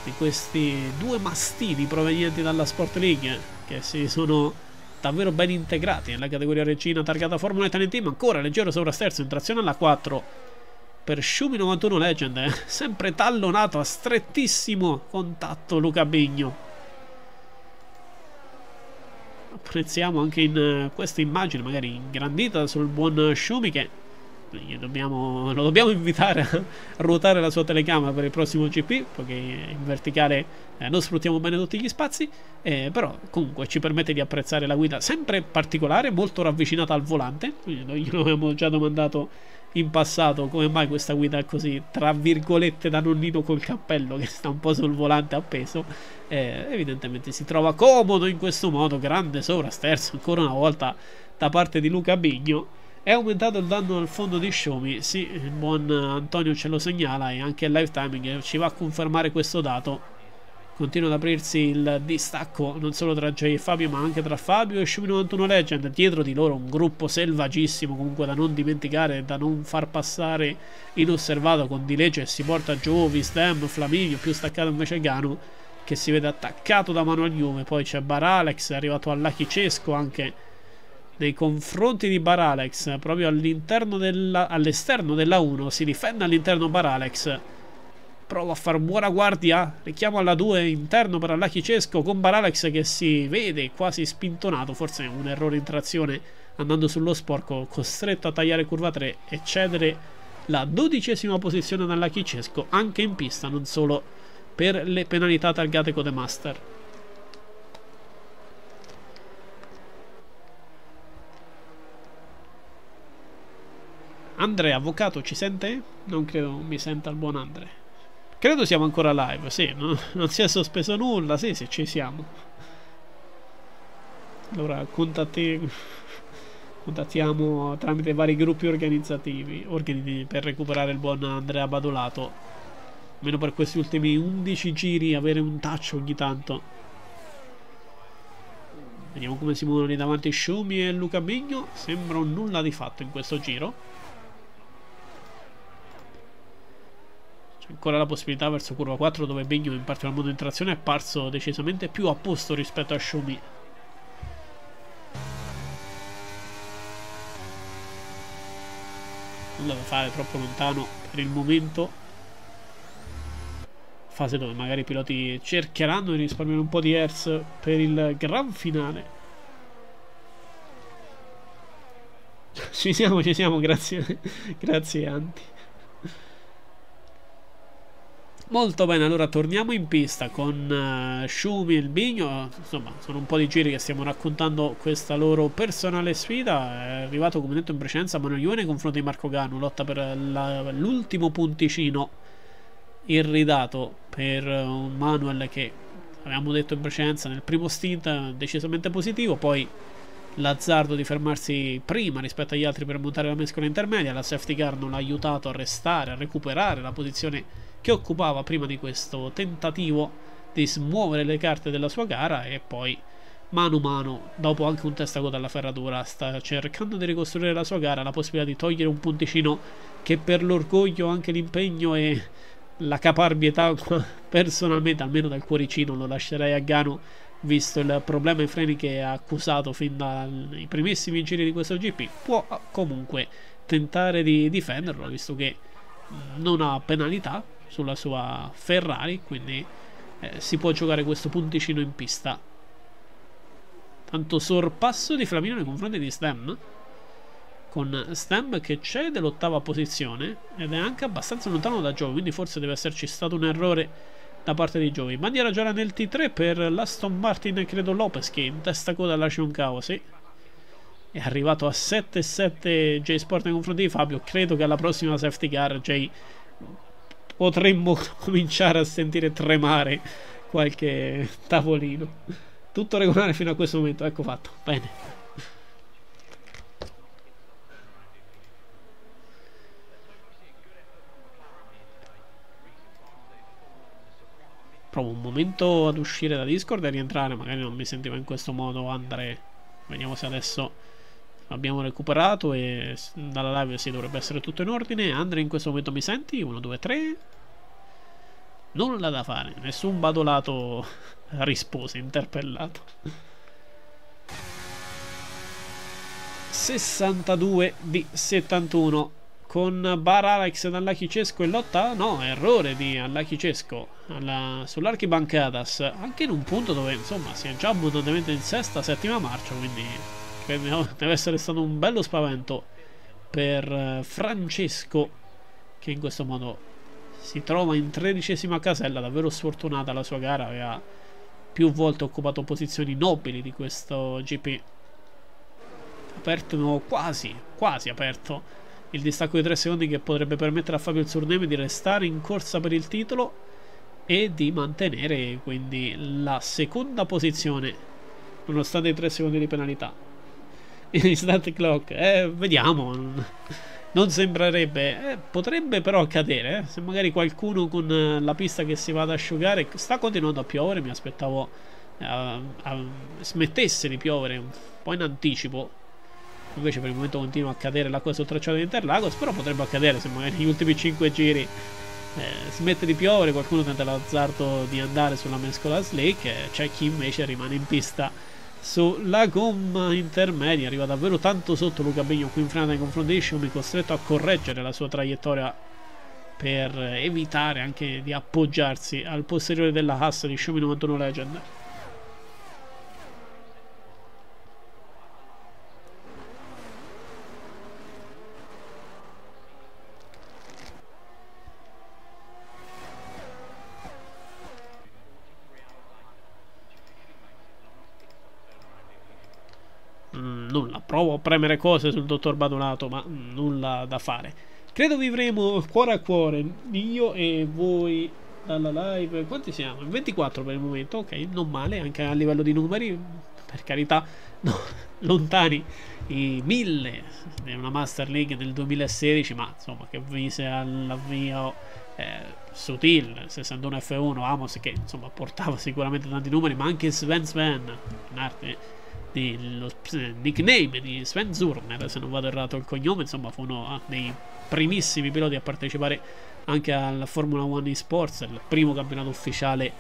di questi due mastini provenienti dalla Sport League che si sono davvero ben integrati nella categoria regina targata Formula Italian Team ancora leggero sovrasterzo in trazione alla 4 per Shumi 91 Legend eh? sempre tallonato a strettissimo contatto Luca Bigno apprezziamo anche in uh, questa immagine magari ingrandita sul buon Shumi che Dobbiamo, lo dobbiamo invitare a ruotare la sua telecamera per il prossimo GP perché in verticale eh, non sfruttiamo bene tutti gli spazi eh, però comunque ci permette di apprezzare la guida sempre particolare molto ravvicinata al volante glielo abbiamo già domandato in passato come mai questa guida è così tra virgolette da nonnino col cappello che sta un po' sul volante appeso eh, evidentemente si trova comodo in questo modo grande sovrasterzo ancora una volta da parte di Luca Bigno è aumentato il danno al fondo di Xiaomi, sì, il buon Antonio ce lo segnala e anche il live timing ci va a confermare questo dato. Continua ad aprirsi il distacco non solo tra Jay e Fabio ma anche tra Fabio e Xiaomi 91 Legend. Dietro di loro un gruppo selvagissimo comunque da non dimenticare e da non far passare inosservato con Dilegge e si porta Giovi, Stem, Flaminio, più staccato invece Ganu che si vede attaccato da Manuel Juve. Poi c'è Baralex, è arrivato all'Achicesco anche nei confronti di Baralex proprio all'interno della, all'esterno della 1 si difende all'interno Baralex. Prova a fare buona guardia richiamo alla 2 interno per Allachicesco con Baralex che si vede quasi spintonato forse un errore in trazione andando sullo sporco costretto a tagliare curva 3 e cedere la dodicesima posizione dall'Achicesco anche in pista non solo per le penalità targate Codemaster Andrea, avvocato, ci sente? Non credo mi senta il buon Andrea. Credo siamo ancora live, sì, no? [LAUGHS] non si è sospeso nulla, sì, sì, ci siamo. Allora, contatti... contattiamo tramite vari gruppi organizzativi organi per recuperare il buon Andrea Badolato. Almeno per questi ultimi 11 giri avere un touch ogni tanto. Vediamo come si muovono lì davanti Shumi e Luca Bigno. Sembra un nulla di fatto in questo giro. C'è ancora la possibilità verso curva 4 dove Begno in particolar modo in trazione è apparso decisamente più a posto rispetto a Xiaomi. nulla da fare troppo lontano per il momento. Fase dove magari i piloti cercheranno di risparmiare un po' di hertz per il gran finale. [LAUGHS] Ci siamo ci siamo grazie [LAUGHS] grazie Anti Molto bene, allora torniamo in pista con uh, Shumi e il Bigno. Insomma, sono un po' di giri che stiamo raccontando questa loro personale sfida. È arrivato, come detto in precedenza, Manuel Ione nei confronti di Marco Gano. Lotta per l'ultimo punticino irridato per un Manuel che avevamo detto in precedenza nel primo stint decisamente positivo. Poi l'azzardo di fermarsi prima rispetto agli altri per montare la mescola intermedia. La safety car non l'ha aiutato a restare, a recuperare la posizione che occupava prima di questo tentativo di smuovere le carte della sua gara e poi mano a mano, dopo anche un testacoda alla ferratura, sta cercando di ricostruire la sua gara, la possibilità di togliere un punticino che per l'orgoglio, anche l'impegno e la caparbietà [LAUGHS] personalmente, almeno dal cuoricino, lo lascerei a Gano visto il problema ai freni che ha accusato fin dai primissimi giri di questo GP, può comunque tentare di difenderlo, visto che non ha penalità, sulla sua Ferrari, quindi eh, si può giocare questo punticino in pista. Tanto sorpasso di Flamino nei confronti di Stem, con Stem che cede l'ottava posizione ed è anche abbastanza lontano da Giovi, quindi forse deve esserci stato un errore da parte di Giovi. Bandiera gialla nel T3 per l'Aston Martin, credo Lopez, che in testa coda lascia un caos, sì. È arrivato a 7-7 J Sport nei confronti di Fabio. Credo che alla prossima safety car J potremmo [LAUGHS] cominciare a sentire tremare qualche tavolino. Tutto regolare fino a questo momento, ecco fatto. Bene. Provo un momento ad uscire da Discord e rientrare. Magari non mi sentiva in questo modo Andre. Vediamo se adesso abbiamo recuperato e dalla live si dovrebbe essere tutto in ordine. Andre in questo momento mi senti? 1, 2, 3. Nulla da fare, nessun badolato [LAUGHS] rispose, interpellato. 62 di 71 con Bar Alex dall'Achicesco in lotta no, errore di All'Achicesco sull'Archibancadas anche in un punto dove insomma si è già abbondantemente in sesta settima marcia quindi credo deve essere stato un bello spavento per eh, Francesco che in questo modo si trova in tredicesima casella, davvero sfortunata la sua gara, aveva più volte occupato posizioni nobili di questo GP. Aperto quasi, quasi aperto il distacco di 3 secondi che potrebbe permettere a Fabio il Surneme di restare in corsa per il titolo e di mantenere quindi la seconda posizione nonostante i 3 secondi di penalità. [LAUGHS] Instant clock, eh, vediamo. Non sembrerebbe, eh, potrebbe però accadere, eh, se magari qualcuno con eh, la pista che si va ad asciugare sta continuando a piovere, mi aspettavo eh, smettesse di piovere un po' in anticipo, invece per il momento continua a cadere l'acqua sul tracciato di Interlagos, però potrebbe accadere se magari negli ultimi 5 giri eh, smette di piovere, qualcuno tenta l'azzardo di andare sulla mescola Slake, c'è chi invece rimane in pista sulla gomma intermedia. Arriva davvero tanto sotto Luca Begno qui in finale di Xiaomi costretto a correggere la sua traiettoria per evitare anche di appoggiarsi al posteriore della Haas di Xiaomi 91 Legend nulla. Provo a premere cose sul dottor Badolato, ma nulla da fare. Credo vivremo cuore a cuore, io e voi dalla live. Quanti siamo? 24 per il momento, ok, non male, anche a livello di numeri, per carità, [LAUGHS] no, lontani i 1000 di una Master League del 2016, ma insomma che vise all'avvio eh, Sutil 61 F1 Amos che insomma portava sicuramente tanti numeri, ma anche Sven Sven in arte lo nickname di Sven Zurner, se non vado errato il cognome, insomma fu uno dei primissimi piloti a partecipare anche alla Formula One eSports, il primo campionato ufficiale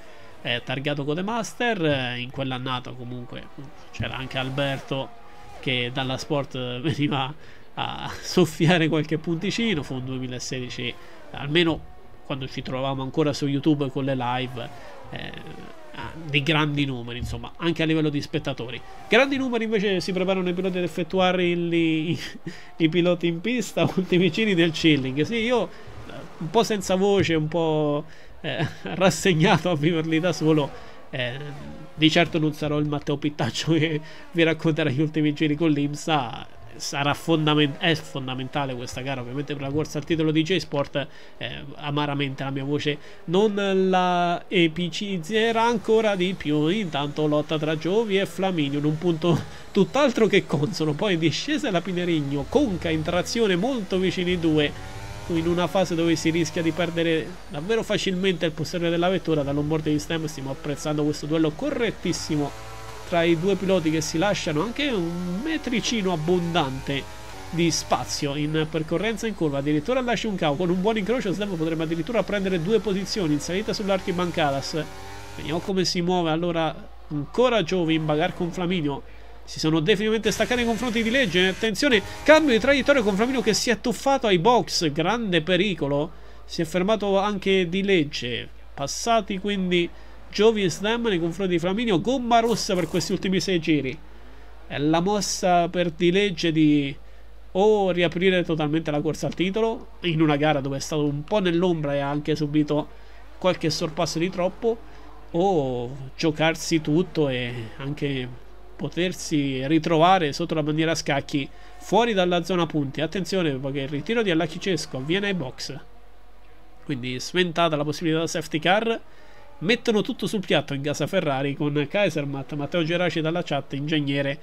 eh, targato Codemaster, eh, in quell'annata comunque c'era anche Alberto che dalla sport [LAUGHS] veniva a soffiare qualche punticino. Fu un 2016, almeno quando ci trovavamo ancora su YouTube con le live. Eh, di grandi numeri, insomma, anche a livello di spettatori. Grandi numeri invece si preparano i piloti ad effettuare il, i, i, piloti in pista, [LAUGHS] ultimi giri del chilling. Sì, io eh, un po' senza voce, un po' eh, [LAUGHS] rassegnato a viverli da solo. Eh, di certo non sarò il Matteo Pittaccio [LAUGHS] che vi racconterà gli ultimi giri con l'Imsa sarà fondament- è fondamentale questa gara ovviamente per la corsa al titolo di J-Sport eh, amaramente la mia voce non la epicizzerà ancora di più. Intanto lotta tra Giovi e Flaminio in un punto tutt'altro che consono. Poi discesa la Pinerigno Conca in trazione molto vicini i due in una fase dove si rischia di perdere davvero facilmente il posteriore della vettura. Dall'onboard di stem stiamo apprezzando questo duello correttissimo tra i due piloti che si lasciano anche un metricino abbondante di spazio in percorrenza in curva. Addirittura lascia un cao con un buon incrocio Slam potrebbe addirittura prendere due posizioni in salita sull'archibancadas vediamo come si muove allora ancora Giovi in bagar con Flaminio. Si sono definitivamente staccati nei confronti di Legge. Attenzione cambio di traiettoria con Flaminio che si è tuffato ai box. Grande pericolo. Si è fermato anche di Legge. Passati quindi Giovi e Slam nei confronti di Flaminio. Gomma rossa per questi ultimi sei giri. È la mossa per di legge di o riaprire totalmente la corsa al titolo in una gara dove è stato un po' nell'ombra e ha anche subito qualche sorpasso di troppo o giocarsi tutto e anche potersi ritrovare sotto la bandiera a scacchi fuori dalla zona punti. Attenzione perché il ritiro di Allachicesco avviene ai box. Quindi sventata la possibilità da safety car mettono tutto sul piatto in casa Ferrari con Kaisermat, Matteo Geraci dalla chat, ingegnere.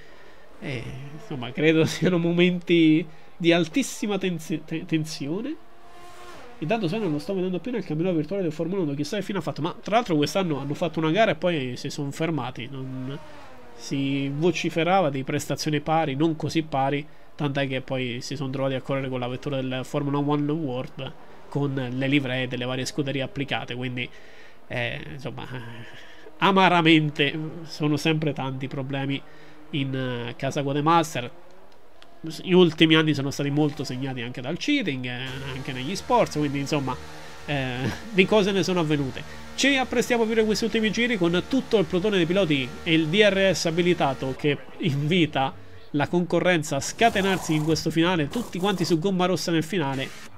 E, insomma, credo [LAUGHS] siano momenti di altissima tensi- te- tensione. Intanto se non lo sto vedendo più nel cammino virtuale del Formula 1, chissà che fine ha fatto. Ma tra l'altro quest'anno hanno fatto una gara e poi si sono fermati. Non... Si vociferava di prestazioni pari, non così pari, tant'è che poi si sono trovati a correre con la vettura del Formula 1 World con le livree delle varie scuderie applicate. Quindi eh, insomma, amaramente sono sempre tanti problemi in uh, casa Codemaster. Gli ultimi anni sono stati molto segnati anche dal cheating, eh, anche negli sports, quindi insomma eh, di cose ne sono avvenute. Ci apprestiamo a vivere questi ultimi giri con tutto il plotone dei piloti e il DRS abilitato che invita la concorrenza a scatenarsi in questo finale, tutti quanti su gomma rossa nel finale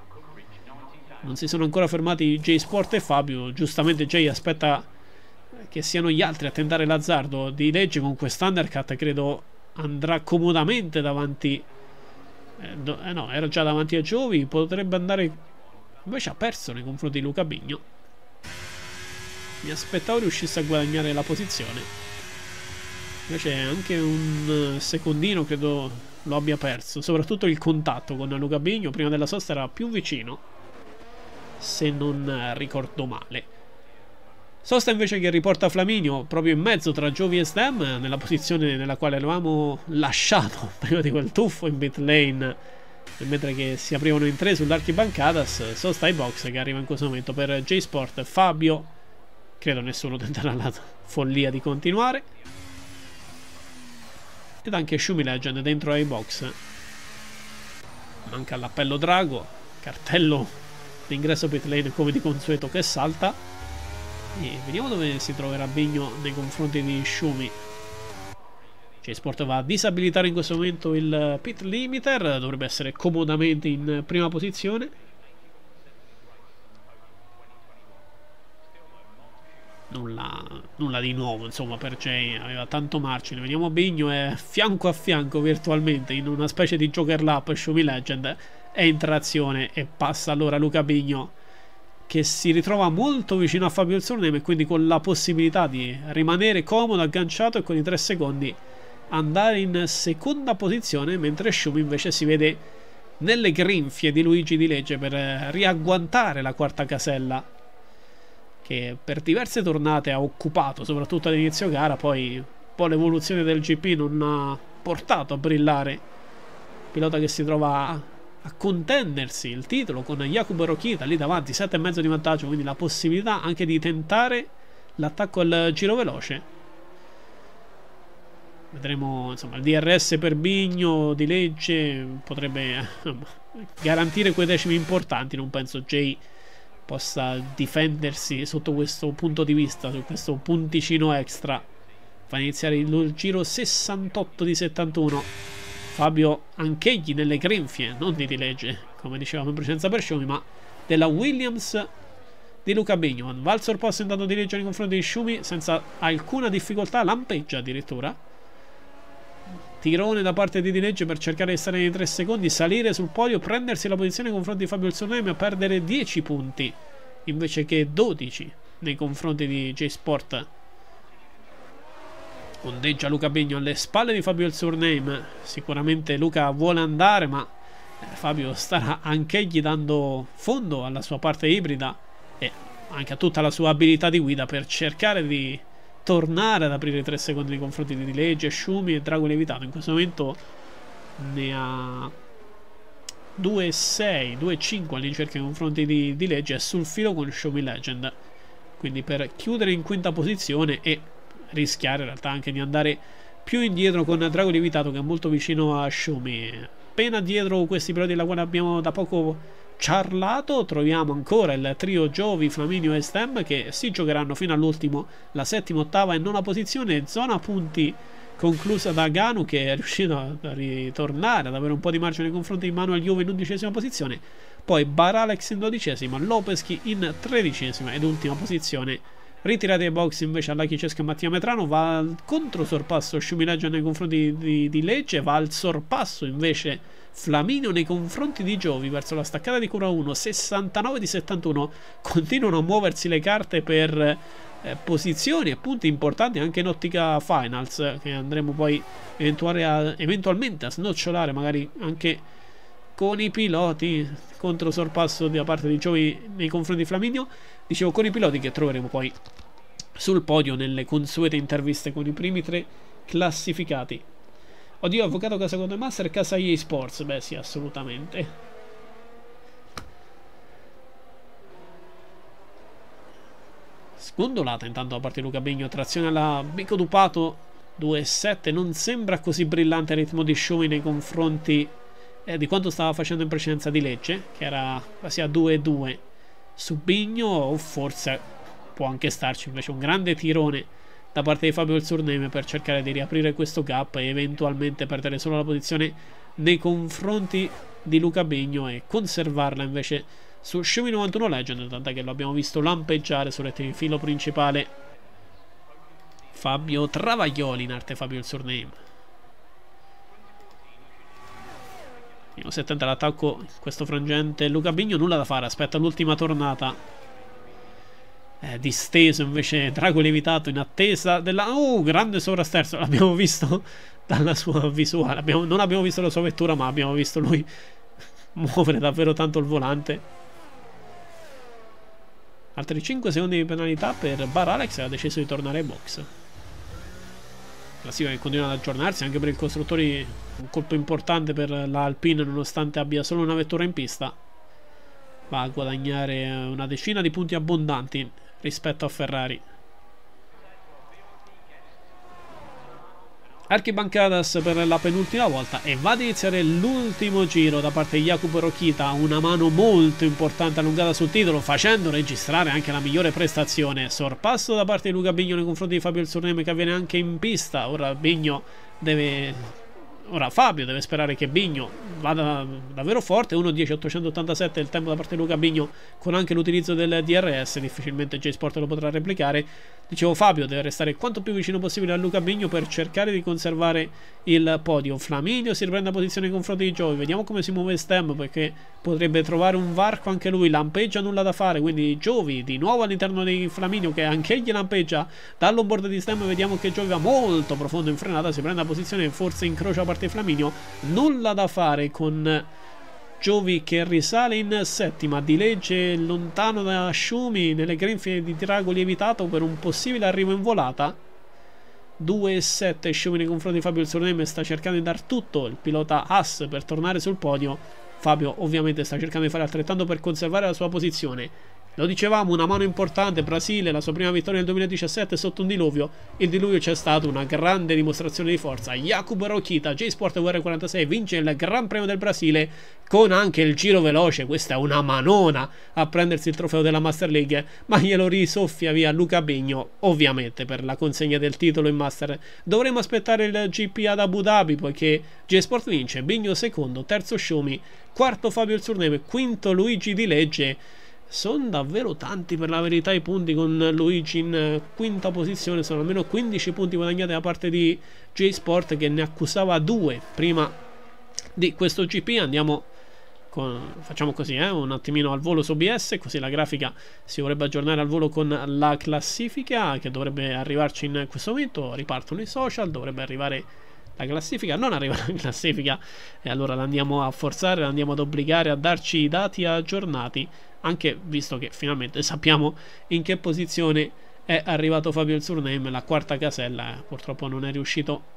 non si sono ancora fermati J Sport e Fabio. Giustamente Jay aspetta che siano gli altri a tentare l'azzardo di legge con quest'undercut. Credo andrà comodamente davanti. Eh, eh no, era già davanti a Giovi. Potrebbe andare. Invece ha perso nei confronti di Luca Bigno. Mi aspettavo riuscisse a guadagnare la posizione. Invece anche un secondino credo lo abbia perso. Soprattutto il contatto con Luca Bigno prima della sosta era più vicino se non ricordo male. Sosta invece che riporta Flaminio proprio in mezzo tra Giovi e Stem, nella posizione nella quale l'avevamo lasciato [LAUGHS] prima di quel tuffo in pit lane. Mentre che si aprivano in tre sull'archibancadas, sosta ai box che arriva in questo momento per J-Sport, Fabio. Credo nessuno tenterà la follia di continuare. Ed anche Shumi Legend dentro ai box. Manca l'appello Drago, cartello l'ingresso pit lane come di consueto che salta. E vediamo dove si troverà Bigno nei confronti di Shumi C-Sport va a disabilitare in questo momento il pit limiter dovrebbe essere comodamente in prima posizione. Nulla, nulla di nuovo insomma per Jay aveva tanto margine. Vediamo Bigno è fianco a fianco virtualmente in una specie di Joker Lap Shumi Legend entra azione e passa allora Luca Bigno che si ritrova molto vicino a Fabio Zornem e quindi con la possibilità di rimanere comodo, agganciato e con i 3 secondi andare in seconda posizione mentre Schumi invece si vede nelle grinfie di Luigi Di Legge per riagguantare la quarta casella che per diverse tornate ha occupato soprattutto all'inizio gara poi un po' l'evoluzione del GP non ha portato a brillare. Pilota che si trova a contendersi il titolo con Jacopo Rokita lì davanti, 7,5 di vantaggio, quindi la possibilità anche di tentare l'attacco al giro veloce. vedremo insomma il DRS per Bigno di legge potrebbe garantire quei decimi importanti non penso Jay possa difendersi sotto questo punto di vista su questo punticino extra fa iniziare il giro 68 di 71 Fabio anch'egli nelle grinfie non di legge come dicevamo in precedenza per Xiaomi ma della Williams di Luca Bignon. Va al sorpasso intanto di legge nei confronti di Shumi senza alcuna difficoltà, lampeggia addirittura. Tirone da parte di Dilegge per cercare di stare nei 3 secondi, salire sul podio, prendersi la posizione nei confronti di Fabio Ilsonemi a perdere 10 punti invece che 12 nei confronti di J-Sport. Ondeggia Luca Begno alle spalle di Fabio il surname. Sicuramente Luca vuole andare, ma eh, Fabio starà anch'egli dando fondo alla sua parte ibrida e anche a tutta la sua abilità di guida per cercare di tornare ad aprire i 3 secondi nei confronti di Legge, Shumi e Drago Levitato. In questo momento ne ha 2-6, 2-5 all'incirca nei confronti di, di Legge. È sul filo con Shumi Legend. Quindi per chiudere in quinta posizione e rischiare in realtà anche di andare più indietro con Drago Levitato che è molto vicino a Shumi. Appena dietro questi piloti della quale abbiamo da poco Ciarlato troviamo ancora il trio Giovi, Flaminio e Stem che si giocheranno fino all'ultimo la settima, ottava e nona posizione, zona punti conclusa da Ganu che è riuscito a ritornare ad avere un po' di margine nei confronti di Manuel Juve in undicesima posizione, poi Baralex in dodicesima, Lopeschi in tredicesima ed ultima posizione. Ritirati ai box invece alla Chicesca Mattia Metrano va al controsorpasso Sciumileggio nei confronti di, di Lecce, va al sorpasso invece Flaminio nei confronti di Giovi verso la staccata di cura 1, 69 di 71. Continuano a muoversi le carte per eh, posizioni e punti importanti anche in ottica finals, che andremo poi a, eventualmente a snocciolare magari anche con i piloti contro sorpasso da parte di Giovi nei confronti di Flaminio. Dicevo con i piloti che troveremo poi sul podio nelle consuete interviste con i primi tre classificati. Oddio, avvocato casa Code Master, casa EA Sports. Beh, sì, assolutamente. Scondolata intanto da parte di Luca Begno. Trazione alla Bico Dupato 2-7. Non sembra così brillante il ritmo di Shumi nei confronti eh, di quanto stava facendo in precedenza di Lecce, che era quasi a 2-2 su Bigno. O forse può anche starci invece un grande tirone da parte di Fabio il Surname per cercare di riaprire questo gap e eventualmente perdere solo la posizione nei confronti di Luca Begno e conservarla invece su Xiaomi 91 Legend tant'è che lo abbiamo visto lampeggiare sul filo principale Fabio Travaglioli in arte Fabio il Surname Vediamo se tenta l'attacco in questo frangente Luca Bigno nulla da fare aspetta l'ultima tornata eh, disteso invece Drago Levitato in attesa della... Oh, grande sovrasterzo, l'abbiamo visto dalla sua visuale. Abbiamo... Non abbiamo visto la sua vettura, ma abbiamo visto lui [LAUGHS] muovere davvero tanto il volante. Altri 5 secondi di penalità per Bar Alex ha deciso di tornare ai box. Classifica che continua ad aggiornarsi anche per i costruttori. Un colpo importante per la Alpine nonostante abbia solo una vettura in pista. Va a guadagnare una decina di punti abbondanti rispetto a Ferrari. Archibancadas per la penultima volta e va ad iniziare l'ultimo giro da parte di Jacopo Rocchita, una mano molto importante allungata sul titolo, facendo registrare anche la migliore prestazione. Sorpasso da parte di Luca Bigno nei confronti di Fabio Il Surneme che avviene anche in pista. Ora Bigno deve Ora Fabio deve sperare che Bigno vada davvero forte. 1.10.887 il tempo da parte di Luca Bigno con anche l'utilizzo del DRS difficilmente J-Sport lo potrà replicare. Dicevo Fabio deve restare quanto più vicino possibile a Luca Bigno per cercare di conservare il podio. Flaminio si riprende a posizione nei confronti di Joey vediamo come si muove Stem perché potrebbe trovare un varco anche lui. Lampeggia nulla da fare. Quindi Giovi di nuovo all'interno di Flaminio che anche egli lampeggia dall'onboard di Stem. Vediamo che Giovi va molto profondo in frenata. Si prende a posizione forse incrocia parte Flaminio nulla da fare con Giovi che risale in settima. Di legge lontano da Shumi nelle grinfie di Drago lievitato per un possibile arrivo in volata. 2-7 Shumi nei confronti di Fabio il Sorneme sta cercando di dar tutto. Il pilota Haas per tornare sul podio. Fabio ovviamente sta cercando di fare altrettanto per conservare la sua posizione Lo dicevamo, una mano importante, Brasile, la sua prima vittoria nel 2017 sotto un diluvio. Il diluvio c'è stato una grande dimostrazione di forza. Jacopo Rocchita, J-Sport VR46, vince il Gran Premio del Brasile con anche il giro veloce. Questa è una manona a prendersi il trofeo della Master League, ma glielo risoffia via Luca Begno, ovviamente per la consegna del titolo in Master. Dovremo aspettare il GP ad Abu Dhabi, poiché J-Sport vince, Begno secondo, terzo Xiaomi, quarto Fabio il Surneme, quinto Luigi Di Legge sono davvero tanti per la verità i punti con Luigi in eh, quinta posizione. Sono almeno 15 punti guadagnati da parte di J-Sport che ne accusava due prima di questo GP andiamo con, facciamo così eh, un attimino al volo su OBS così la grafica si dovrebbe aggiornare al volo con la classifica che dovrebbe arrivarci in questo momento. Ripartono i social dovrebbe arrivare la classifica. Non arriva [LAUGHS] la classifica e allora la andiamo a forzare la andiamo ad obbligare a darci i dati aggiornati anche visto che finalmente sappiamo in che posizione è arrivato Fabio il Surname, la quarta casella, eh, purtroppo non è riuscito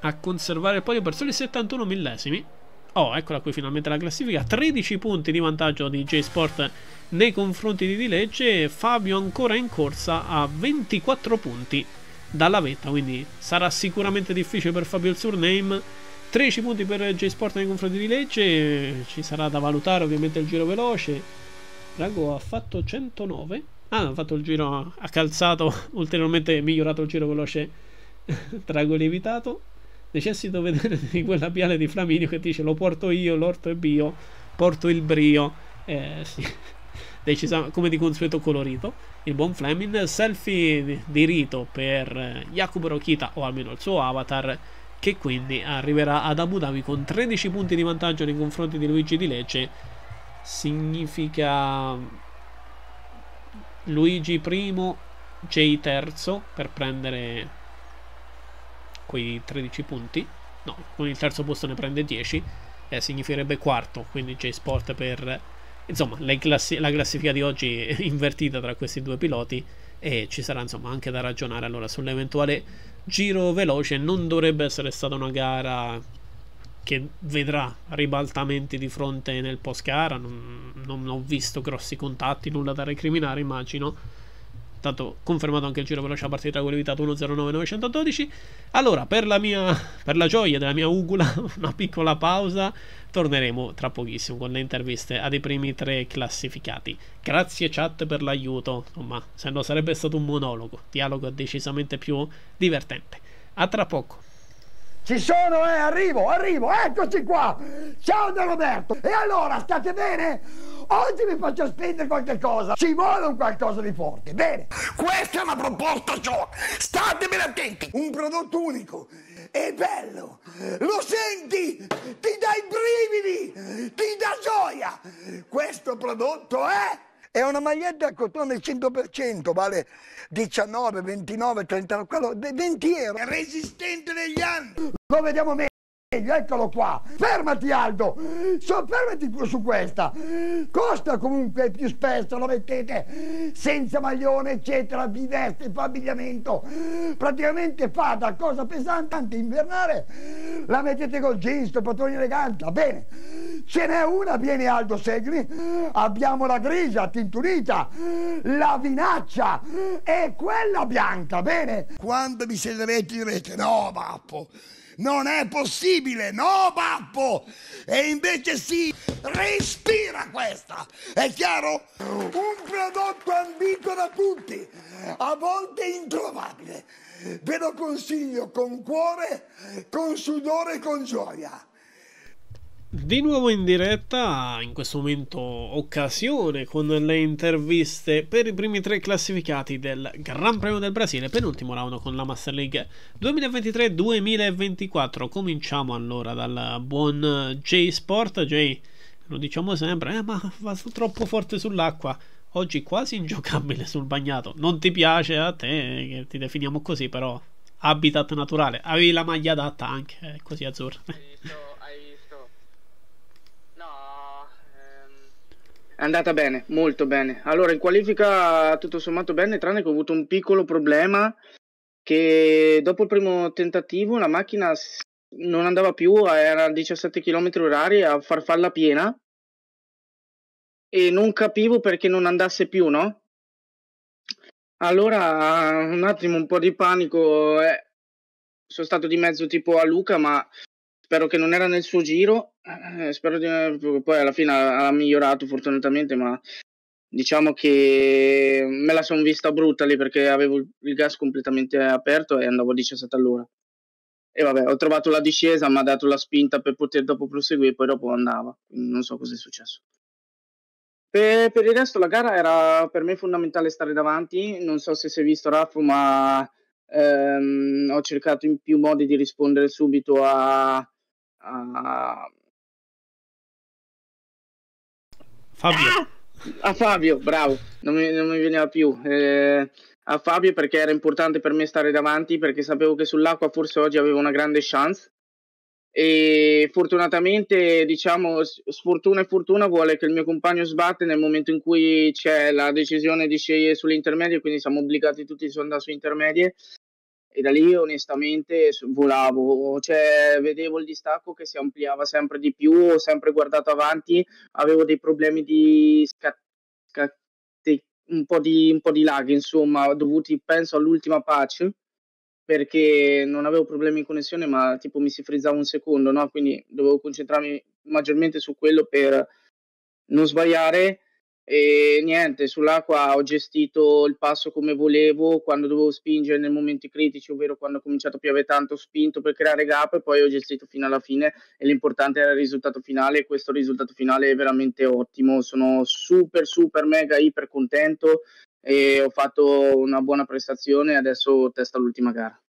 a conservare il podio per soli 71 millesimi. Oh, eccola qui finalmente la classifica, 13 punti di vantaggio di J-Sport nei confronti di Dilegge, Fabio ancora in corsa a 24 punti dalla vetta, quindi sarà sicuramente difficile per Fabio il Surname. 13 punti per J-Sport nei confronti di Lecce, ci sarà da valutare ovviamente il giro veloce, Rago ha fatto 109. Ah, ha fatto il giro, ha calzato, [LAUGHS] ulteriormente migliorato il giro veloce. [LAUGHS] Drago lievitato. Necessito vedere di quella piale di Flaminio che dice lo porto io, l'orto è bio, porto il brio. Eh, sì. [LAUGHS] Decisa, come di consueto colorito. Il buon Fleming. Selfie di rito per Jacopo Rokita, o almeno il suo avatar che quindi arriverà ad Abu Dhabi con 13 punti di vantaggio nei confronti di Luigi Di Lecce significa Luigi primo, J terzo per prendere quei 13 punti. No, con il terzo posto ne prende 10 e significherebbe quarto, quindi J Sport per insomma classi- la classifica di oggi è invertita tra questi due piloti e ci sarà insomma anche da ragionare allora sull'eventuale giro veloce non dovrebbe essere stata una gara che vedrà ribaltamenti di fronte nel post gara. Non, non, ho visto grossi contatti, nulla da recriminare, immagino. Tanto confermato anche il giro veloce a partita con evitato 1.09.912. Allora, per la mia per la gioia della mia ugula, [LAUGHS] una piccola pausa. Torneremo tra pochissimo con le interviste ai primi tre classificati. Grazie chat per l'aiuto. Insomma, se no sarebbe stato un monologo. Dialogo decisamente più divertente. A tra poco. Ci sono, eh, arrivo, arrivo, eccoci qua. Ciao da Roberto. E allora, state bene? Oggi vi faccio spendere qualche cosa. Ci vuole un qualcosa di forte. Bene. Questa è una proposta ciò. State bene attenti. Un prodotto unico. È bello. Lo senti? Ti dà i brividi. Ti dà gioia. Questo prodotto è... È una maglietta a cotone 100%, vale 19, 29, 30, 20 euro. È resistente negli anni. Lo vediamo meglio eccolo qua. Fermati Aldo, soffermati su questa. Costa comunque più spesso, lo mettete senza maglione, eccetera, vi veste, fa abbigliamento. Praticamente fa da cosa pesante anche invernale, la mettete col jeans, patroni eleganti, va bene. Ce n'è una, viene Aldo, seguimi. Abbiamo la grigia, tinturita, la vinaccia e quella bianca, bene? Quando vi siederete direte, no, Bappo, non è possibile, no Babbo! E invece sì, respira questa! È chiaro? Un prodotto ambito da tutti, a volte introvabile. Ve lo consiglio con cuore, con sudore e con gioia. Di nuovo in diretta, in questo momento occasione con le interviste per i primi tre classificati del Gran Premio del Brasile, penultimo round con la Master League 2023-2024. Cominciamo allora dal buon J Sport. J, lo diciamo sempre, eh, ma va troppo forte sull'acqua. Oggi quasi ingiocabile sul bagnato. Non ti piace a te, che ti definiamo così, però habitat naturale. Avevi la maglia adatta anche, eh, così azzurra. È andata bene, molto bene. Allora, in qualifica tutto sommato bene, tranne che ho avuto un piccolo problema che dopo il primo tentativo la macchina non andava più, era a 17 km orari a farfalla piena e non capivo perché non andasse più, no? Allora un attimo un po' di panico, eh. sono stato di mezzo tipo a Luca, ma spero che non era nel suo giro, eh, spero di... poi alla fine ha, ha migliorato fortunatamente, ma diciamo che me la sono vista brutta lì perché avevo il gas completamente aperto e andavo a 17 all'ora. E vabbè, ho trovato la discesa, mi ha dato la spinta per poter dopo proseguire, poi dopo andava. Non so cosa è successo. Per, per, il resto la gara era per me fondamentale stare davanti, non so se si è visto Raffo, ma ehm, ho cercato in più modi di rispondere subito a, a... Fabio. A Fabio, bravo, non mi, non mi veniva più. Eh, a Fabio perché era importante per me stare davanti perché sapevo che sull'acqua forse oggi avevo una grande chance e fortunatamente diciamo sfortuna e fortuna vuole che il mio compagno sbatte nel momento in cui c'è la decisione di scegliere sulle intermedie quindi siamo obbligati tutti ad andare su intermedie e da lì onestamente volavo cioè vedevo il distacco che si ampliava sempre di più ho sempre guardato avanti avevo dei problemi di scat- un po' di, un po' di lag insomma dovuti penso all'ultima patch perché non avevo problemi in connessione, ma tipo mi si frizzava un secondo, no? Quindi dovevo concentrarmi maggiormente su quello per non sbagliare. E niente, sull'acqua ho gestito il passo come volevo, quando dovevo spingere nei momenti critici, ovvero quando ho cominciato a piovere tanto, ho spinto per creare gap e poi ho gestito fino alla fine e l'importante era il risultato finale e questo risultato finale è veramente ottimo, sono super super mega iper contento e ho fatto una buona prestazione adesso testa l'ultima gara.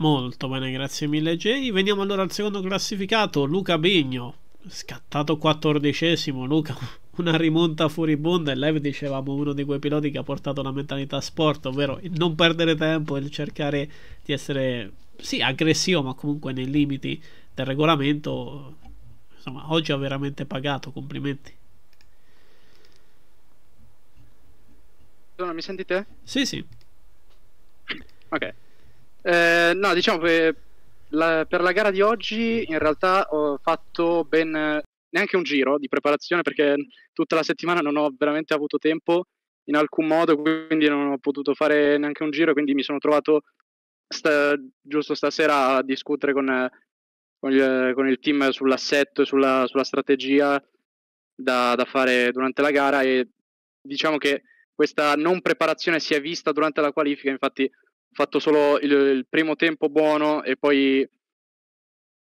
Molto bene, grazie mille Jay. Veniamo allora al secondo classificato, Luca Bigno, scattato quattordicesimo. Luca, [LAUGHS] una rimonta furibonda e live dicevamo uno di quei piloti che ha portato la mentalità sport, ovvero il non perdere tempo, il cercare di essere sì aggressivo, ma comunque nei limiti del regolamento. Insomma, oggi ha veramente pagato, complimenti. Mi sentite? Sì, sì. Ok. Eh, no, diciamo che la, per la gara di oggi in realtà ho fatto ben neanche un giro di preparazione perché tutta la settimana non ho veramente avuto tempo in alcun modo, quindi non ho potuto fare neanche un giro, quindi mi sono trovato sta, giusto stasera a discutere con, con, il, con il team sull'assetto e sulla, sulla strategia da, da fare durante la gara e diciamo che questa non preparazione si è vista durante la qualifica, infatti fatto solo il, il primo tempo buono e poi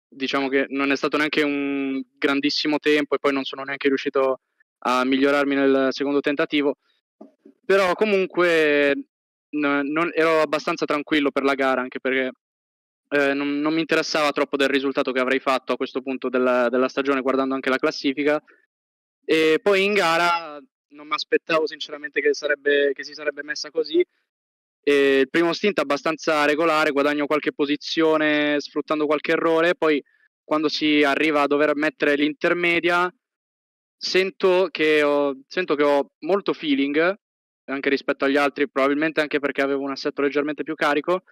diciamo che non è stato neanche un grandissimo tempo e poi non sono neanche riuscito a migliorarmi nel secondo tentativo, però comunque non, ero abbastanza tranquillo per la gara anche perché eh, non, non, mi interessava troppo del risultato che avrei fatto a questo punto della, della stagione guardando anche la classifica e poi in gara non mi aspettavo sinceramente che, sarebbe, che si sarebbe messa così. E il primo stint abbastanza regolare, guadagno qualche posizione sfruttando qualche errore, poi quando si arriva a dover mettere l'intermedia sento che ho, sento che ho molto feeling anche rispetto agli altri, probabilmente anche perché avevo un assetto leggermente più carico.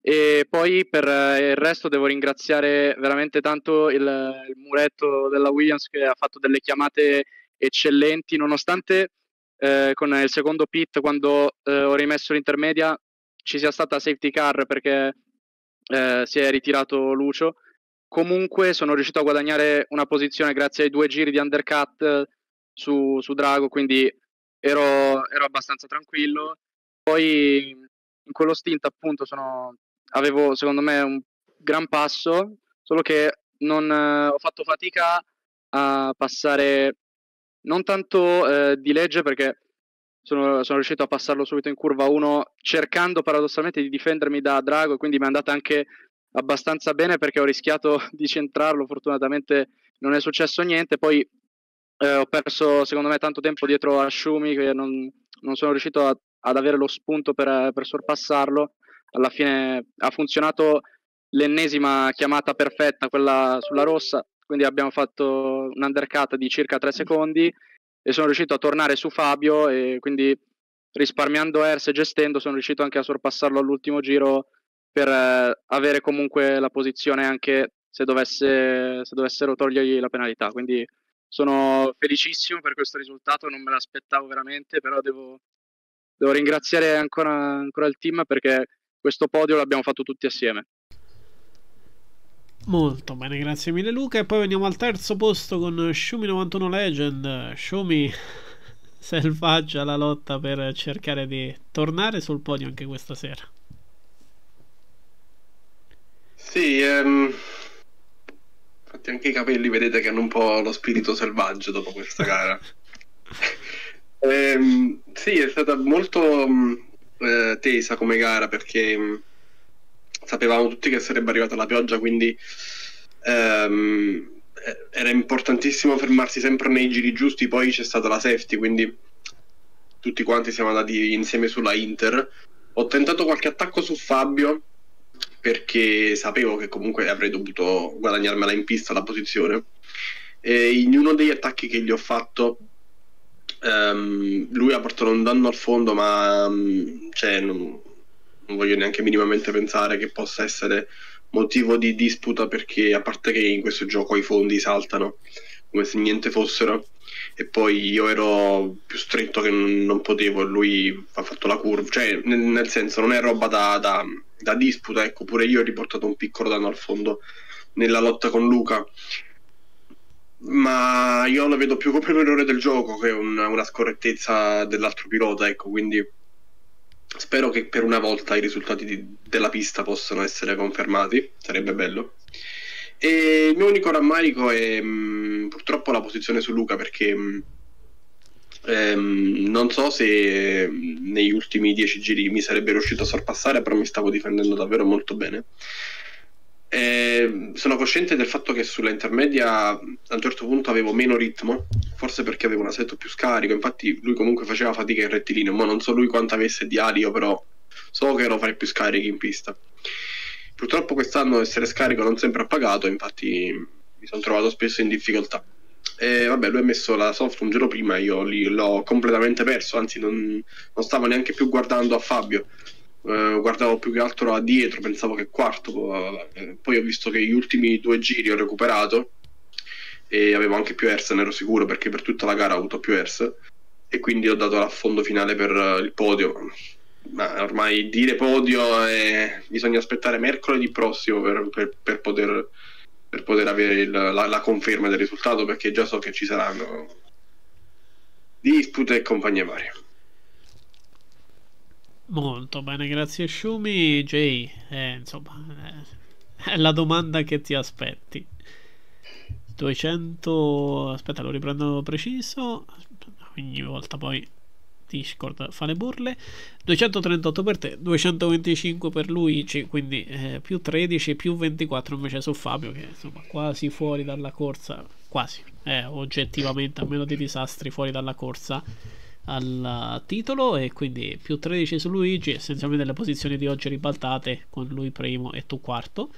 E poi per il resto devo ringraziare veramente tanto il, il muretto della Williams che ha fatto delle chiamate eccellenti, nonostante eh, con il secondo pit, quando eh, ho rimesso l'intermedia, ci sia stata safety car perché eh, si è ritirato Lucio. Comunque sono riuscito a guadagnare una posizione grazie ai due giri di undercut su, su Drago, quindi ero, ero abbastanza tranquillo. Poi in quello stint appunto sono, avevo secondo me un gran passo, solo che non, eh, ho fatto fatica a passare non tanto eh, di legge perché sono, sono, riuscito a passarlo subito in curva 1 cercando paradossalmente di difendermi da Drago, quindi mi è andata anche abbastanza bene perché ho rischiato [LAUGHS] di centrarlo, fortunatamente non è successo niente, poi eh, ho perso secondo me tanto tempo dietro a Shumi che non, non sono riuscito a, ad avere lo spunto per, per sorpassarlo, alla fine ha funzionato l'ennesima chiamata perfetta, quella sulla rossa, quindi abbiamo fatto un undercut di circa 3 secondi e sono riuscito a tornare su Fabio e quindi risparmiando Ers e gestendo sono riuscito anche a sorpassarlo all'ultimo giro per eh, avere comunque la posizione anche se, dovesse, se dovessero togliergli la penalità. Quindi sono felicissimo per questo risultato, non me l'aspettavo veramente, però devo, devo ringraziare ancora, ancora il team perché questo podio l'abbiamo fatto tutti assieme. Molto bene, grazie mille Luca. E poi veniamo al terzo posto con Shumi 91 Legend. Shumi [LAUGHS] selvaggia la lotta per cercare di tornare sul podio anche questa sera. Sì, ehm, infatti anche i capelli vedete che hanno un po' lo spirito selvaggio dopo questa gara. [LAUGHS] ehm, sì, è stata molto mm, eh, tesa come gara perché mm, sapevamo tutti che sarebbe arrivata la pioggia, quindi ehm, era importantissimo fermarsi sempre nei giri giusti, poi c'è stata la safety, quindi tutti quanti siamo andati insieme sulla Inter. Ho tentato qualche attacco su Fabio perché sapevo che comunque avrei dovuto guadagnarmela in pista la posizione. E in uno degli attacchi che gli ho fatto, um, lui ha portato un danno al fondo, ma um, cioè, non, non voglio neanche minimamente pensare che possa essere motivo di disputa perché a parte che in questo gioco i fondi saltano come se niente fossero e poi io ero più stretto che non, potevo e lui ha fatto la curva cioè nel, nel senso non è roba da, da, da, disputa ecco pure io ho riportato un piccolo danno al fondo nella lotta con Luca. Ma io lo vedo più come un errore del gioco che una, una scorrettezza dell'altro pilota ecco quindi Spero che per una volta i risultati di, della pista possano essere confermati, sarebbe bello. E il mio unico rammarico è mh, mm, purtroppo la posizione su Luca perché mh, mm, ehm, non so se mm, negli ultimi dieci giri mi sarebbe riuscito a sorpassare, però mi stavo difendendo davvero molto bene. Eh, sono cosciente del fatto che sulla intermedia a un certo punto avevo meno ritmo, forse perché avevo un assetto più scarico, infatti lui comunque faceva fatica in rettilineo, ma non so lui quanto avesse di ario, però so che ero fare più scarichi in pista. Purtroppo quest'anno essere scarico non sempre ha pagato, infatti mi sono trovato spesso in difficoltà. E vabbè, lui ha messo la soft un giorno prima, io l'ho completamente perso, anzi non, non stavo neanche più guardando a Fabio eh, guardavo più che altro a dietro, pensavo che quarto, poi, poi ho visto che gli ultimi due giri ho recuperato e avevo anche più Ers, ne ero sicuro perché per tutta la gara ho avuto più Ers e quindi ho dato l'affondo finale per il podio. Ma ormai dire podio è... bisogna aspettare mercoledì prossimo per, per, per, poter, per poter, avere il, la, la conferma del risultato perché già so che ci saranno dispute e compagnie varie. Molto bene, grazie Shumi. Jay, eh, insomma, eh, è la domanda che ti aspetti. 200, aspetta, lo riprendo preciso. Ogni volta poi Discord fa le burle. 238 per te, 225 per Luigi, quindi eh, più 13, più 24 invece su Fabio, che insomma quasi fuori dalla corsa, quasi, eh, oggettivamente, a meno di disastri fuori dalla corsa al titolo e quindi più 13 su Luigi, essenzialmente le posizioni di oggi ribaltate con lui primo e tu quarto.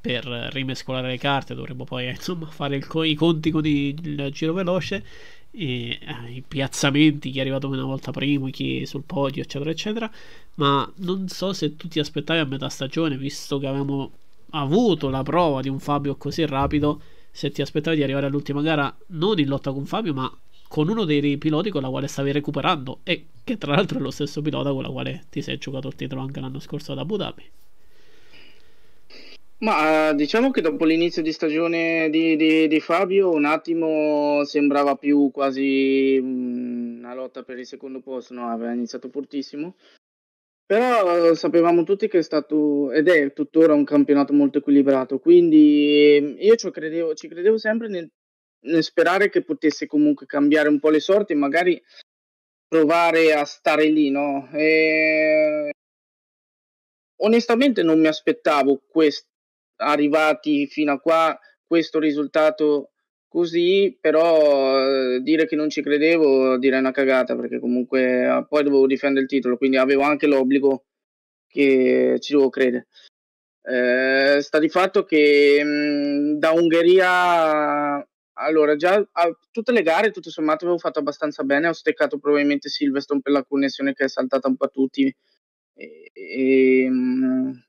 Per rimescolare le carte dovremmo poi [LAUGHS] insomma fare co- i conti con il giro veloce. E, eh, i piazzamenti chi è arrivato una volta primo chi sul podio eccetera eccetera. Ma non so se tu ti aspettavi a metà stagione visto che avevamo avuto la prova di un Fabio così rapido se ti aspettavi di arrivare all'ultima gara non in lotta con Fabio ma con uno dei piloti con la quale stavi recuperando e che tra l'altro è lo stesso pilota con la quale ti sei giocato il titolo anche l'anno scorso ad Abu Dhabi. Ma diciamo che dopo l'inizio di stagione di, di, di Fabio un attimo sembrava più quasi una lotta per il secondo posto, no? aveva iniziato fortissimo, però sapevamo tutti che è stato ed è tuttora un campionato molto equilibrato, quindi io ci credevo, ci credevo sempre nel sperare che potesse comunque cambiare un po' le sorti e magari provare a stare lì, no? E... Onestamente non mi aspettavo quest... arrivati fino a qua questo risultato così, però eh, dire che non ci credevo direi una cagata perché comunque eh, poi dovevo difendere il titolo, quindi avevo anche l'obbligo che ci dovevo credere. Eh, sta di fatto che mh, da Ungheria allora, già a tutte le gare, tutto sommato, avevo fatto abbastanza bene. Ho steccato probabilmente Silverstone per la connessione che è saltata un po' a tutti. E, e, ehm,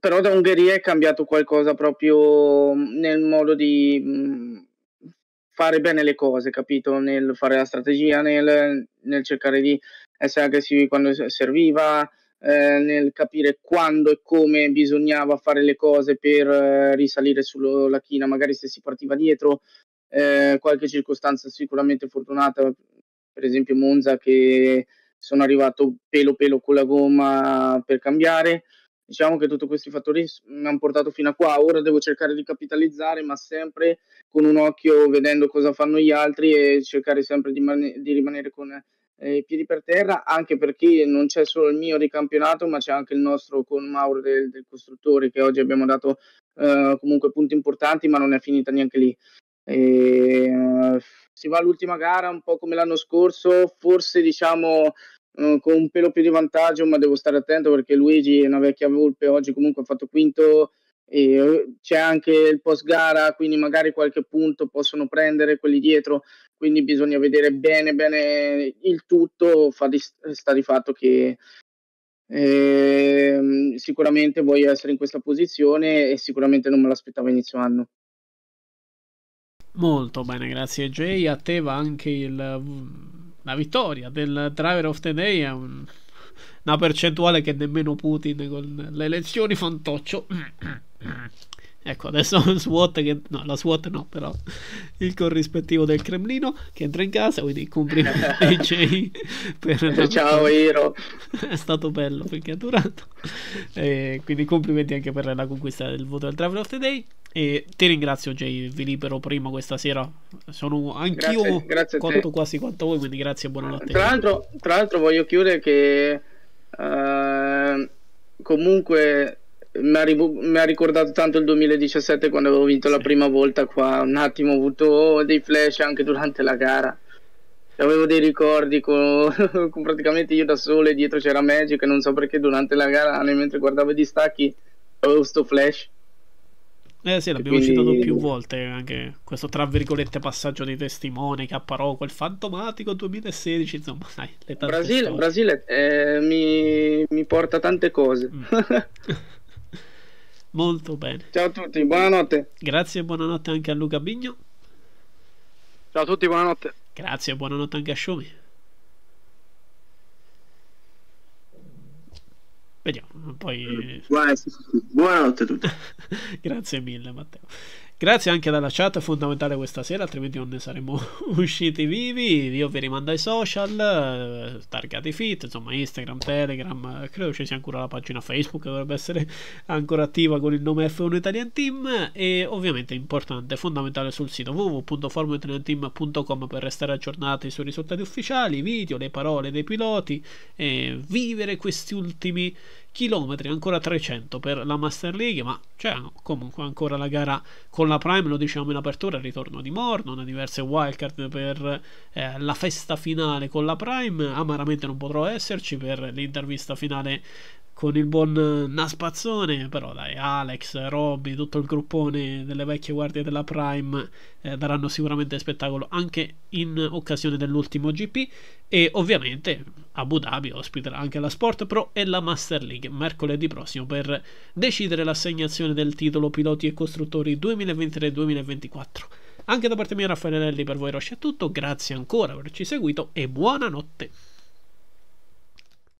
però da Ungheria è cambiato qualcosa proprio nel modo di fare bene le cose, capito? Nel fare la strategia, nel, nel cercare di essere aggressivi quando serviva, eh, nel capire quando e come bisognava fare le cose per eh, risalire sulla china, magari se si partiva dietro, eh, qualche circostanza sicuramente fortunata, per esempio Monza che sono arrivato pelo pelo con la gomma per cambiare. Diciamo che tutti questi fattori mi hanno portato fino a qua. Ora devo cercare di capitalizzare, ma sempre con un occhio vedendo cosa fanno gli altri e cercare sempre di, man- di rimanere con eh, piedi per terra, anche perché non c'è solo il mio di campionato, ma c'è anche il nostro con Mauro del, del costruttore, che oggi abbiamo dato eh, comunque punti importanti, ma non è finita neanche lì. E, uh, si va all'ultima gara un po' come l'anno scorso, forse diciamo uh, con un pelo più di vantaggio, ma devo stare attento perché Luigi è una vecchia volpe, oggi comunque ha fatto quinto e c'è anche il post gara, quindi magari qualche punto possono prendere quelli dietro, quindi bisogna vedere bene bene il tutto, fa di, sta di fatto che eh, sicuramente voglio essere in questa posizione e sicuramente non me l'aspettavo inizio anno. Molto bene, grazie Jay. A te va anche il, la vittoria del Driver of the Day. È un, una percentuale che nemmeno Putin con le elezioni fantoccio. Ecco, adesso [LAUGHS] SWAT che... No, la SWAT no, però il corrispettivo del Cremlino che entra in casa, quindi complimenti Jay [LAUGHS] per Ciao Iro. [LAUGHS] È stato bello perché ha durato. E quindi complimenti anche per la conquista del voto del Driver of the Day. E ti ringrazio Jay, vi libero prima questa sera. Sono anch'io grazie, grazie conto quasi quanto voi, quindi grazie e buonanotte. Tra l'altro, tra l'altro voglio chiudere che uh, comunque mi ha, mi ha, ricordato tanto il 2017 quando avevo vinto sì. la prima volta qua, un attimo ho avuto dei flash anche durante la gara. Avevo dei ricordi con, [LAUGHS] con praticamente io da solo e dietro c'era Magic e non so perché durante la gara, mentre guardavo i distacchi, avevo sto flash. Eh sì, l'abbiamo quindi... citato più volte anche questo tra virgolette passaggio di testimone, Capparò, quel fantomatico 2016, insomma, dai, le Brasile, Brasile eh, mi, mi, porta tante cose. Mm. [LAUGHS] Molto bene. Ciao a tutti, buonanotte. Grazie e buonanotte anche a Luca Bigno. Ciao a tutti, buonanotte. Grazie e buonanotte anche a Poi... Buonanotte a tutti. [LAUGHS] Grazie mille Matteo. Grazie anche dalla chat, fondamentale questa sera, altrimenti non ne saremmo [LAUGHS] usciti vivi. Io vi rimando ai social, eh, targati fit, insomma Instagram, Telegram, credo ci sia ancora la pagina Facebook che dovrebbe essere [LAUGHS] ancora attiva con il nome F1 Italian Team e ovviamente importante, fondamentale sul sito www.formitalianteam.com per restare aggiornati sui risultati ufficiali, video, le parole dei piloti e vivere questi ultimi chilometri, ancora 300 per la Master League, ma c'è comunque ancora la gara con la Prime, lo diciamo in apertura, il ritorno di Mornon, diverse wildcard per eh, la festa finale con la Prime, amaramente non potrò esserci per l'intervista finale con il buon Naspazzone, però dai, Alex, Robby, tutto il gruppone delle vecchie guardie della Prime eh, daranno sicuramente spettacolo anche in occasione dell'ultimo GP e ovviamente Abu Dhabi ospiterà anche la Sport Pro e la Master League mercoledì prossimo per decidere l'assegnazione del titolo piloti e costruttori 2023-2024. Anche da parte mia Raffaele Nelli per voi Rosci è tutto, grazie ancora per averci seguito e buonanotte.